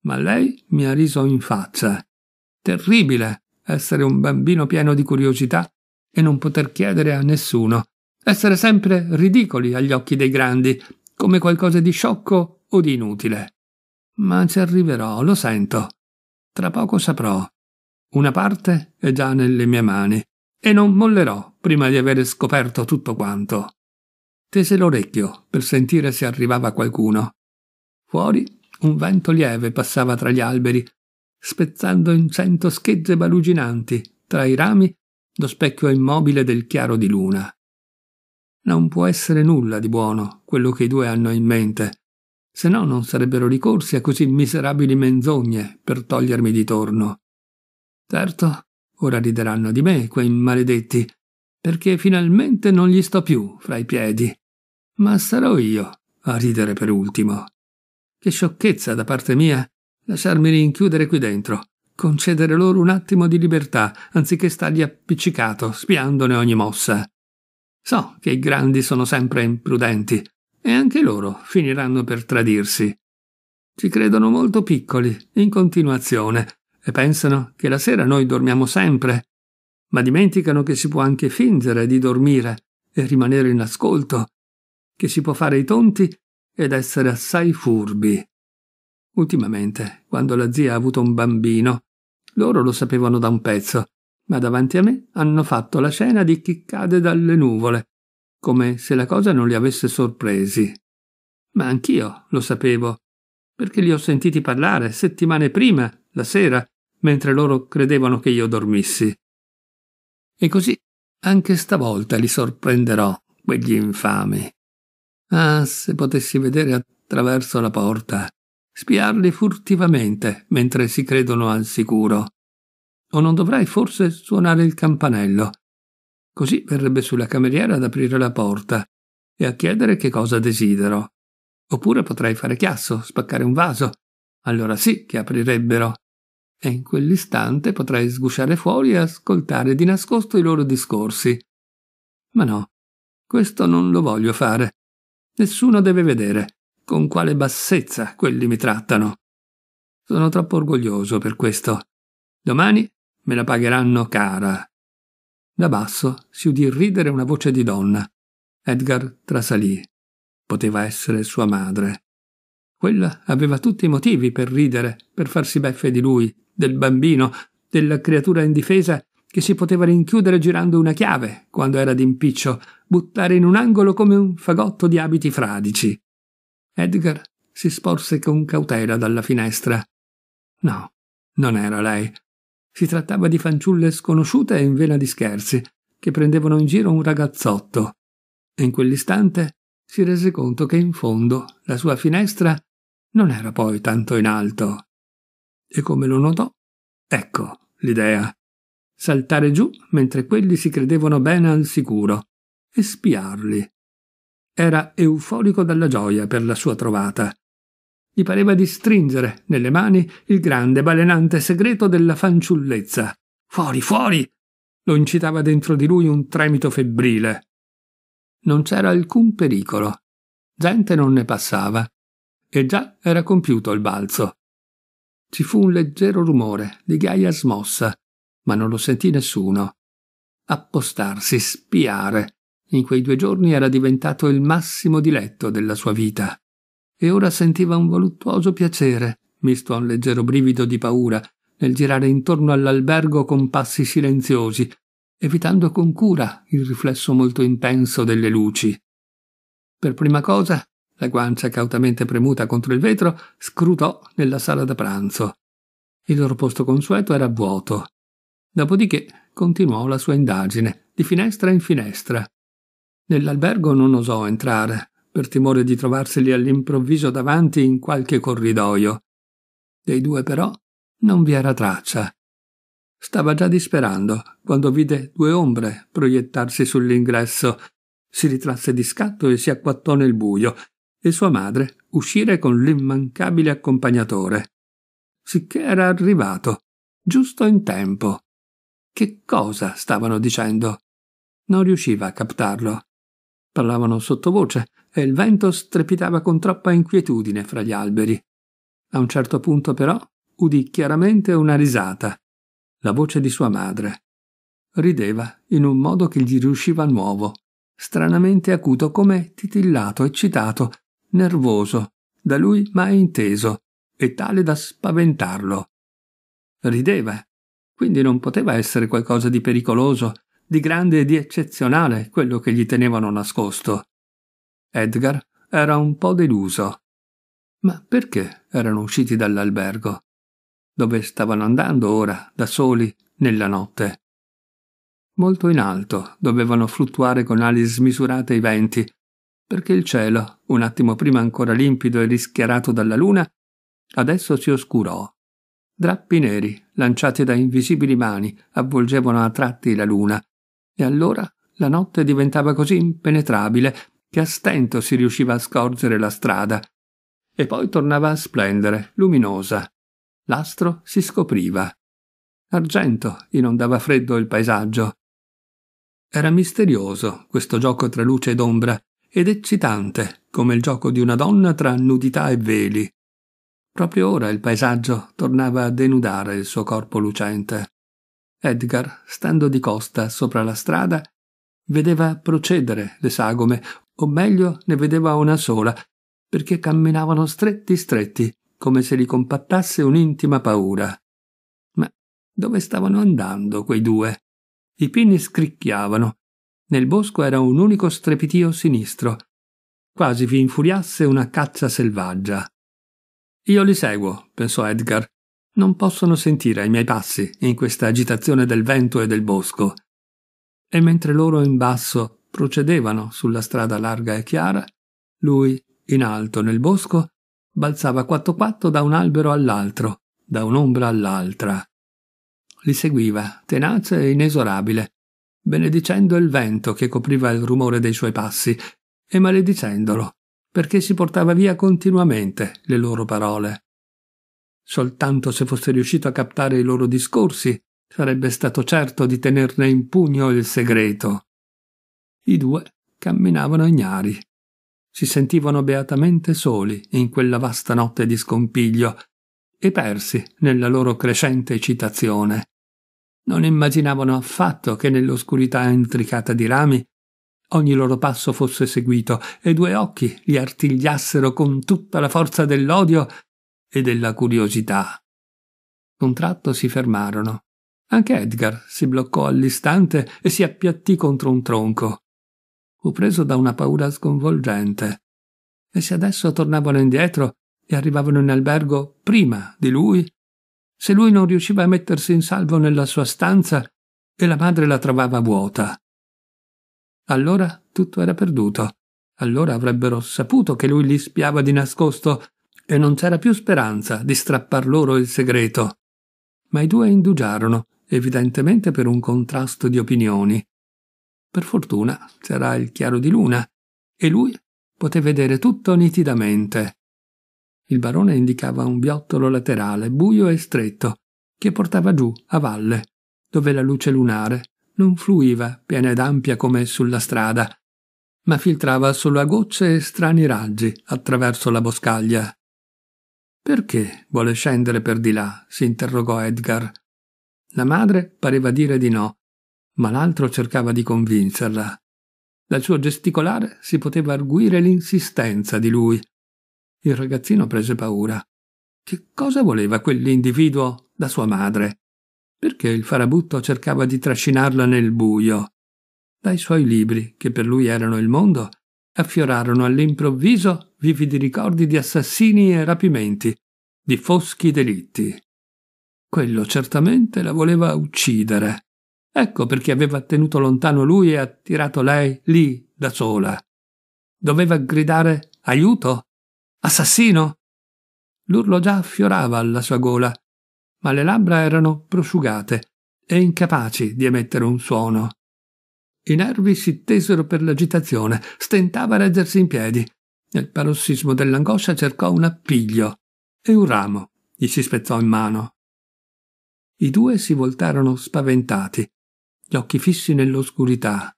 ma lei mi ha riso in faccia. Terribile essere un bambino pieno di curiosità e non poter chiedere a nessuno essere sempre ridicoli agli occhi dei grandi, come qualcosa di sciocco o di inutile. Ma ci arriverò, lo sento. Tra poco saprò. Una parte è già nelle mie mani e non mollerò prima di aver scoperto tutto quanto. Tese l'orecchio per sentire se arrivava qualcuno. Fuori un vento lieve passava tra gli alberi, spezzando in cento schegge baluginanti tra i rami lo specchio immobile del chiaro di luna. Non può essere nulla di buono quello che i due hanno in mente, se no non sarebbero ricorsi a così miserabili menzogne per togliermi di torno. Certo, ora rideranno di me, quei maledetti, perché finalmente non gli sto più fra i piedi. Ma sarò io a ridere per ultimo. Che sciocchezza da parte mia lasciarmi rinchiudere qui dentro, concedere loro un attimo di libertà, anziché stargli appiccicato, spiandone ogni mossa. So che i grandi sono sempre imprudenti, e anche loro finiranno per tradirsi. Ci credono molto piccoli, in continuazione, e pensano che la sera noi dormiamo sempre, ma dimenticano che si può anche fingere di dormire e rimanere in ascolto, che si può fare i tonti ed essere assai furbi. Ultimamente, quando la zia ha avuto un bambino, loro lo sapevano da un pezzo, ma davanti a me hanno fatto la scena di chi cade dalle nuvole, come se la cosa non li avesse sorpresi. Ma anch'io lo sapevo, perché li ho sentiti parlare settimane prima, la sera, mentre loro credevano che io dormissi. E così anche stavolta li sorprenderò, quegli infami. Ah, se potessi vedere attraverso la porta, spiarli furtivamente mentre si credono al sicuro. O non dovrei forse suonare il campanello? Così verrebbe sulla cameriera ad aprire la porta e a chiedere che cosa desidero. Oppure potrei fare chiasso, spaccare un vaso. Allora sì che aprirebbero e in quell'istante potrei sgusciare fuori e ascoltare di nascosto i loro discorsi. Ma no, questo non lo voglio fare. Nessuno deve vedere con quale bassezza quelli mi trattano. Sono troppo orgoglioso per questo. Domani me la pagheranno cara. Da basso si udì ridere una voce di donna. Edgar trasalì. Poteva essere sua madre. Quella aveva tutti i motivi per ridere, per farsi beffe di lui, del bambino, della creatura indifesa che si poteva rinchiudere girando una chiave quando era d'impiccio, buttare in un angolo come un fagotto di abiti fradici. Edgar si sporse con cautela dalla finestra. No, non era lei. Si trattava di fanciulle sconosciute e in vena di scherzi, che prendevano in giro un ragazzotto. E in quell'istante si rese conto che in fondo la sua finestra non era poi tanto in alto. E come lo notò? Ecco l'idea. Saltare giù mentre quelli si credevano bene al sicuro e spiarli. Era euforico dalla gioia per la sua trovata. Gli pareva di stringere nelle mani il grande balenante segreto della fanciullezza. Fuori, fuori! lo incitava dentro di lui un tremito febbrile. Non c'era alcun pericolo. Gente non ne passava. E già era compiuto il balzo. Ci fu un leggero rumore di ghiaia smossa, ma non lo sentì nessuno. Appostarsi, spiare, in quei due giorni era diventato il massimo diletto della sua vita. E ora sentiva un voluttuoso piacere, misto a un leggero brivido di paura, nel girare intorno all'albergo con passi silenziosi, evitando con cura il riflesso molto intenso delle luci. Per prima cosa la guancia cautamente premuta contro il vetro, scrutò nella sala da pranzo. Il loro posto consueto era vuoto. Dopodiché continuò la sua indagine, di finestra in finestra. Nell'albergo non osò entrare, per timore di trovarseli all'improvviso davanti in qualche corridoio. Dei due però non vi era traccia. Stava già disperando quando vide due ombre proiettarsi sull'ingresso. Si ritrasse di scatto e si acquattò nel buio, e sua madre uscire con l'immancabile accompagnatore. Sicché era arrivato, giusto in tempo. Che cosa stavano dicendo? Non riusciva a captarlo. Parlavano sottovoce e il vento strepitava con troppa inquietudine fra gli alberi. A un certo punto però udì chiaramente una risata, la voce di sua madre. Rideva in un modo che gli riusciva nuovo, stranamente acuto come titillato, eccitato, nervoso, da lui mai inteso, e tale da spaventarlo. Rideva, quindi non poteva essere qualcosa di pericoloso, di grande e di eccezionale quello che gli tenevano nascosto. Edgar era un po' deluso. Ma perché erano usciti dall'albergo? Dove stavano andando ora, da soli, nella notte? Molto in alto dovevano fluttuare con ali smisurate i venti, perché il cielo, un attimo prima ancora limpido e rischiarato dalla luna, adesso si oscurò. Drappi neri, lanciati da invisibili mani, avvolgevano a tratti la luna, e allora la notte diventava così impenetrabile che a stento si riusciva a scorgere la strada, e poi tornava a splendere, luminosa. L'astro si scopriva. Argento inondava freddo il paesaggio. Era misterioso questo gioco tra luce ed ombra, ed eccitante, come il gioco di una donna tra nudità e veli. Proprio ora il paesaggio tornava a denudare il suo corpo lucente. Edgar, stando di costa sopra la strada, vedeva procedere le sagome, o meglio ne vedeva una sola, perché camminavano stretti stretti, come se li compattasse un'intima paura. Ma dove stavano andando quei due? I pini scricchiavano. Nel bosco era un unico strepitio sinistro. Quasi vi infuriasse una caccia selvaggia. Io li seguo, pensò Edgar. Non possono sentire i miei passi in questa agitazione del vento e del bosco. E mentre loro in basso procedevano sulla strada larga e chiara, lui, in alto nel bosco, balzava quatto quatto da un albero all'altro, da un'ombra all'altra li seguiva, tenace e inesorabile, benedicendo il vento che copriva il rumore dei suoi passi e maledicendolo, perché si portava via continuamente le loro parole. Soltanto se fosse riuscito a captare i loro discorsi, sarebbe stato certo di tenerne in pugno il segreto. I due camminavano ignari. Si sentivano beatamente soli in quella vasta notte di scompiglio e persi nella loro crescente eccitazione. Non immaginavano affatto che nell'oscurità intricata di rami ogni loro passo fosse seguito e due occhi li artigliassero con tutta la forza dell'odio e della curiosità. Un tratto si fermarono. Anche Edgar si bloccò all'istante e si appiattì contro un tronco. Fu preso da una paura sconvolgente. E se adesso tornavano indietro e arrivavano in albergo prima di lui, se lui non riusciva a mettersi in salvo nella sua stanza e la madre la trovava vuota. Allora tutto era perduto. Allora avrebbero saputo che lui li spiava di nascosto e non c'era più speranza di strappar loro il segreto. Ma i due indugiarono, evidentemente per un contrasto di opinioni. Per fortuna c'era il chiaro di luna e lui poté vedere tutto nitidamente. Il barone indicava un viottolo laterale, buio e stretto, che portava giù, a valle, dove la luce lunare non fluiva piena ed ampia come sulla strada, ma filtrava solo a gocce e strani raggi attraverso la boscaglia. Perché vuole scendere per di là? si interrogò Edgar. La madre pareva dire di no, ma l'altro cercava di convincerla. Dal suo gesticolare si poteva arguire l'insistenza di lui, il ragazzino prese paura. Che cosa voleva quell'individuo da sua madre? Perché il farabutto cercava di trascinarla nel buio? Dai suoi libri, che per lui erano il mondo, affiorarono all'improvviso vividi ricordi di assassini e rapimenti, di foschi delitti. Quello certamente la voleva uccidere. Ecco perché aveva tenuto lontano lui e attirato lei lì da sola. Doveva gridare aiuto Assassino! L'urlo già affiorava alla sua gola, ma le labbra erano prosciugate e incapaci di emettere un suono. I nervi si tesero per l'agitazione, stentava a reggersi in piedi. Nel parossismo dell'angoscia cercò un appiglio e un ramo gli si spezzò in mano. I due si voltarono spaventati, gli occhi fissi nell'oscurità.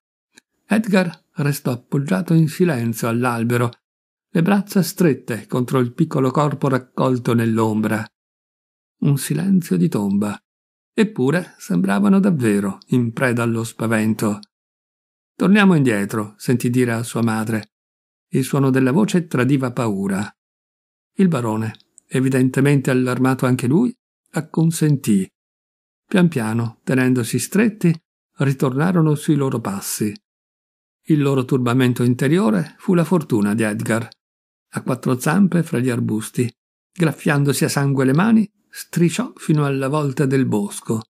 Edgar restò appoggiato in silenzio all'albero le braccia strette contro il piccolo corpo raccolto nell'ombra. Un silenzio di tomba. Eppure sembravano davvero in preda allo spavento. Torniamo indietro, sentì dire a sua madre. Il suono della voce tradiva paura. Il barone, evidentemente allarmato anche lui, acconsentì. Pian piano, tenendosi stretti, ritornarono sui loro passi. Il loro turbamento interiore fu la fortuna di Edgar a quattro zampe fra gli arbusti. Graffiandosi a sangue le mani, strisciò fino alla volta del bosco.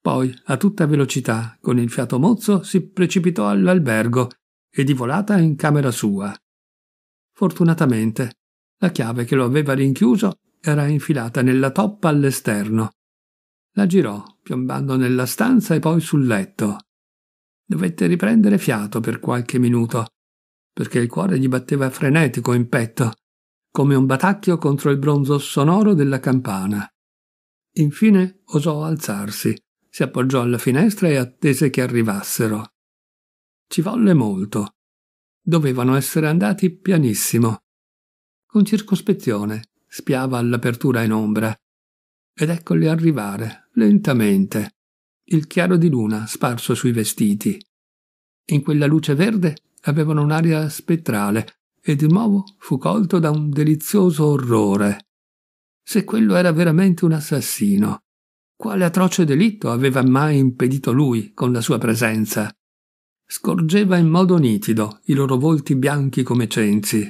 Poi, a tutta velocità, con il fiato mozzo, si precipitò all'albergo e di volata in camera sua. Fortunatamente, la chiave che lo aveva rinchiuso era infilata nella toppa all'esterno. La girò, piombando nella stanza e poi sul letto. Dovette riprendere fiato per qualche minuto, perché il cuore gli batteva frenetico in petto, come un batacchio contro il bronzo sonoro della campana. Infine osò alzarsi, si appoggiò alla finestra e attese che arrivassero. Ci volle molto. Dovevano essere andati pianissimo. Con circospezione spiava all'apertura in ombra. Ed eccoli arrivare, lentamente, il chiaro di luna sparso sui vestiti. In quella luce verde avevano un'aria spettrale e di nuovo fu colto da un delizioso orrore. Se quello era veramente un assassino, quale atroce delitto aveva mai impedito lui con la sua presenza? Scorgeva in modo nitido i loro volti bianchi come censi.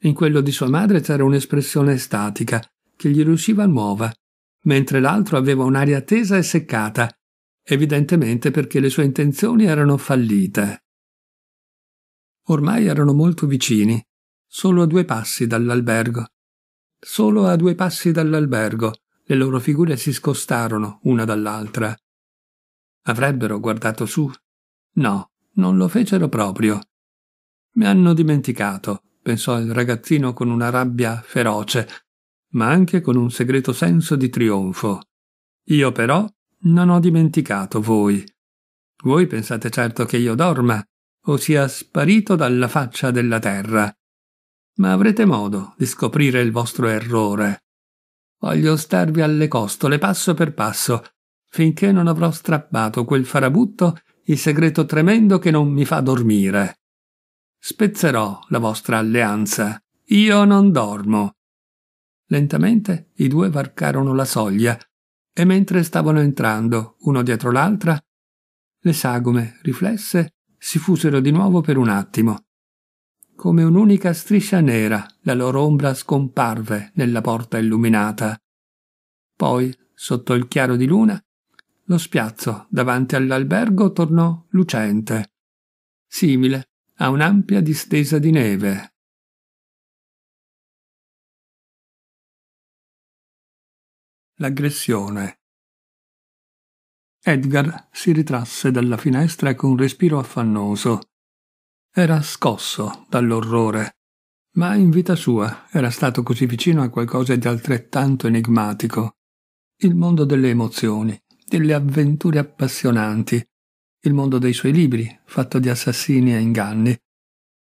In quello di sua madre c'era un'espressione statica che gli riusciva nuova, mentre l'altro aveva un'aria tesa e seccata, evidentemente perché le sue intenzioni erano fallite. Ormai erano molto vicini, solo a due passi dall'albergo. Solo a due passi dall'albergo le loro figure si scostarono una dall'altra. Avrebbero guardato su? No, non lo fecero proprio. Mi hanno dimenticato, pensò il ragazzino con una rabbia feroce, ma anche con un segreto senso di trionfo. Io però non ho dimenticato voi. Voi pensate certo che io dorma o sia sparito dalla faccia della terra. Ma avrete modo di scoprire il vostro errore. Voglio starvi alle costole passo per passo, finché non avrò strappato quel farabutto il segreto tremendo che non mi fa dormire. Spezzerò la vostra alleanza. Io non dormo. Lentamente i due varcarono la soglia e mentre stavano entrando uno dietro l'altra, le sagome riflesse si fusero di nuovo per un attimo. Come un'unica striscia nera la loro ombra scomparve nella porta illuminata. Poi, sotto il chiaro di luna, lo spiazzo davanti all'albergo tornò lucente, simile a un'ampia distesa di neve. L'aggressione. Edgar si ritrasse dalla finestra con un respiro affannoso. Era scosso dall'orrore, ma in vita sua era stato così vicino a qualcosa di altrettanto enigmatico. Il mondo delle emozioni, delle avventure appassionanti, il mondo dei suoi libri, fatto di assassini e inganni.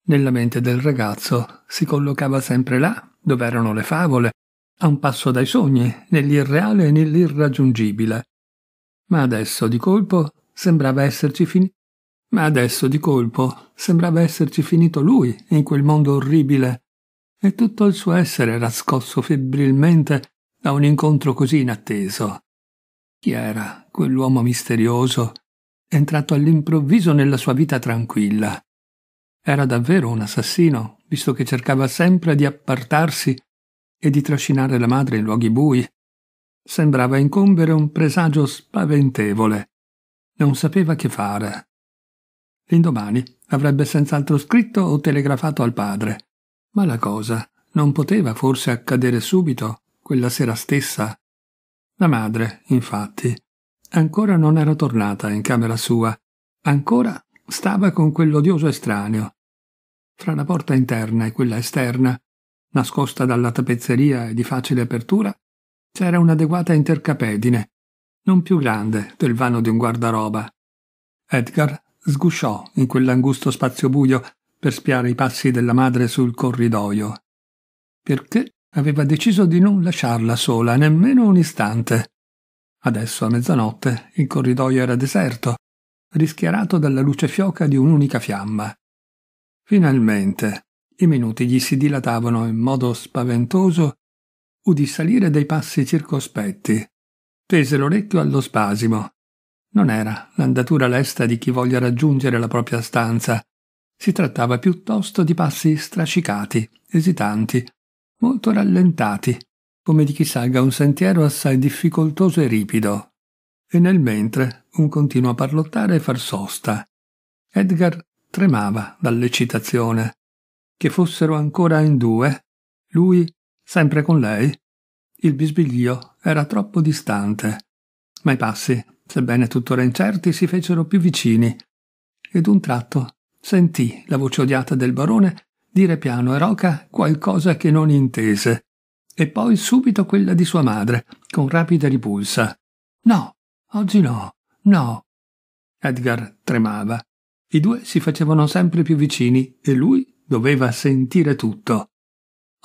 Nella mente del ragazzo si collocava sempre là, dove erano le favole, a un passo dai sogni, nell'irreale e nell'irraggiungibile. Ma adesso di colpo sembrava esserci finito. Ma adesso di colpo sembrava esserci finito lui in quel mondo orribile, e tutto il suo essere era scosso febbrilmente da un incontro così inatteso. Chi era quell'uomo misterioso, entrato all'improvviso nella sua vita tranquilla? Era davvero un assassino, visto che cercava sempre di appartarsi e di trascinare la madre in luoghi bui. Sembrava incombere un presagio spaventevole. Non sapeva che fare. L'indomani avrebbe senz'altro scritto o telegrafato al padre, ma la cosa non poteva forse accadere subito, quella sera stessa. La madre, infatti, ancora non era tornata in camera sua, ancora stava con quell'odioso estraneo. Fra la porta interna e quella esterna, nascosta dalla tappezzeria e di facile apertura, c'era un'adeguata intercapedine, non più grande del vano di un guardaroba. Edgar sgusciò in quell'angusto spazio buio per spiare i passi della madre sul corridoio. Perché aveva deciso di non lasciarla sola nemmeno un istante. Adesso a mezzanotte il corridoio era deserto, rischiarato dalla luce fioca di un'unica fiamma. Finalmente i minuti gli si dilatavano in modo spaventoso, udì salire dei passi circospetti. Tese l'orecchio allo spasimo. Non era l'andatura lesta di chi voglia raggiungere la propria stanza. Si trattava piuttosto di passi strascicati, esitanti, molto rallentati, come di chi salga un sentiero assai difficoltoso e ripido. e nel mentre un continuo parlottare e far sosta. Edgar tremava dall'eccitazione. Che fossero ancora in due, lui sempre con lei. Il bisbiglio era troppo distante, ma i passi, sebbene tuttora incerti, si fecero più vicini. Ed un tratto sentì la voce odiata del barone dire piano e roca qualcosa che non intese, e poi subito quella di sua madre, con rapida ripulsa. No, oggi no, no. Edgar tremava. I due si facevano sempre più vicini e lui doveva sentire tutto.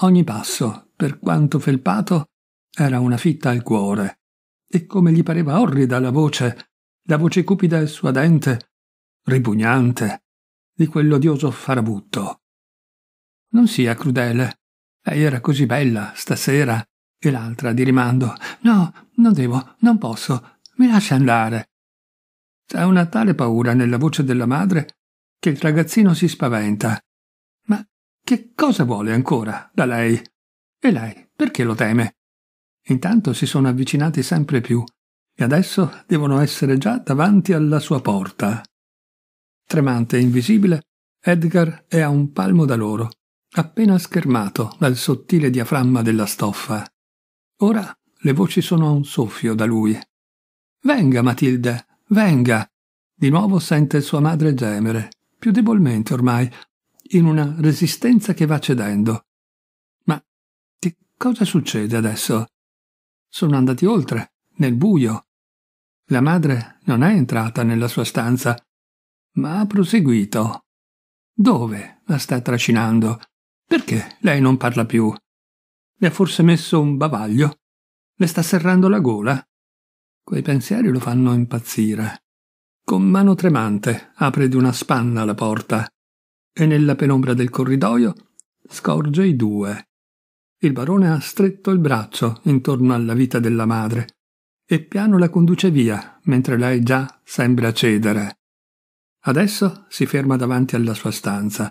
Ogni passo, per quanto felpato, era una fitta al cuore. E come gli pareva orrida la voce, la voce cupida e suadente, ripugnante, di quell'odioso farabutto. Non sia crudele. Lei era così bella stasera. E l'altra di rimando. No, non devo, non posso. Mi lascia andare. C'è una tale paura nella voce della madre che il ragazzino si spaventa. Ma che cosa vuole ancora da lei? E lei perché lo teme? Intanto si sono avvicinati sempre più e adesso devono essere già davanti alla sua porta. Tremante e invisibile, Edgar è a un palmo da loro, appena schermato dal sottile diaframma della stoffa. Ora le voci sono a un soffio da lui. Venga, Matilde, venga! Di nuovo sente sua madre gemere, più debolmente ormai, in una resistenza che va cedendo. Ma che cosa succede adesso? Sono andati oltre, nel buio. La madre non è entrata nella sua stanza, ma ha proseguito. Dove la sta trascinando? Perché lei non parla più? Le ha forse messo un bavaglio? Le sta serrando la gola? Quei pensieri lo fanno impazzire. Con mano tremante apre di una spanna la porta e nella penombra del corridoio scorge i due. Il barone ha stretto il braccio intorno alla vita della madre e piano la conduce via, mentre lei già sembra cedere. Adesso si ferma davanti alla sua stanza.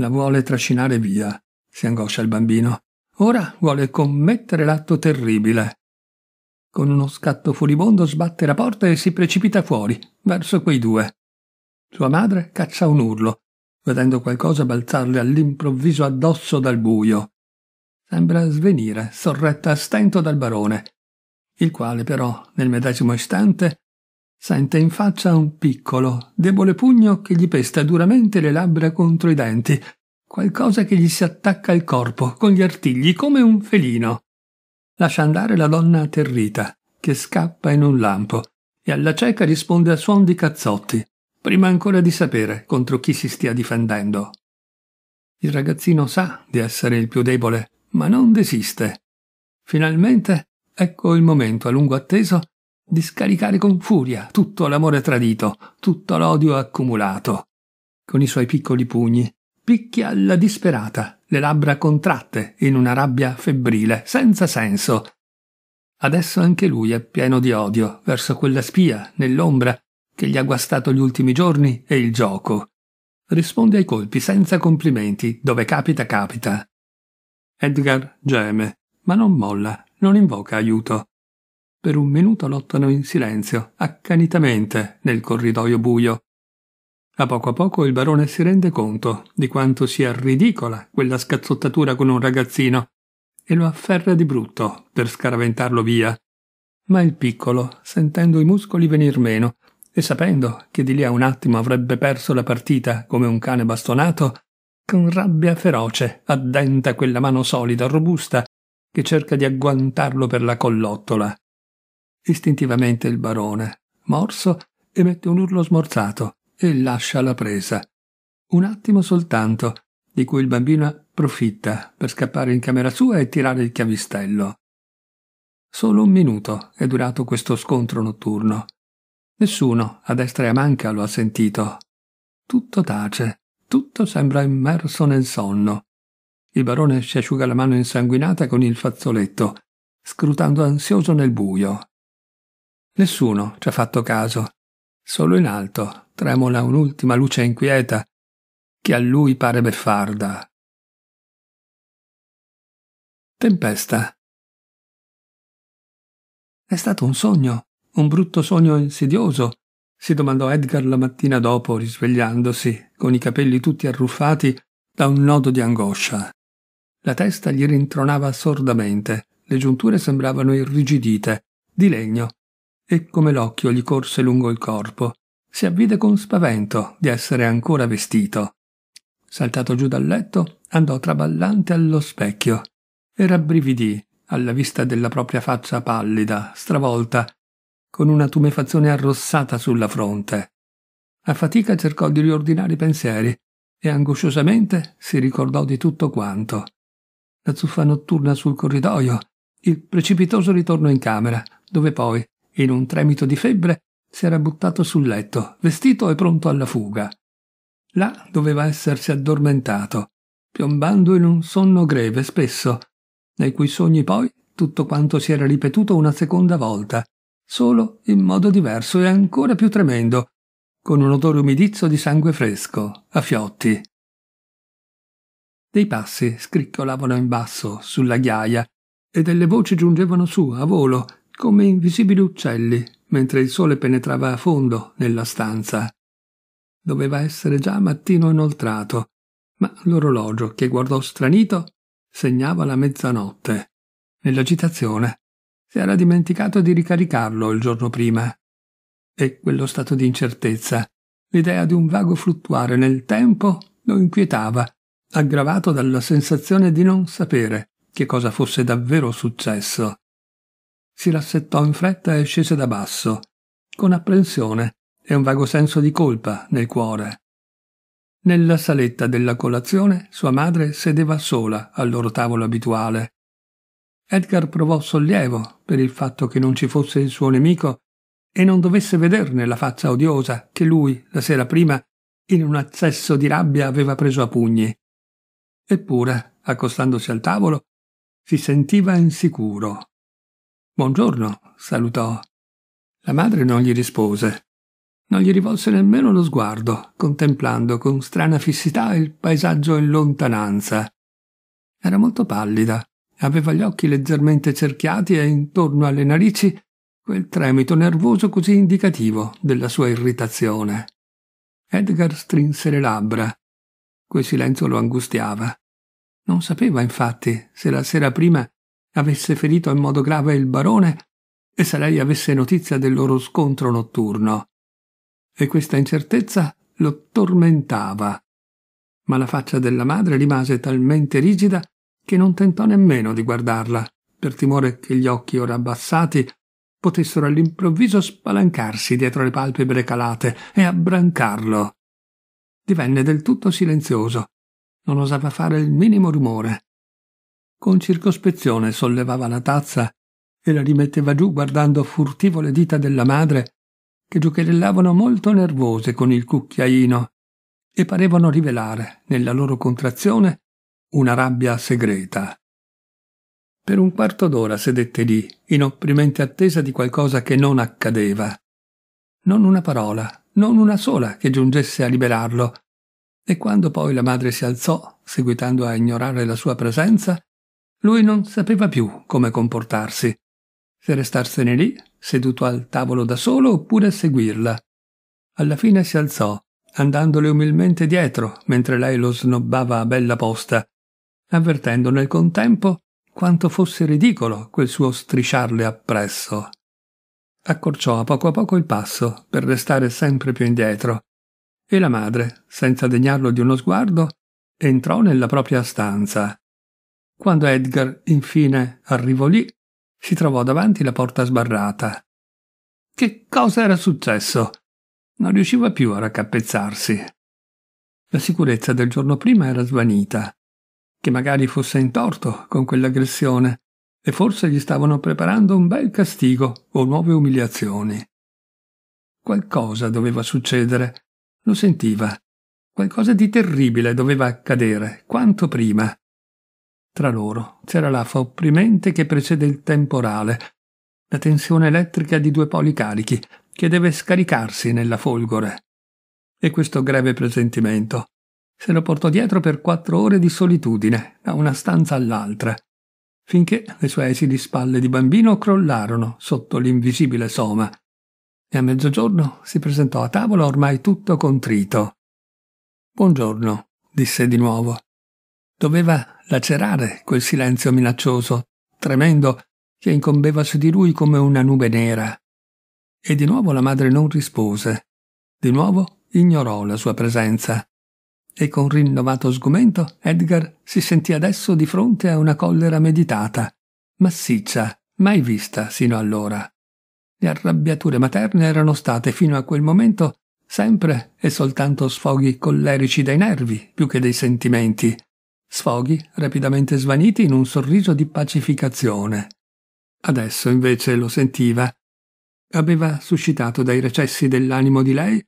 La vuole trascinare via, si angoscia il bambino. Ora vuole commettere l'atto terribile. Con uno scatto furibondo sbatte la porta e si precipita fuori, verso quei due. Sua madre caccia un urlo, vedendo qualcosa balzarle all'improvviso addosso dal buio. Sembra svenire, sorretta a stento dal barone, il quale però, nel medesimo istante, sente in faccia un piccolo, debole pugno che gli pesta duramente le labbra contro i denti, qualcosa che gli si attacca al corpo con gli artigli come un felino. Lascia andare la donna atterrita, che scappa in un lampo, e alla cieca risponde a suon di cazzotti, prima ancora di sapere contro chi si stia difendendo. Il ragazzino sa di essere il più debole, ma non desiste. Finalmente ecco il momento a lungo atteso di scaricare con furia tutto l'amore tradito, tutto l'odio accumulato. Con i suoi piccoli pugni picchia alla disperata, le labbra contratte in una rabbia febbrile, senza senso. Adesso anche lui è pieno di odio verso quella spia nell'ombra che gli ha guastato gli ultimi giorni e il gioco. Risponde ai colpi senza complimenti, dove capita capita. Edgar geme, ma non molla, non invoca aiuto. Per un minuto lottano in silenzio, accanitamente, nel corridoio buio. A poco a poco il barone si rende conto di quanto sia ridicola quella scazzottatura con un ragazzino e lo afferra di brutto per scaraventarlo via. Ma il piccolo, sentendo i muscoli venir meno e sapendo che di lì a un attimo avrebbe perso la partita come un cane bastonato, con rabbia feroce addenta quella mano solida, robusta, che cerca di agguantarlo per la collottola. Istintivamente il barone, morso, emette un urlo smorzato e lascia la presa. Un attimo soltanto, di cui il bambino approfitta per scappare in camera sua e tirare il chiavistello. Solo un minuto è durato questo scontro notturno. Nessuno, a destra e a manca, lo ha sentito. Tutto tace, tutto sembra immerso nel sonno. Il barone si asciuga la mano insanguinata con il fazzoletto, scrutando ansioso nel buio. Nessuno ci ha fatto caso. Solo in alto, tremola un'ultima luce inquieta che a lui pare beffarda. Tempesta. È stato un sogno, Un brutto sogno insidioso? si domandò Edgar la mattina dopo, risvegliandosi, con i capelli tutti arruffati da un nodo di angoscia. La testa gli rintronava sordamente, le giunture sembravano irrigidite, di legno, e come l'occhio gli corse lungo il corpo, si avvide con spavento di essere ancora vestito. Saltato giù dal letto, andò traballante allo specchio e rabbrividì alla vista della propria faccia pallida, stravolta, con una tumefazione arrossata sulla fronte. A fatica cercò di riordinare i pensieri e angosciosamente si ricordò di tutto quanto. La zuffa notturna sul corridoio, il precipitoso ritorno in camera, dove poi, in un tremito di febbre, si era buttato sul letto, vestito e pronto alla fuga. Là doveva essersi addormentato, piombando in un sonno greve spesso, nei cui sogni poi tutto quanto si era ripetuto una seconda volta, solo in modo diverso e ancora più tremendo, con un odore umidizzo di sangue fresco, a fiotti. Dei passi scricchiolavano in basso sulla ghiaia e delle voci giungevano su a volo come invisibili uccelli mentre il sole penetrava a fondo nella stanza. Doveva essere già mattino inoltrato, ma l'orologio che guardò stranito segnava la mezzanotte. Nell'agitazione si era dimenticato di ricaricarlo il giorno prima. E quello stato di incertezza, l'idea di un vago fluttuare nel tempo, lo inquietava, aggravato dalla sensazione di non sapere che cosa fosse davvero successo si rassettò in fretta e scese da basso, con apprensione e un vago senso di colpa nel cuore. Nella saletta della colazione sua madre sedeva sola al loro tavolo abituale. Edgar provò sollievo per il fatto che non ci fosse il suo nemico e non dovesse vederne la faccia odiosa che lui, la sera prima, in un accesso di rabbia aveva preso a pugni. Eppure, accostandosi al tavolo, si sentiva insicuro. Buongiorno, salutò. La madre non gli rispose. Non gli rivolse nemmeno lo sguardo, contemplando con strana fissità il paesaggio in lontananza. Era molto pallida, aveva gli occhi leggermente cerchiati e intorno alle narici quel tremito nervoso così indicativo della sua irritazione. Edgar strinse le labbra. Quel silenzio lo angustiava. Non sapeva, infatti, se la sera prima avesse ferito in modo grave il barone e se lei avesse notizia del loro scontro notturno. E questa incertezza lo tormentava. Ma la faccia della madre rimase talmente rigida che non tentò nemmeno di guardarla, per timore che gli occhi ora abbassati potessero all'improvviso spalancarsi dietro le palpebre calate e abbrancarlo. Divenne del tutto silenzioso. Non osava fare il minimo rumore. Con circospezione sollevava la tazza e la rimetteva giù guardando furtivo le dita della madre che giocherellavano molto nervose con il cucchiaino e parevano rivelare nella loro contrazione una rabbia segreta. Per un quarto d'ora sedette lì, in opprimente attesa di qualcosa che non accadeva. Non una parola, non una sola che giungesse a liberarlo. E quando poi la madre si alzò, seguitando a ignorare la sua presenza, lui non sapeva più come comportarsi, se restarsene lì, seduto al tavolo da solo, oppure seguirla. Alla fine si alzò, andandole umilmente dietro, mentre lei lo snobbava a bella posta, avvertendo nel contempo quanto fosse ridicolo quel suo strisciarle appresso. Accorciò a poco a poco il passo per restare sempre più indietro, e la madre, senza degnarlo di uno sguardo, entrò nella propria stanza. Quando Edgar infine arrivò lì, si trovò davanti la porta sbarrata. Che cosa era successo? Non riusciva più a raccapezzarsi. La sicurezza del giorno prima era svanita. Che magari fosse in torto con quell'aggressione e forse gli stavano preparando un bel castigo o nuove umiliazioni. Qualcosa doveva succedere, lo sentiva. Qualcosa di terribile doveva accadere, quanto prima. Tra loro c'era l'afa opprimente che precede il temporale, la tensione elettrica di due poli carichi che deve scaricarsi nella folgore. E questo greve presentimento se lo portò dietro per quattro ore di solitudine, da una stanza all'altra, finché le sue esili spalle di bambino crollarono sotto l'invisibile soma e a mezzogiorno si presentò a tavola ormai tutto contrito. Buongiorno, disse di nuovo. Doveva lacerare quel silenzio minaccioso, tremendo, che incombeva su di lui come una nube nera. E di nuovo la madre non rispose. Di nuovo ignorò la sua presenza e con rinnovato sgomento Edgar si sentì adesso di fronte a una collera meditata, massiccia, mai vista sino allora. Le arrabbiature materne erano state fino a quel momento sempre e soltanto sfoghi collerici dei nervi più che dei sentimenti, sfoghi rapidamente svaniti in un sorriso di pacificazione. Adesso invece lo sentiva. Aveva suscitato dai recessi dell'animo di lei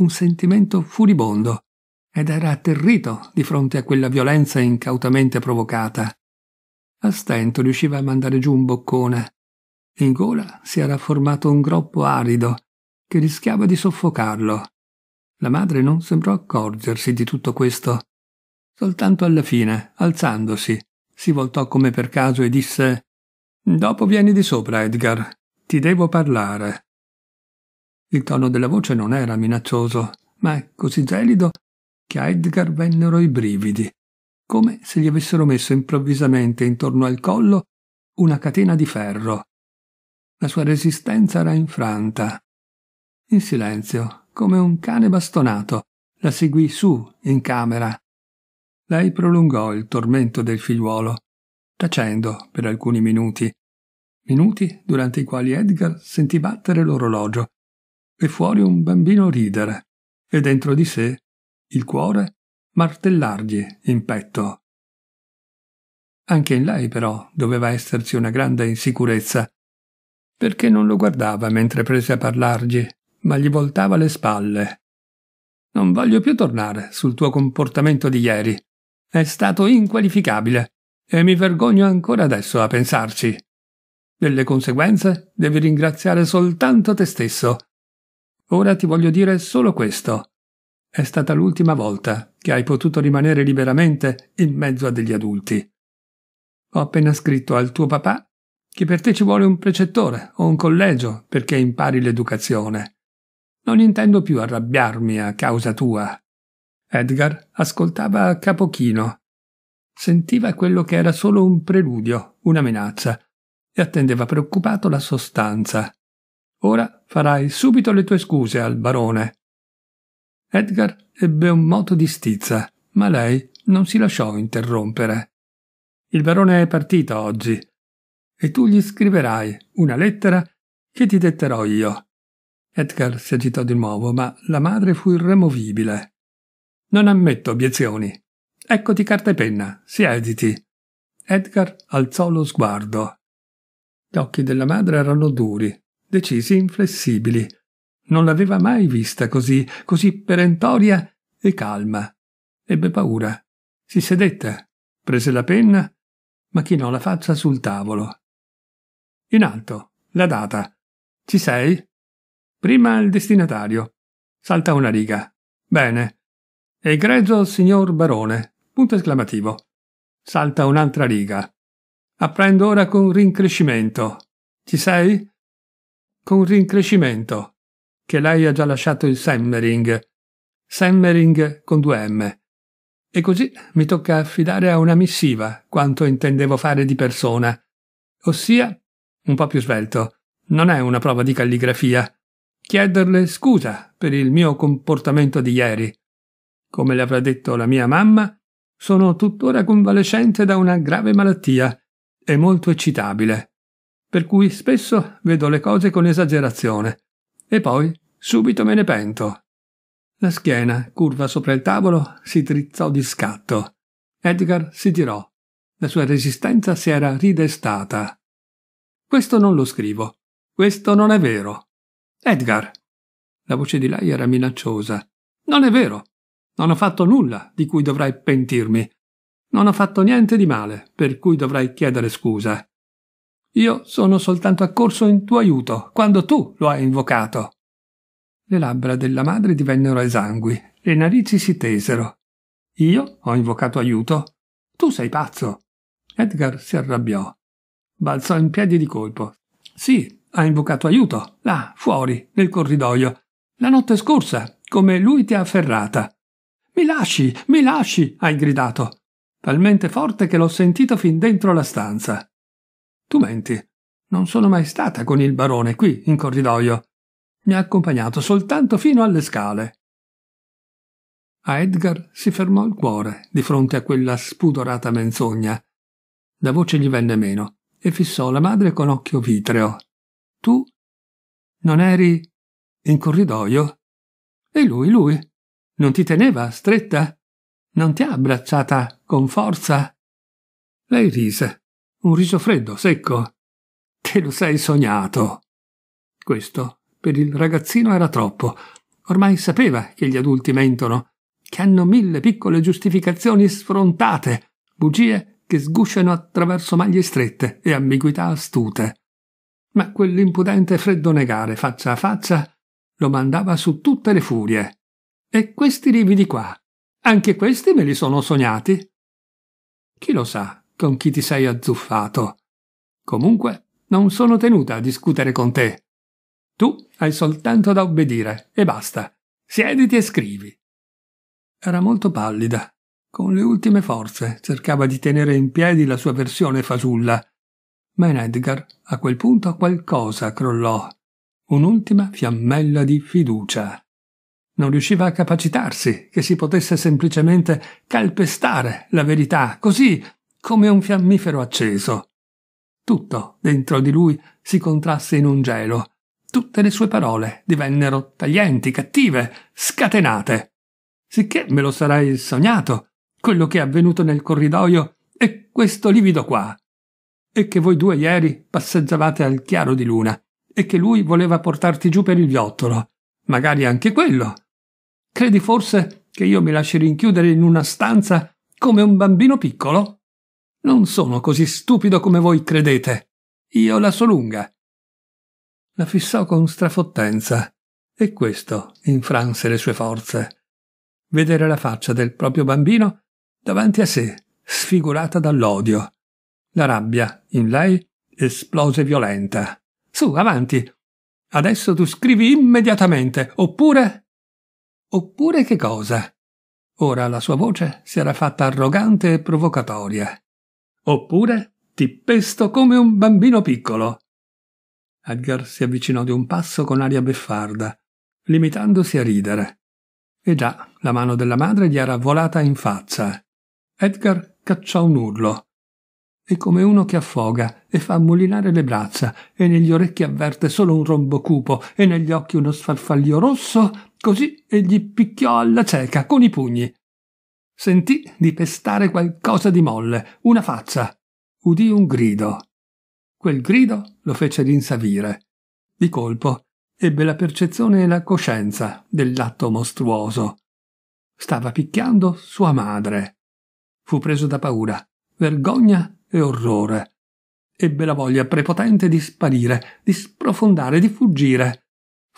un sentimento furibondo, ed era atterrito di fronte a quella violenza incautamente provocata. A stento riusciva a mandare giù un boccone. In gola si era formato un groppo arido che rischiava di soffocarlo. La madre non sembrò accorgersi di tutto questo. Soltanto alla fine, alzandosi, si voltò come per caso e disse Dopo vieni di sopra, Edgar. Ti devo parlare. Il tono della voce non era minaccioso, ma così gelido che a Edgar vennero i brividi, come se gli avessero messo improvvisamente intorno al collo una catena di ferro. La sua resistenza era infranta. In silenzio, come un cane bastonato, la seguì su in camera. Lei prolungò il tormento del figliuolo, tacendo per alcuni minuti, minuti durante i quali Edgar sentì battere l'orologio e fuori un bambino ridere, e dentro di sé il cuore martellargli in petto. Anche in lei, però, doveva esserci una grande insicurezza, perché non lo guardava mentre prese a parlargli, ma gli voltava le spalle. Non voglio più tornare sul tuo comportamento di ieri. È stato inqualificabile e mi vergogno ancora adesso a pensarci. Delle conseguenze devi ringraziare soltanto te stesso. Ora ti voglio dire solo questo. È stata l'ultima volta che hai potuto rimanere liberamente in mezzo a degli adulti. Ho appena scritto al tuo papà che per te ci vuole un precettore o un collegio perché impari l'educazione. Non intendo più arrabbiarmi a causa tua. Edgar ascoltava a capo chino. Sentiva quello che era solo un preludio, una minaccia, e attendeva preoccupato la sostanza. Ora farai subito le tue scuse al barone Edgar ebbe un moto di stizza, ma lei non si lasciò interrompere. Il barone è partito oggi e tu gli scriverai una lettera che ti detterò io. Edgar si agitò di nuovo, ma la madre fu irremovibile. Non ammetto obiezioni. Eccoti carta e penna, siediti. Edgar alzò lo sguardo. Gli occhi della madre erano duri, decisi, inflessibili, non l'aveva mai vista così, così perentoria e calma. Ebbe paura. Si sedette, prese la penna, ma chinò la faccia sul tavolo. In alto, la data. Ci sei? Prima il destinatario. Salta una riga. Bene. Egregio signor barone. Punto esclamativo. Salta un'altra riga. Apprendo ora con rincrescimento. Ci sei? Con rincrescimento che lei ha già lasciato il Semmering. Semmering con due M. E così mi tocca affidare a una missiva quanto intendevo fare di persona. Ossia, un po' più svelto, non è una prova di calligrafia. Chiederle scusa per il mio comportamento di ieri. Come le avrà detto la mia mamma, sono tuttora convalescente da una grave malattia e molto eccitabile, per cui spesso vedo le cose con esagerazione e poi subito me ne pento. La schiena, curva sopra il tavolo, si drizzò di scatto. Edgar si tirò. La sua resistenza si era ridestata. Questo non lo scrivo. Questo non è vero. Edgar. La voce di lei era minacciosa. Non è vero. Non ho fatto nulla di cui dovrai pentirmi. Non ho fatto niente di male, per cui dovrai chiedere scusa. Io sono soltanto accorso in tuo aiuto, quando tu lo hai invocato. Le labbra della madre divennero esangui, le narici si tesero. Io ho invocato aiuto? Tu sei pazzo. Edgar si arrabbiò. Balzò in piedi di colpo. Sì, ha invocato aiuto, là, fuori, nel corridoio. La notte scorsa, come lui ti ha afferrata. Mi lasci, mi lasci, hai gridato. Talmente forte che l'ho sentito fin dentro la stanza. Tu menti. Non sono mai stata con il barone qui, in corridoio. Mi ha accompagnato soltanto fino alle scale. A Edgar si fermò il cuore di fronte a quella spudorata menzogna. La voce gli venne meno e fissò la madre con occhio vitreo. Tu non eri in corridoio? E lui, lui? Non ti teneva stretta? Non ti ha abbracciata con forza? Lei rise, un riso freddo, secco. Te lo sei sognato. Questo per il ragazzino era troppo. Ormai sapeva che gli adulti mentono che hanno mille piccole giustificazioni sfrontate, bugie che sgusciano attraverso maglie strette e ambiguità astute. Ma quell'impudente freddo negare faccia a faccia lo mandava su tutte le furie. E questi lividi qua, anche questi me li sono sognati? Chi lo sa con chi ti sei azzuffato? Comunque, non sono tenuta a discutere con te. Tu hai soltanto da obbedire e basta. Siediti e scrivi. Era molto pallida. Con le ultime forze cercava di tenere in piedi la sua versione fasulla. Ma in Edgar a quel punto qualcosa crollò. Un'ultima fiammella di fiducia. Non riusciva a capacitarsi che si potesse semplicemente calpestare la verità, così come un fiammifero acceso. Tutto dentro di lui si contrasse in un gelo. Tutte le sue parole divennero taglienti, cattive, scatenate sicché me lo sarai sognato, quello che è avvenuto nel corridoio e questo livido qua. E che voi due ieri passeggiavate al chiaro di luna, e che lui voleva portarti giù per il viottolo. Magari anche quello. Credi forse che io mi lasci rinchiudere in una stanza come un bambino piccolo? Non sono così stupido come voi credete. Io la so lunga. La fissò con strafottenza, e questo infranse le sue forze vedere la faccia del proprio bambino davanti a sé, sfigurata dall'odio. La rabbia in lei esplose violenta. Su, avanti. Adesso tu scrivi immediatamente, oppure. Oppure che cosa? Ora la sua voce si era fatta arrogante e provocatoria. Oppure ti pesto come un bambino piccolo. Edgar si avvicinò di un passo con aria beffarda, limitandosi a ridere. E già, la mano della madre gli era volata in faccia. Edgar cacciò un urlo. E come uno che affoga e fa ammulinare le braccia e negli orecchi avverte solo un rombo cupo e negli occhi uno sfarfaglio rosso, così egli picchiò alla cieca con i pugni. Sentì di pestare qualcosa di molle, una faccia. Udì un grido. Quel grido lo fece rinsavire. Di colpo ebbe la percezione e la coscienza dell'atto mostruoso. Stava picchiando sua madre. Fu preso da paura, vergogna e orrore. Ebbe la voglia prepotente di sparire, di sprofondare, di fuggire.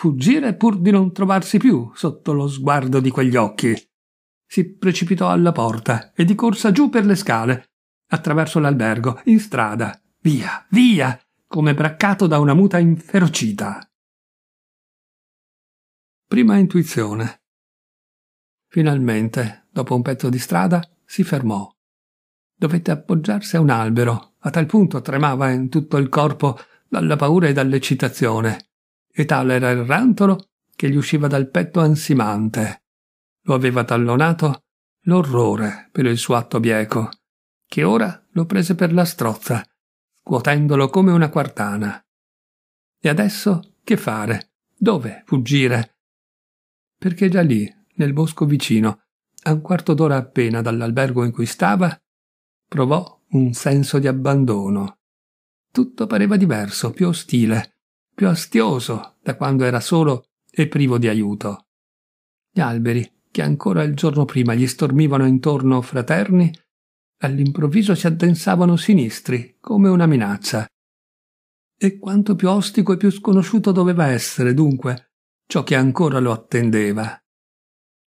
Fuggire pur di non trovarsi più sotto lo sguardo di quegli occhi. Si precipitò alla porta e di corsa giù per le scale, attraverso l'albergo, in strada, via, via, come braccato da una muta inferocita. Prima intuizione. Finalmente, dopo un pezzo di strada, si fermò. Dovette appoggiarsi a un albero, a tal punto tremava in tutto il corpo dalla paura e dall'eccitazione, e tale era il rantolo che gli usciva dal petto ansimante. Lo aveva tallonato l'orrore per il suo atto bieco, che ora lo prese per la strozza, scuotendolo come una quartana. E adesso che fare? Dove fuggire? perché già lì, nel bosco vicino, a un quarto d'ora appena dall'albergo in cui stava, provò un senso di abbandono. Tutto pareva diverso, più ostile, più astioso da quando era solo e privo di aiuto. Gli alberi, che ancora il giorno prima gli stormivano intorno fraterni, all'improvviso si addensavano sinistri come una minaccia. E quanto più ostico e più sconosciuto doveva essere, dunque, ciò che ancora lo attendeva.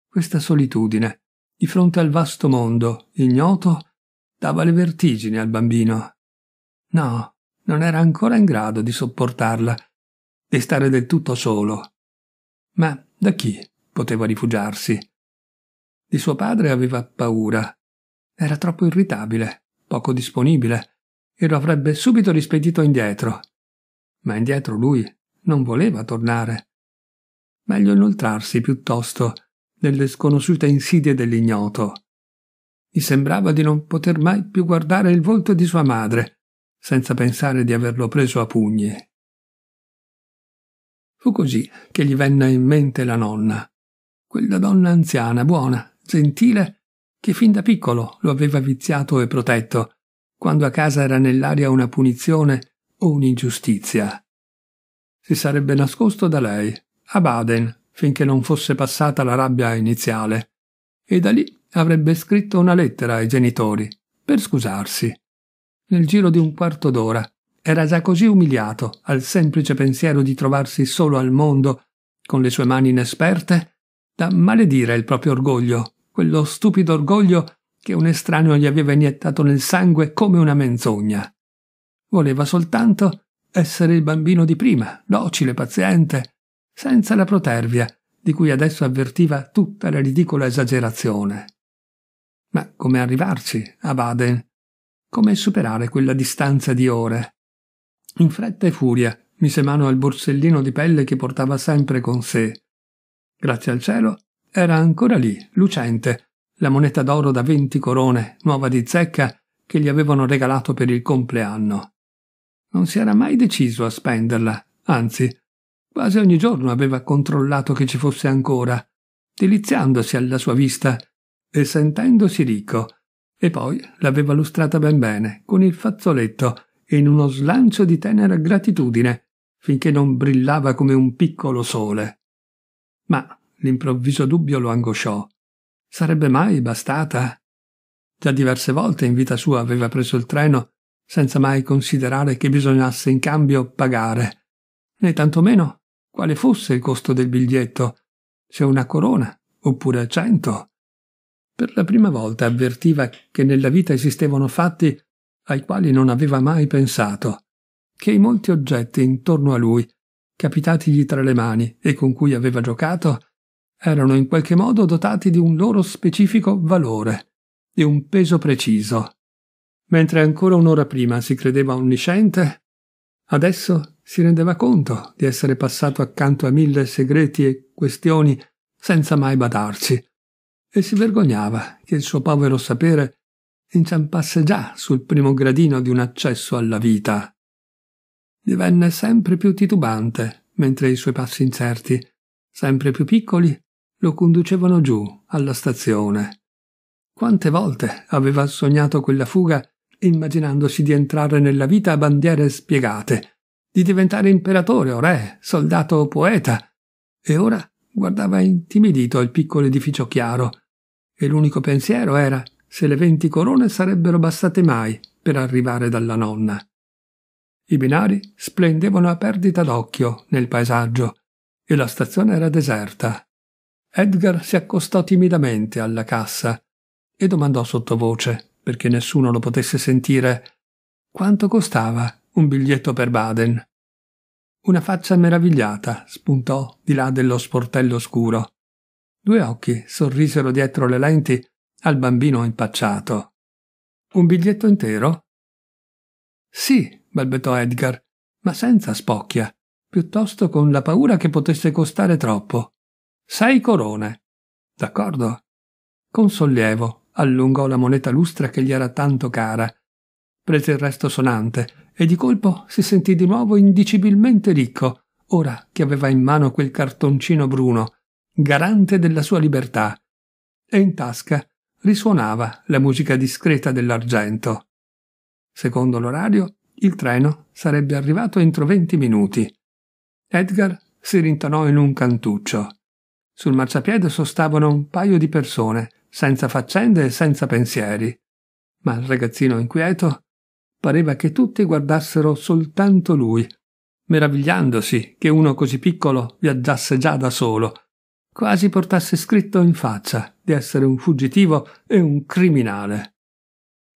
Questa solitudine, di fronte al vasto mondo, ignoto, dava le vertigini al bambino. No, non era ancora in grado di sopportarla, di stare del tutto solo. Ma da chi poteva rifugiarsi? Di suo padre aveva paura. Era troppo irritabile, poco disponibile, e lo avrebbe subito rispedito indietro. Ma indietro lui non voleva tornare. Meglio inoltrarsi piuttosto nelle sconosciute insidie dell'ignoto. Gli sembrava di non poter mai più guardare il volto di sua madre, senza pensare di averlo preso a pugni. Fu così che gli venne in mente la nonna, quella donna anziana, buona, gentile, che fin da piccolo lo aveva viziato e protetto, quando a casa era nell'aria una punizione o un'ingiustizia. Si sarebbe nascosto da lei, a Baden, finché non fosse passata la rabbia iniziale, e da lì avrebbe scritto una lettera ai genitori, per scusarsi. Nel giro di un quarto d'ora era già così umiliato al semplice pensiero di trovarsi solo al mondo, con le sue mani inesperte, da maledire il proprio orgoglio, quello stupido orgoglio che un estraneo gli aveva iniettato nel sangue come una menzogna. Voleva soltanto essere il bambino di prima, docile, paziente, senza la protervia di cui adesso avvertiva tutta la ridicola esagerazione. Ma come arrivarci a Baden? Come superare quella distanza di ore? In fretta e furia mise mano al borsellino di pelle che portava sempre con sé. Grazie al cielo era ancora lì, lucente, la moneta d'oro da venti corone, nuova di zecca, che gli avevano regalato per il compleanno. Non si era mai deciso a spenderla, anzi, quasi ogni giorno aveva controllato che ci fosse ancora, deliziandosi alla sua vista e sentendosi ricco, e poi l'aveva lustrata ben bene, con il fazzoletto, in uno slancio di tenera gratitudine, finché non brillava come un piccolo sole. Ma l'improvviso dubbio lo angosciò. Sarebbe mai bastata? Già diverse volte in vita sua aveva preso il treno senza mai considerare che bisognasse in cambio pagare, né tantomeno quale fosse il costo del biglietto, se una corona oppure cento. Per la prima volta avvertiva che nella vita esistevano fatti ai quali non aveva mai pensato, che i molti oggetti intorno a lui, capitatigli tra le mani e con cui aveva giocato, erano in qualche modo dotati di un loro specifico valore, di un peso preciso. Mentre ancora un'ora prima si credeva onnisciente, adesso si rendeva conto di essere passato accanto a mille segreti e questioni senza mai badarci, e si vergognava che il suo povero sapere inciampasse già sul primo gradino di un accesso alla vita. Divenne sempre più titubante, mentre i suoi passi incerti, sempre più piccoli, lo conducevano giù alla stazione. Quante volte aveva sognato quella fuga immaginandosi di entrare nella vita a bandiere spiegate, di diventare imperatore o re, soldato o poeta, e ora guardava intimidito il piccolo edificio chiaro, e l'unico pensiero era se le venti corone sarebbero bastate mai per arrivare dalla nonna. I binari splendevano a perdita d'occhio nel paesaggio e la stazione era deserta. Edgar si accostò timidamente alla cassa e domandò sottovoce, perché nessuno lo potesse sentire, quanto costava un biglietto per Baden. Una faccia meravigliata spuntò di là dello sportello scuro. Due occhi sorrisero dietro le lenti al bambino impacciato. Un biglietto intero? Sì, balbettò Edgar, ma senza spocchia, piuttosto con la paura che potesse costare troppo. Sei corone. D'accordo. Con sollievo allungò la moneta lustra che gli era tanto cara. Prese il resto sonante e di colpo si sentì di nuovo indicibilmente ricco, ora che aveva in mano quel cartoncino bruno, garante della sua libertà. E in tasca risuonava la musica discreta dell'argento. Secondo l'orario, il treno sarebbe arrivato entro venti minuti. Edgar si rintanò in un cantuccio. Sul marciapiede sostavano un paio di persone, senza faccende e senza pensieri. Ma il ragazzino inquieto pareva che tutti guardassero soltanto lui, meravigliandosi che uno così piccolo viaggiasse già da solo, quasi portasse scritto in faccia di essere un fuggitivo e un criminale.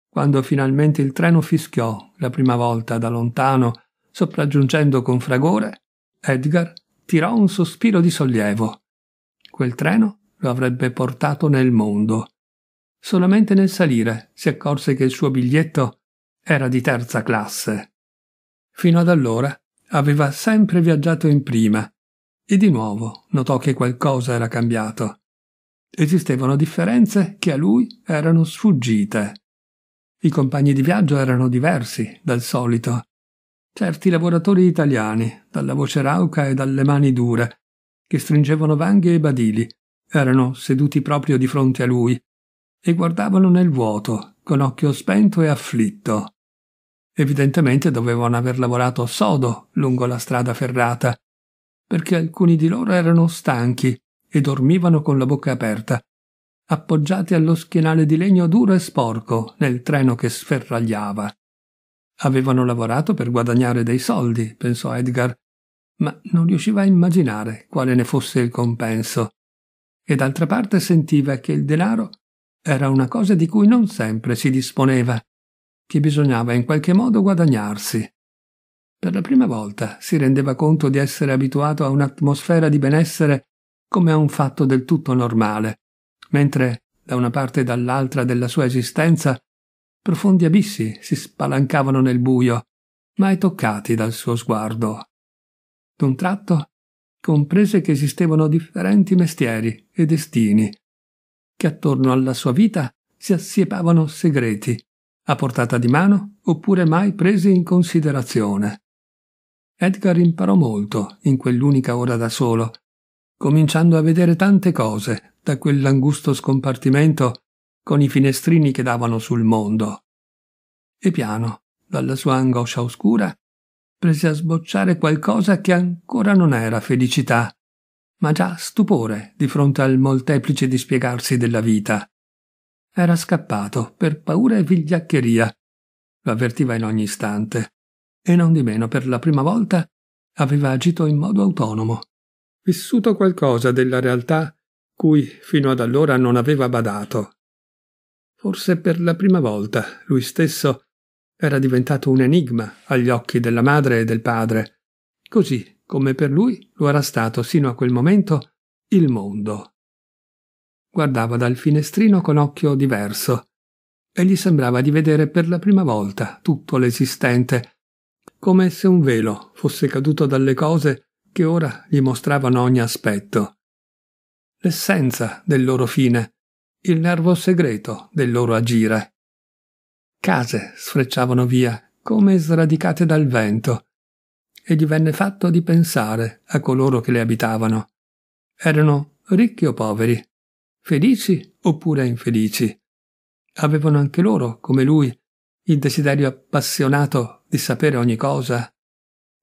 quando finalmente il treno fischiò la prima volta da lontano, sopraggiungendo con fragore, Edgar tirò un sospiro di sollievo. Quel treno lo avrebbe portato nel mondo. Solamente nel salire si accorse che il suo biglietto era di terza classe. Fino ad allora aveva sempre viaggiato in prima e di nuovo notò che qualcosa era cambiato. Esistevano differenze che a lui erano sfuggite. I compagni di viaggio erano diversi dal solito. Certi lavoratori italiani, dalla voce rauca e dalle mani dure, che stringevano vanghe e badili, erano seduti proprio di fronte a lui e guardavano nel vuoto, con occhio spento e afflitto. Evidentemente dovevano aver lavorato sodo lungo la strada ferrata, perché alcuni di loro erano stanchi e dormivano con la bocca aperta, appoggiati allo schienale di legno duro e sporco nel treno che sferragliava. Avevano lavorato per guadagnare dei soldi, pensò Edgar, ma non riusciva a immaginare quale ne fosse il compenso. E d'altra parte sentiva che il denaro era una cosa di cui non sempre si disponeva, che bisognava in qualche modo guadagnarsi. Per la prima volta si rendeva conto di essere abituato a un'atmosfera di benessere come a un fatto del tutto normale, mentre da una parte e dall'altra della sua esistenza profondi abissi si spalancavano nel buio, mai toccati dal suo sguardo. D'un tratto comprese che esistevano differenti mestieri e destini, che attorno alla sua vita si assiepavano segreti, a portata di mano oppure mai presi in considerazione. Edgar imparò molto in quell'unica ora da solo, cominciando a vedere tante cose da quell'angusto scompartimento con i finestrini che davano sul mondo. E piano, dalla sua angoscia oscura, prese a sbocciare qualcosa che ancora non era felicità, ma già stupore di fronte al molteplice dispiegarsi della vita. Era scappato per paura e vigliaccheria, lo avvertiva in ogni istante, e non di meno per la prima volta aveva agito in modo autonomo, vissuto qualcosa della realtà cui fino ad allora non aveva badato. Forse per la prima volta lui stesso era diventato un enigma agli occhi della madre e del padre, così come per lui lo era stato sino a quel momento il mondo. Guardava dal finestrino con occhio diverso e gli sembrava di vedere per la prima volta tutto l'esistente, come se un velo fosse caduto dalle cose che ora gli mostravano ogni aspetto. L'essenza del loro fine, il nervo segreto del loro agire. Case sfrecciavano via, come sradicate dal vento, e gli venne fatto di pensare a coloro che le abitavano. Erano ricchi o poveri, felici oppure infelici. Avevano anche loro, come lui, il desiderio appassionato di sapere ogni cosa.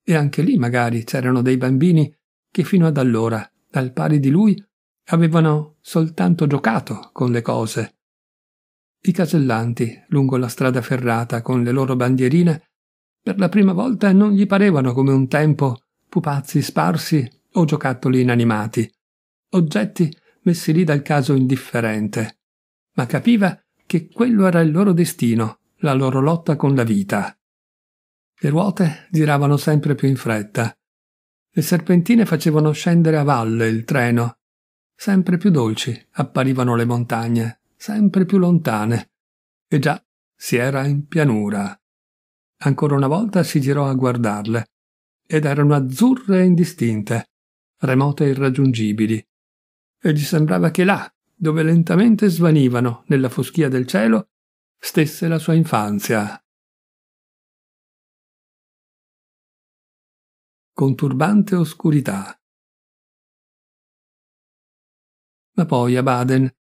E anche lì magari c'erano dei bambini che fino ad allora, al pari di lui, avevano soltanto giocato con le cose i casellanti, lungo la strada ferrata con le loro bandierine, per la prima volta non gli parevano come un tempo pupazzi sparsi o giocattoli inanimati, oggetti messi lì dal caso indifferente, ma capiva che quello era il loro destino, la loro lotta con la vita. Le ruote giravano sempre più in fretta. Le serpentine facevano scendere a valle il treno. Sempre più dolci apparivano le montagne, sempre più lontane. E già si era in pianura. Ancora una volta si girò a guardarle, ed erano azzurre e indistinte, remote e irraggiungibili. E gli sembrava che là, dove lentamente svanivano nella foschia del cielo, stesse la sua infanzia. Con turbante oscurità. Ma poi a Baden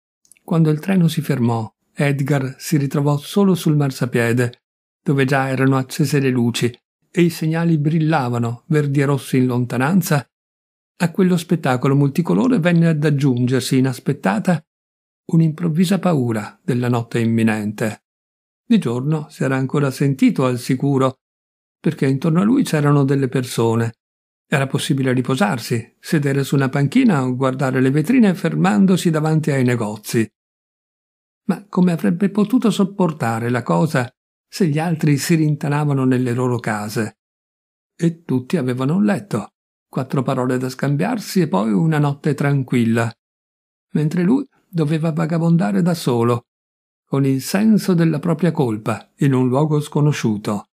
quando il treno si fermò, Edgar si ritrovò solo sul marciapiede, dove già erano accese le luci e i segnali brillavano, verdi e rossi in lontananza. A quello spettacolo multicolore venne ad aggiungersi inaspettata un'improvvisa paura della notte imminente. Di giorno si era ancora sentito al sicuro, perché intorno a lui c'erano delle persone, era possibile riposarsi, sedere su una panchina o guardare le vetrine fermandosi davanti ai negozi. Ma come avrebbe potuto sopportare la cosa se gli altri si rintanavano nelle loro case? E tutti avevano un letto, quattro parole da scambiarsi e poi una notte tranquilla, mentre lui doveva vagabondare da solo, con il senso della propria colpa in un luogo sconosciuto.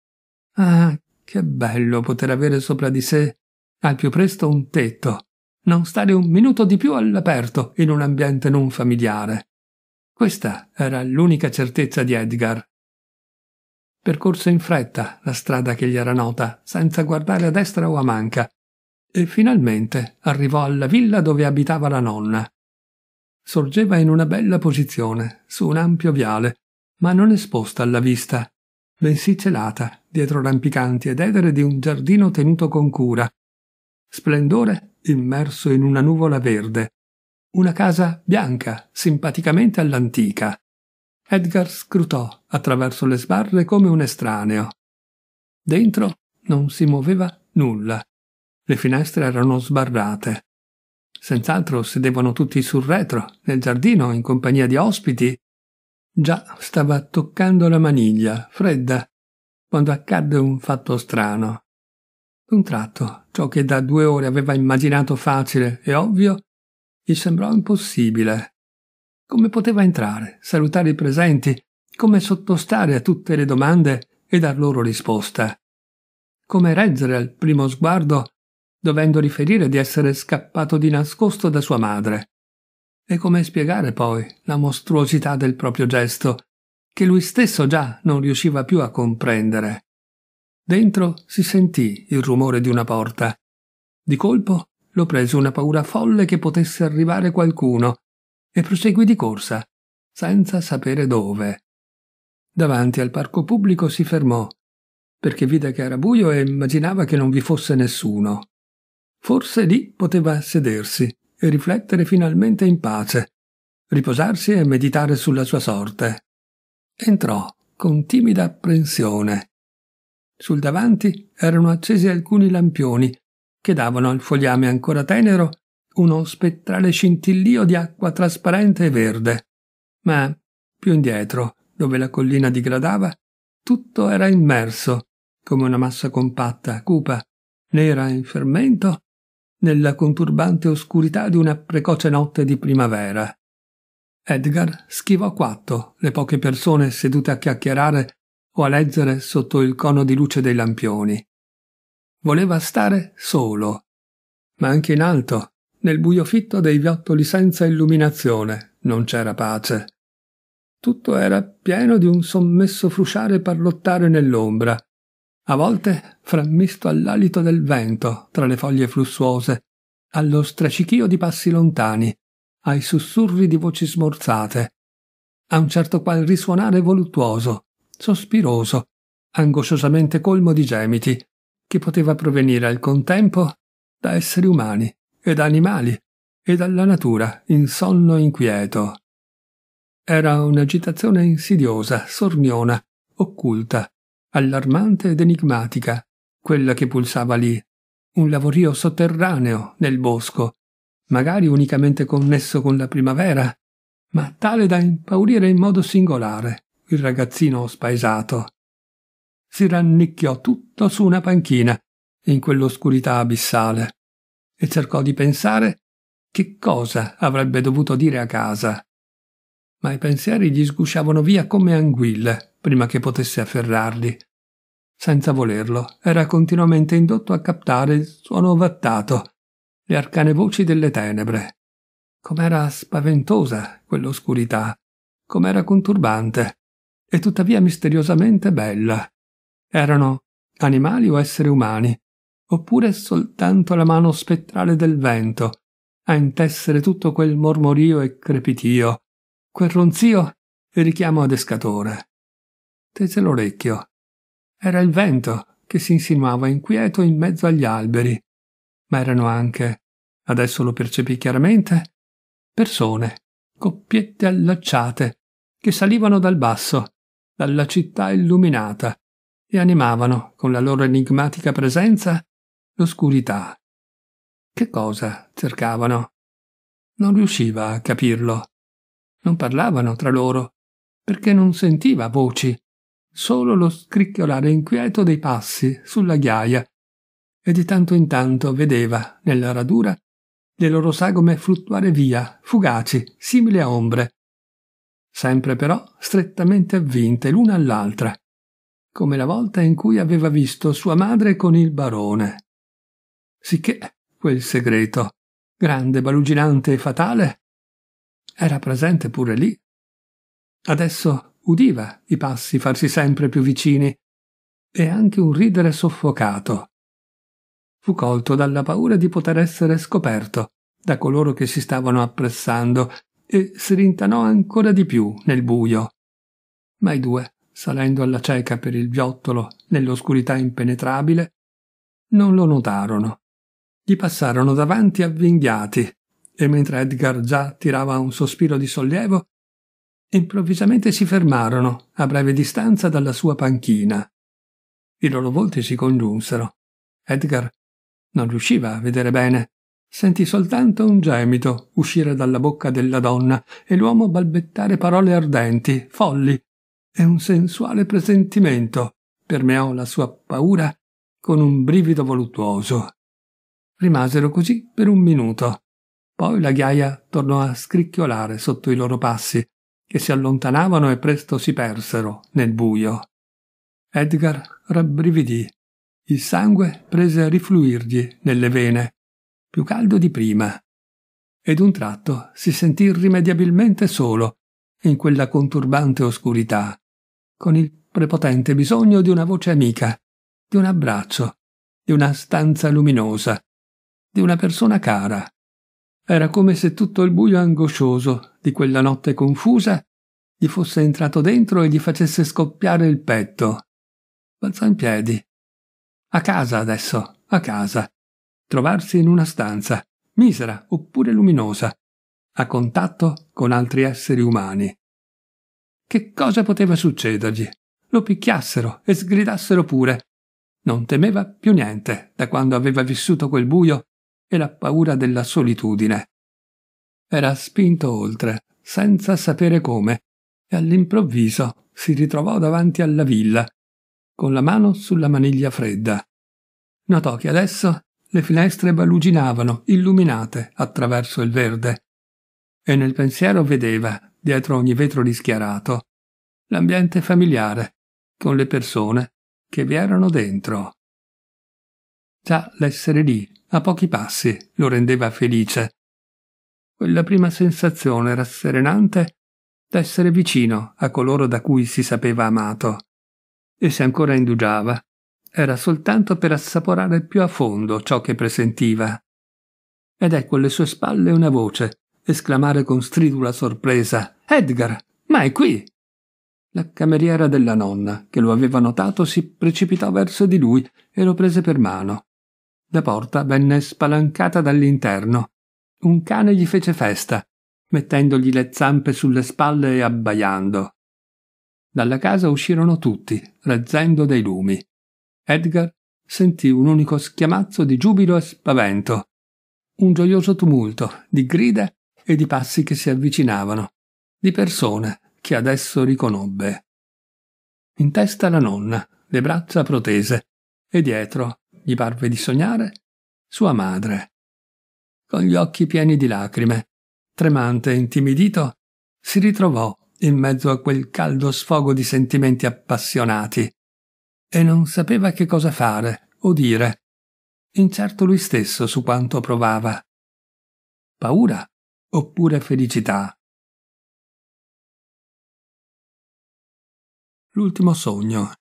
Ah, che bello poter avere sopra di sé al più presto un tetto, non stare un minuto di più all'aperto in un ambiente non familiare. Questa era l'unica certezza di Edgar. Percorse in fretta la strada che gli era nota, senza guardare a destra o a manca, e finalmente arrivò alla villa dove abitava la nonna. Sorgeva in una bella posizione, su un ampio viale, ma non esposta alla vista, bensì celata dietro rampicanti ed edere di un giardino tenuto con cura. Splendore immerso in una nuvola verde. Una casa bianca, simpaticamente all'antica. Edgar scrutò attraverso le sbarre come un estraneo. Dentro non si muoveva nulla. Le finestre erano sbarrate. Senz'altro sedevano tutti sul retro, nel giardino, in compagnia di ospiti. Già stava toccando la maniglia, fredda, quando accadde un fatto strano. D'un tratto, ciò che da due ore aveva immaginato facile e ovvio, gli sembrò impossibile. Come poteva entrare, salutare i presenti, come sottostare a tutte le domande e dar loro risposta? Come reggere al primo sguardo dovendo riferire di essere scappato di nascosto da sua madre? E come spiegare poi la mostruosità del proprio gesto che lui stesso già non riusciva più a comprendere. Dentro si sentì il rumore di una porta. Di colpo lo prese una paura folle che potesse arrivare qualcuno e proseguì di corsa, senza sapere dove. Davanti al parco pubblico si fermò, perché vide che era buio e immaginava che non vi fosse nessuno. Forse lì poteva sedersi e riflettere finalmente in pace, riposarsi e meditare sulla sua sorte. Entrò con timida apprensione. Sul davanti erano accesi alcuni lampioni che davano al fogliame ancora tenero uno spettrale scintillio di acqua trasparente e verde. Ma più indietro, dove la collina digradava, tutto era immerso, come una massa compatta, cupa, nera in fermento, nella conturbante oscurità di una precoce notte di primavera. Edgar schivò quatto le poche persone sedute a chiacchierare o a leggere sotto il cono di luce dei lampioni. Voleva stare solo, ma anche in alto, nel buio fitto dei viottoli senza illuminazione, non c'era pace. Tutto era pieno di un sommesso frusciare e parlottare nell'ombra, a volte frammisto all'alito del vento tra le foglie flussuose, allo stracichio di passi lontani, ai sussurri di voci smorzate, a un certo qual risuonare voluttuoso, sospiroso, angosciosamente colmo di gemiti, che poteva provenire al contempo da esseri umani e da animali e dalla natura in sonno inquieto. Era un'agitazione insidiosa, sorniona, occulta, allarmante ed enigmatica, quella che pulsava lì, un lavorio sotterraneo nel bosco, magari unicamente connesso con la primavera, ma tale da impaurire in modo singolare il ragazzino spaesato. Si rannicchiò tutto su una panchina in quell'oscurità abissale e cercò di pensare che cosa avrebbe dovuto dire a casa. Ma i pensieri gli sgusciavano via come anguille prima che potesse afferrarli. Senza volerlo, era continuamente indotto a captare il suono ovattato le arcane voci delle tenebre. Com'era spaventosa quell'oscurità, com'era conturbante, e tuttavia misteriosamente bella. Erano animali o esseri umani, oppure soltanto la mano spettrale del vento a intessere tutto quel mormorio e crepitio, quel ronzio e richiamo adescatore. Tese l'orecchio. Era il vento che si insinuava inquieto in mezzo agli alberi, ma erano anche, adesso lo percepì chiaramente, persone, coppiette allacciate, che salivano dal basso, dalla città illuminata, e animavano, con la loro enigmatica presenza, l'oscurità. Che cosa cercavano? Non riusciva a capirlo. Non parlavano tra loro, perché non sentiva voci, solo lo scricchiolare inquieto dei passi sulla ghiaia e di tanto in tanto vedeva nella radura le loro sagome fluttuare via, fugaci, simili a ombre, sempre però strettamente avvinte l'una all'altra, come la volta in cui aveva visto sua madre con il barone. Sicché quel segreto, grande, baluginante e fatale, era presente pure lì. Adesso udiva i passi farsi sempre più vicini e anche un ridere soffocato. Fu colto dalla paura di poter essere scoperto da coloro che si stavano appressando e si rintanò ancora di più nel buio. Ma i due, salendo alla cieca per il viottolo nell'oscurità impenetrabile, non lo notarono. Gli passarono davanti avvinghiati e mentre Edgar già tirava un sospiro di sollievo, improvvisamente si fermarono a breve distanza dalla sua panchina. I loro volti si congiunsero. Edgar non riusciva a vedere bene. Sentì soltanto un gemito uscire dalla bocca della donna e l'uomo balbettare parole ardenti, folli, e un sensuale presentimento permeò la sua paura con un brivido voluttuoso. Rimasero così per un minuto. Poi la ghiaia tornò a scricchiolare sotto i loro passi, che si allontanavano e presto si persero nel buio. Edgar rabbrividì. Il sangue prese a rifluirgli nelle vene, più caldo di prima. Ed un tratto si sentì irrimediabilmente solo in quella conturbante oscurità, con il prepotente bisogno di una voce amica, di un abbraccio, di una stanza luminosa, di una persona cara. Era come se tutto il buio angoscioso di quella notte confusa gli fosse entrato dentro e gli facesse scoppiare il petto. Balzò in piedi. A casa adesso, a casa. Trovarsi in una stanza, misera oppure luminosa, a contatto con altri esseri umani. Che cosa poteva succedergli? Lo picchiassero e sgridassero pure. Non temeva più niente da quando aveva vissuto quel buio e la paura della solitudine. Era spinto oltre, senza sapere come, e all'improvviso si ritrovò davanti alla villa, con la mano sulla maniglia fredda. Notò che adesso le finestre baluginavano, illuminate attraverso il verde, e nel pensiero vedeva, dietro ogni vetro rischiarato, l'ambiente familiare, con le persone che vi erano dentro. Già l'essere lì, a pochi passi, lo rendeva felice. Quella prima sensazione rasserenante d'essere vicino a coloro da cui si sapeva amato. E se ancora indugiava, era soltanto per assaporare più a fondo ciò che presentiva. Ed ecco alle sue spalle una voce, esclamare con stridula sorpresa Edgar, ma è qui! La cameriera della nonna, che lo aveva notato, si precipitò verso di lui e lo prese per mano. La porta venne spalancata dall'interno. Un cane gli fece festa, mettendogli le zampe sulle spalle e abbaiando. Dalla casa uscirono tutti, rezzendo dei lumi. Edgar sentì un unico schiamazzo di giubilo e spavento, un gioioso tumulto di grida e di passi che si avvicinavano, di persone che adesso riconobbe. In testa la nonna, le braccia protese, e dietro gli parve di sognare sua madre. Con gli occhi pieni di lacrime, tremante e intimidito, si ritrovò in mezzo a quel caldo sfogo di sentimenti appassionati e non sapeva che cosa fare o dire, incerto lui stesso su quanto provava. Paura oppure felicità? L'ultimo sogno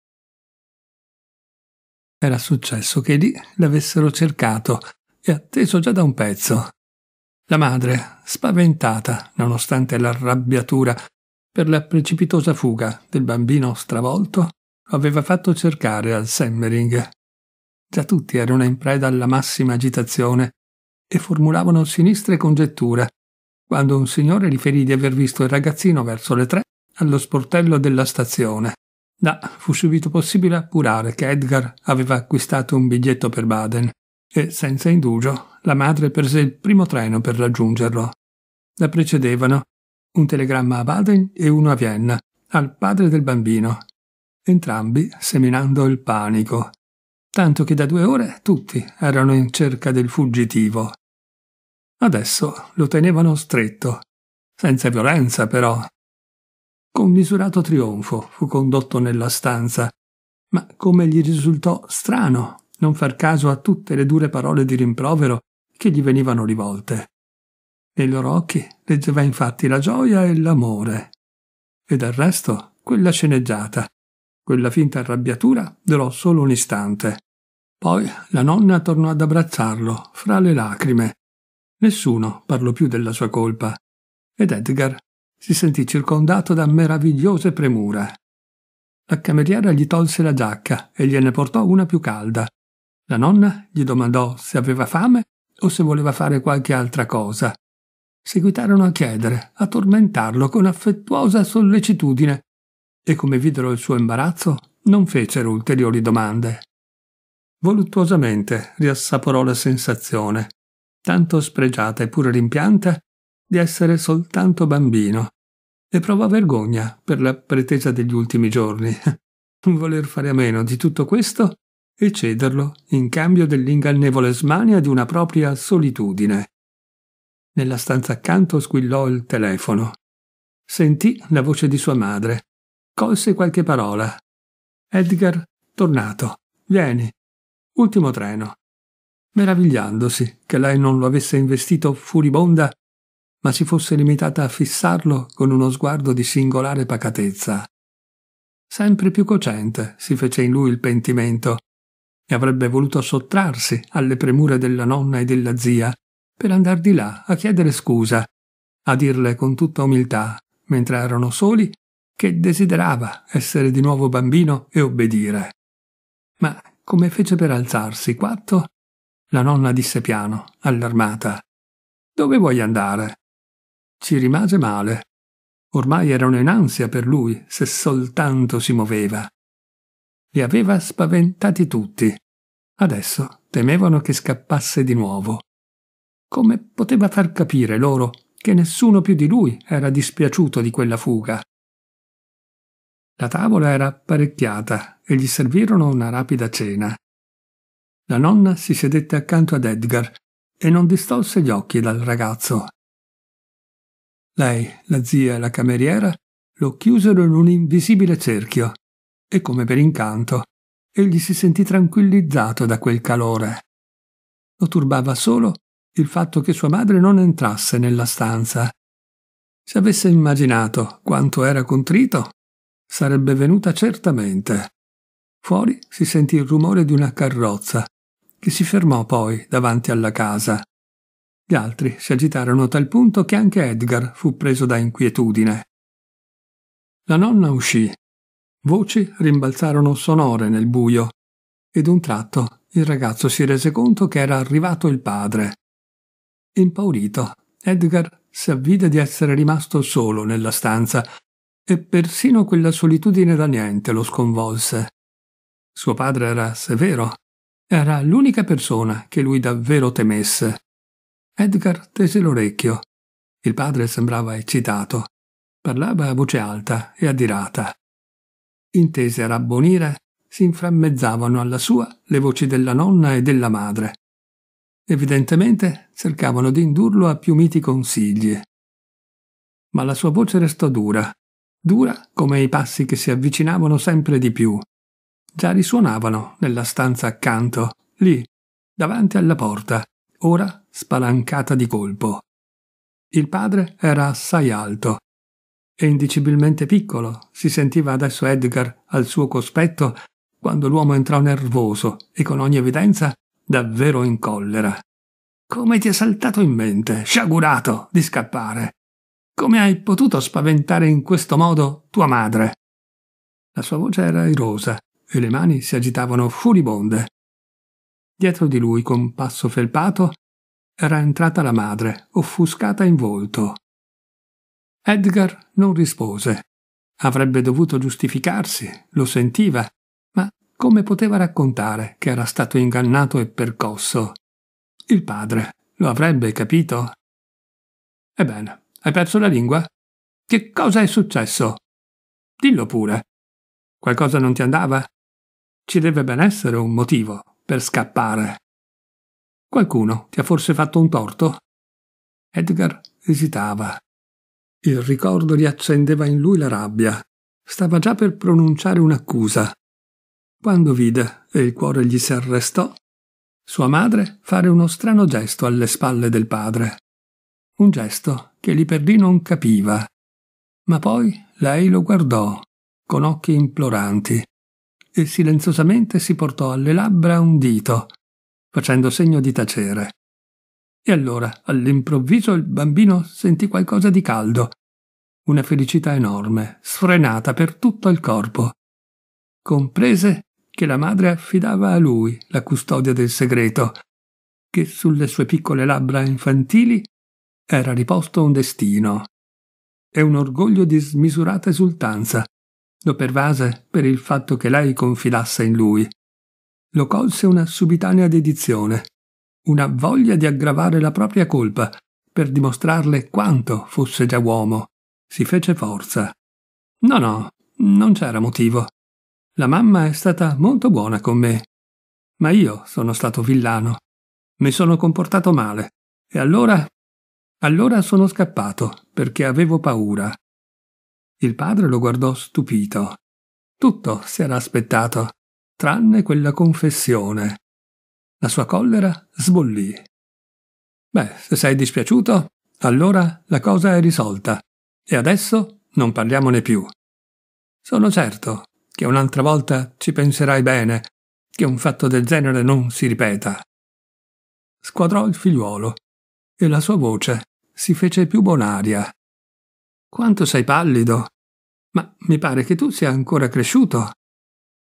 era successo che lì l'avessero cercato e atteso già da un pezzo. La madre, spaventata, nonostante l'arrabbiatura per la precipitosa fuga del bambino stravolto, lo aveva fatto cercare al Semmering. Già tutti erano in preda alla massima agitazione e formulavano sinistre congetture, quando un signore riferì di aver visto il ragazzino verso le tre allo sportello della stazione. Da fu subito possibile appurare che Edgar aveva acquistato un biglietto per Baden e, senza indugio, la madre prese il primo treno per raggiungerlo. La precedevano un telegramma a Baden e uno a Vienna, al padre del bambino, entrambi seminando il panico, tanto che da due ore tutti erano in cerca del fuggitivo. Adesso lo tenevano stretto, senza violenza però. Con misurato trionfo fu condotto nella stanza, ma come gli risultò strano non far caso a tutte le dure parole di rimprovero che gli venivano rivolte. Nei loro occhi leggeva infatti la gioia e l'amore. E del resto quella sceneggiata, quella finta arrabbiatura durò solo un istante. Poi la nonna tornò ad abbracciarlo, fra le lacrime. Nessuno parlò più della sua colpa, ed Edgar si sentì circondato da meravigliose premure. La cameriera gli tolse la giacca e gliene portò una più calda. La nonna gli domandò se aveva fame o se voleva fare qualche altra cosa. Seguitarono a chiedere, a tormentarlo con affettuosa sollecitudine, e come videro il suo imbarazzo, non fecero ulteriori domande. Voluttuosamente riassaporò la sensazione, tanto spregiata e pure rimpianta, di essere soltanto bambino, e provò vergogna per la pretesa degli ultimi giorni. Voler fare a meno di tutto questo e cederlo in cambio dell'ingannevole smania di una propria solitudine. Nella stanza accanto squillò il telefono. Sentì la voce di sua madre. Colse qualche parola. Edgar, tornato. Vieni. Ultimo treno. Meravigliandosi che lei non lo avesse investito furibonda, ma si fosse limitata a fissarlo con uno sguardo di singolare pacatezza. Sempre più cocente si fece in lui il pentimento e avrebbe voluto sottrarsi alle premure della nonna e della zia per andar di là a chiedere scusa, a dirle con tutta umiltà, mentre erano soli, che desiderava essere di nuovo bambino e obbedire. Ma come fece per alzarsi quatto, la nonna disse piano, allarmata. Dove vuoi andare? Ci rimase male. Ormai erano in ansia per lui, se soltanto si muoveva. Li aveva spaventati tutti. Adesso temevano che scappasse di nuovo. Come poteva far capire loro che nessuno più di lui era dispiaciuto di quella fuga? La tavola era apparecchiata e gli servirono una rapida cena. La nonna si sedette accanto ad Edgar e non distolse gli occhi dal ragazzo. Lei, la zia e la cameriera lo chiusero in un invisibile cerchio e come per incanto egli si sentì tranquillizzato da quel calore. Lo turbava solo il fatto che sua madre non entrasse nella stanza. Se avesse immaginato quanto era contrito, sarebbe venuta certamente. Fuori si sentì il rumore di una carrozza, che si fermò poi davanti alla casa. Gli altri si agitarono a tal punto che anche Edgar fu preso da inquietudine. La nonna uscì Voci rimbalzarono sonore nel buio e d'un tratto il ragazzo si rese conto che era arrivato il padre. Impaurito, Edgar si avvide di essere rimasto solo nella stanza e persino quella solitudine da niente lo sconvolse. Suo padre era severo, era l'unica persona che lui davvero temesse. Edgar tese l'orecchio. Il padre sembrava eccitato. Parlava a voce alta e adirata intese a rabbonire, si inframmezzavano alla sua le voci della nonna e della madre. Evidentemente cercavano di indurlo a più miti consigli. Ma la sua voce restò dura, dura come i passi che si avvicinavano sempre di più. Già risuonavano nella stanza accanto, lì, davanti alla porta, ora spalancata di colpo. Il padre era assai alto, e indicibilmente piccolo si sentiva adesso Edgar al suo cospetto quando l'uomo entrò nervoso e con ogni evidenza davvero in collera. Come ti è saltato in mente, sciagurato, di scappare? Come hai potuto spaventare in questo modo tua madre? La sua voce era irosa e le mani si agitavano furibonde. Dietro di lui, con passo felpato, era entrata la madre, offuscata in volto. Edgar non rispose. Avrebbe dovuto giustificarsi, lo sentiva, ma come poteva raccontare che era stato ingannato e percosso? Il padre lo avrebbe capito? Ebbene, hai perso la lingua? Che cosa è successo? Dillo pure. Qualcosa non ti andava? Ci deve ben essere un motivo per scappare. Qualcuno ti ha forse fatto un torto? Edgar esitava. Il ricordo riaccendeva in lui la rabbia. Stava già per pronunciare un'accusa. Quando vide e il cuore gli si arrestò, sua madre fare uno strano gesto alle spalle del padre. Un gesto che lì per lì non capiva. Ma poi lei lo guardò, con occhi imploranti, e silenziosamente si portò alle labbra un dito, facendo segno di tacere. E allora, all'improvviso, il bambino sentì qualcosa di caldo, una felicità enorme, sfrenata per tutto il corpo. Comprese che la madre affidava a lui la custodia del segreto, che sulle sue piccole labbra infantili era riposto un destino e un orgoglio di smisurata esultanza. Lo pervase per il fatto che lei confidasse in lui. Lo colse una subitanea dedizione, una voglia di aggravare la propria colpa per dimostrarle quanto fosse già uomo. Si fece forza. No, no, non c'era motivo. La mamma è stata molto buona con me. Ma io sono stato villano. Mi sono comportato male. E allora... Allora sono scappato, perché avevo paura. Il padre lo guardò stupito. Tutto si era aspettato, tranne quella confessione. La sua collera sbollì. Beh, se sei dispiaciuto, allora la cosa è risolta. E adesso non parliamone più. Sono certo che un'altra volta ci penserai bene, che un fatto del genere non si ripeta. Squadrò il figliuolo e la sua voce si fece più bonaria. Quanto sei pallido! Ma mi pare che tu sia ancora cresciuto.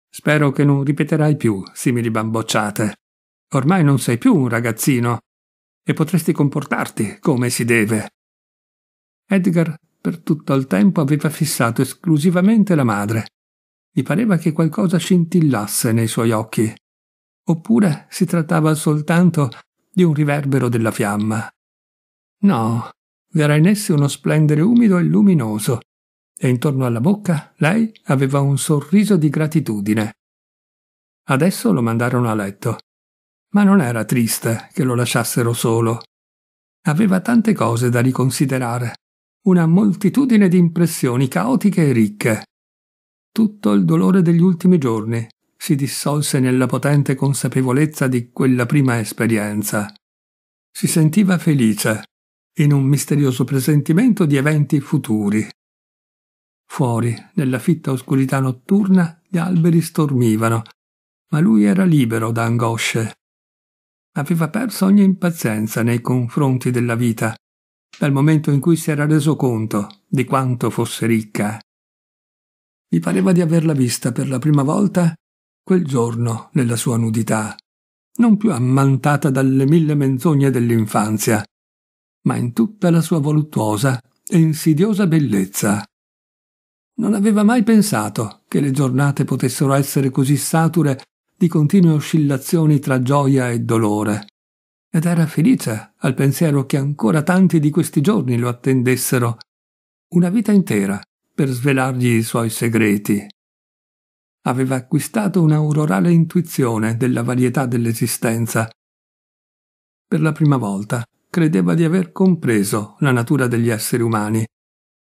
Spero che non ripeterai più simili bambocciate. Ormai non sei più un ragazzino e potresti comportarti come si deve. Edgar per tutto il tempo aveva fissato esclusivamente la madre. Gli pareva che qualcosa scintillasse nei suoi occhi. Oppure si trattava soltanto di un riverbero della fiamma. No, era in essi uno splendere umido e luminoso, e intorno alla bocca lei aveva un sorriso di gratitudine. Adesso lo mandarono a letto ma non era triste che lo lasciassero solo. Aveva tante cose da riconsiderare, una moltitudine di impressioni caotiche e ricche. Tutto il dolore degli ultimi giorni si dissolse nella potente consapevolezza di quella prima esperienza. Si sentiva felice, in un misterioso presentimento di eventi futuri. Fuori, nella fitta oscurità notturna, gli alberi stormivano, ma lui era libero da angosce aveva perso ogni impazienza nei confronti della vita, dal momento in cui si era reso conto di quanto fosse ricca. Gli pareva di averla vista per la prima volta quel giorno nella sua nudità, non più ammantata dalle mille menzogne dell'infanzia, ma in tutta la sua voluttuosa e insidiosa bellezza. Non aveva mai pensato che le giornate potessero essere così sature di continue oscillazioni tra gioia e dolore. Ed era felice al pensiero che ancora tanti di questi giorni lo attendessero, una vita intera, per svelargli i suoi segreti. Aveva acquistato un'aurorale intuizione della varietà dell'esistenza. Per la prima volta credeva di aver compreso la natura degli esseri umani,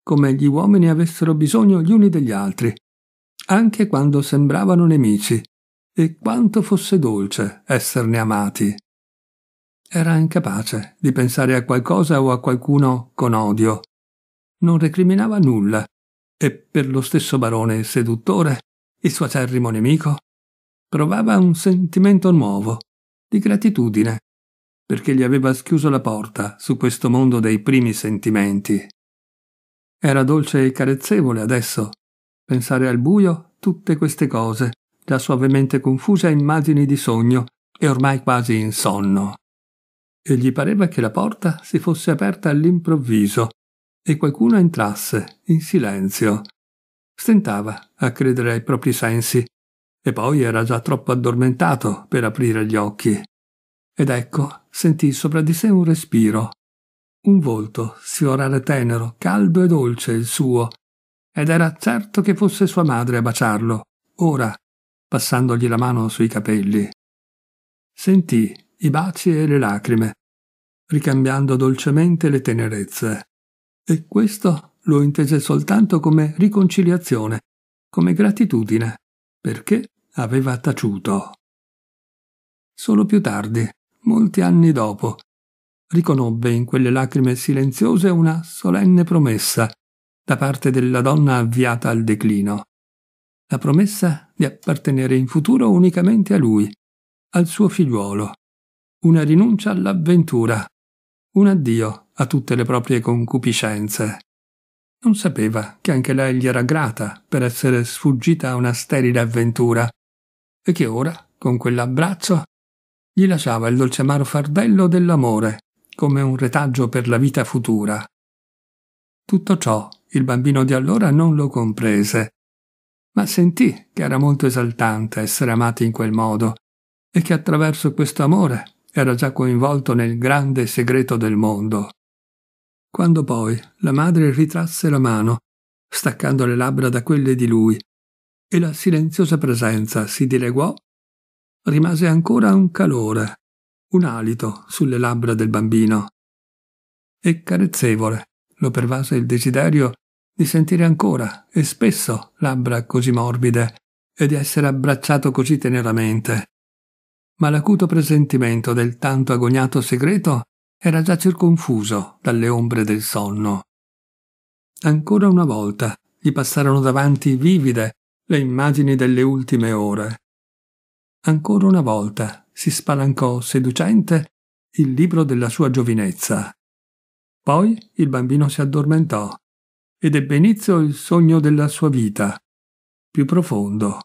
come gli uomini avessero bisogno gli uni degli altri, anche quando sembravano nemici, e quanto fosse dolce esserne amati. Era incapace di pensare a qualcosa o a qualcuno con odio. Non recriminava nulla e per lo stesso barone seduttore, il suo acerrimo nemico, provava un sentimento nuovo, di gratitudine, perché gli aveva schiuso la porta su questo mondo dei primi sentimenti. Era dolce e carezzevole adesso pensare al buio tutte queste cose da suavemente confusa immagini di sogno e ormai quasi in sonno. E gli pareva che la porta si fosse aperta all'improvviso e qualcuno entrasse in silenzio. Stentava a credere ai propri sensi e poi era già troppo addormentato per aprire gli occhi. Ed ecco sentì sopra di sé un respiro, un volto sfiorare tenero, caldo e dolce il suo, ed era certo che fosse sua madre a baciarlo, ora, passandogli la mano sui capelli. Sentì i baci e le lacrime, ricambiando dolcemente le tenerezze. E questo lo intese soltanto come riconciliazione, come gratitudine, perché aveva taciuto. Solo più tardi, molti anni dopo, riconobbe in quelle lacrime silenziose una solenne promessa da parte della donna avviata al declino. La promessa di appartenere in futuro unicamente a lui, al suo figliuolo. Una rinuncia all'avventura, un addio a tutte le proprie concupiscenze. Non sapeva che anche lei gli era grata per essere sfuggita a una sterile avventura e che ora, con quell'abbraccio, gli lasciava il dolce amaro fardello dell'amore come un retaggio per la vita futura. Tutto ciò il bambino di allora non lo comprese, ma sentì che era molto esaltante essere amati in quel modo e che attraverso questo amore era già coinvolto nel grande segreto del mondo. Quando poi la madre ritrasse la mano, staccando le labbra da quelle di lui, e la silenziosa presenza si dileguò, rimase ancora un calore, un alito sulle labbra del bambino. E carezzevole lo pervase il desiderio di sentire ancora e spesso labbra così morbide e di essere abbracciato così teneramente. Ma l'acuto presentimento del tanto agognato segreto era già circonfuso dalle ombre del sonno. Ancora una volta gli passarono davanti vivide le immagini delle ultime ore. Ancora una volta si spalancò seducente il libro della sua giovinezza. Poi il bambino si addormentò ed ebbe inizio il sogno della sua vita, più profondo,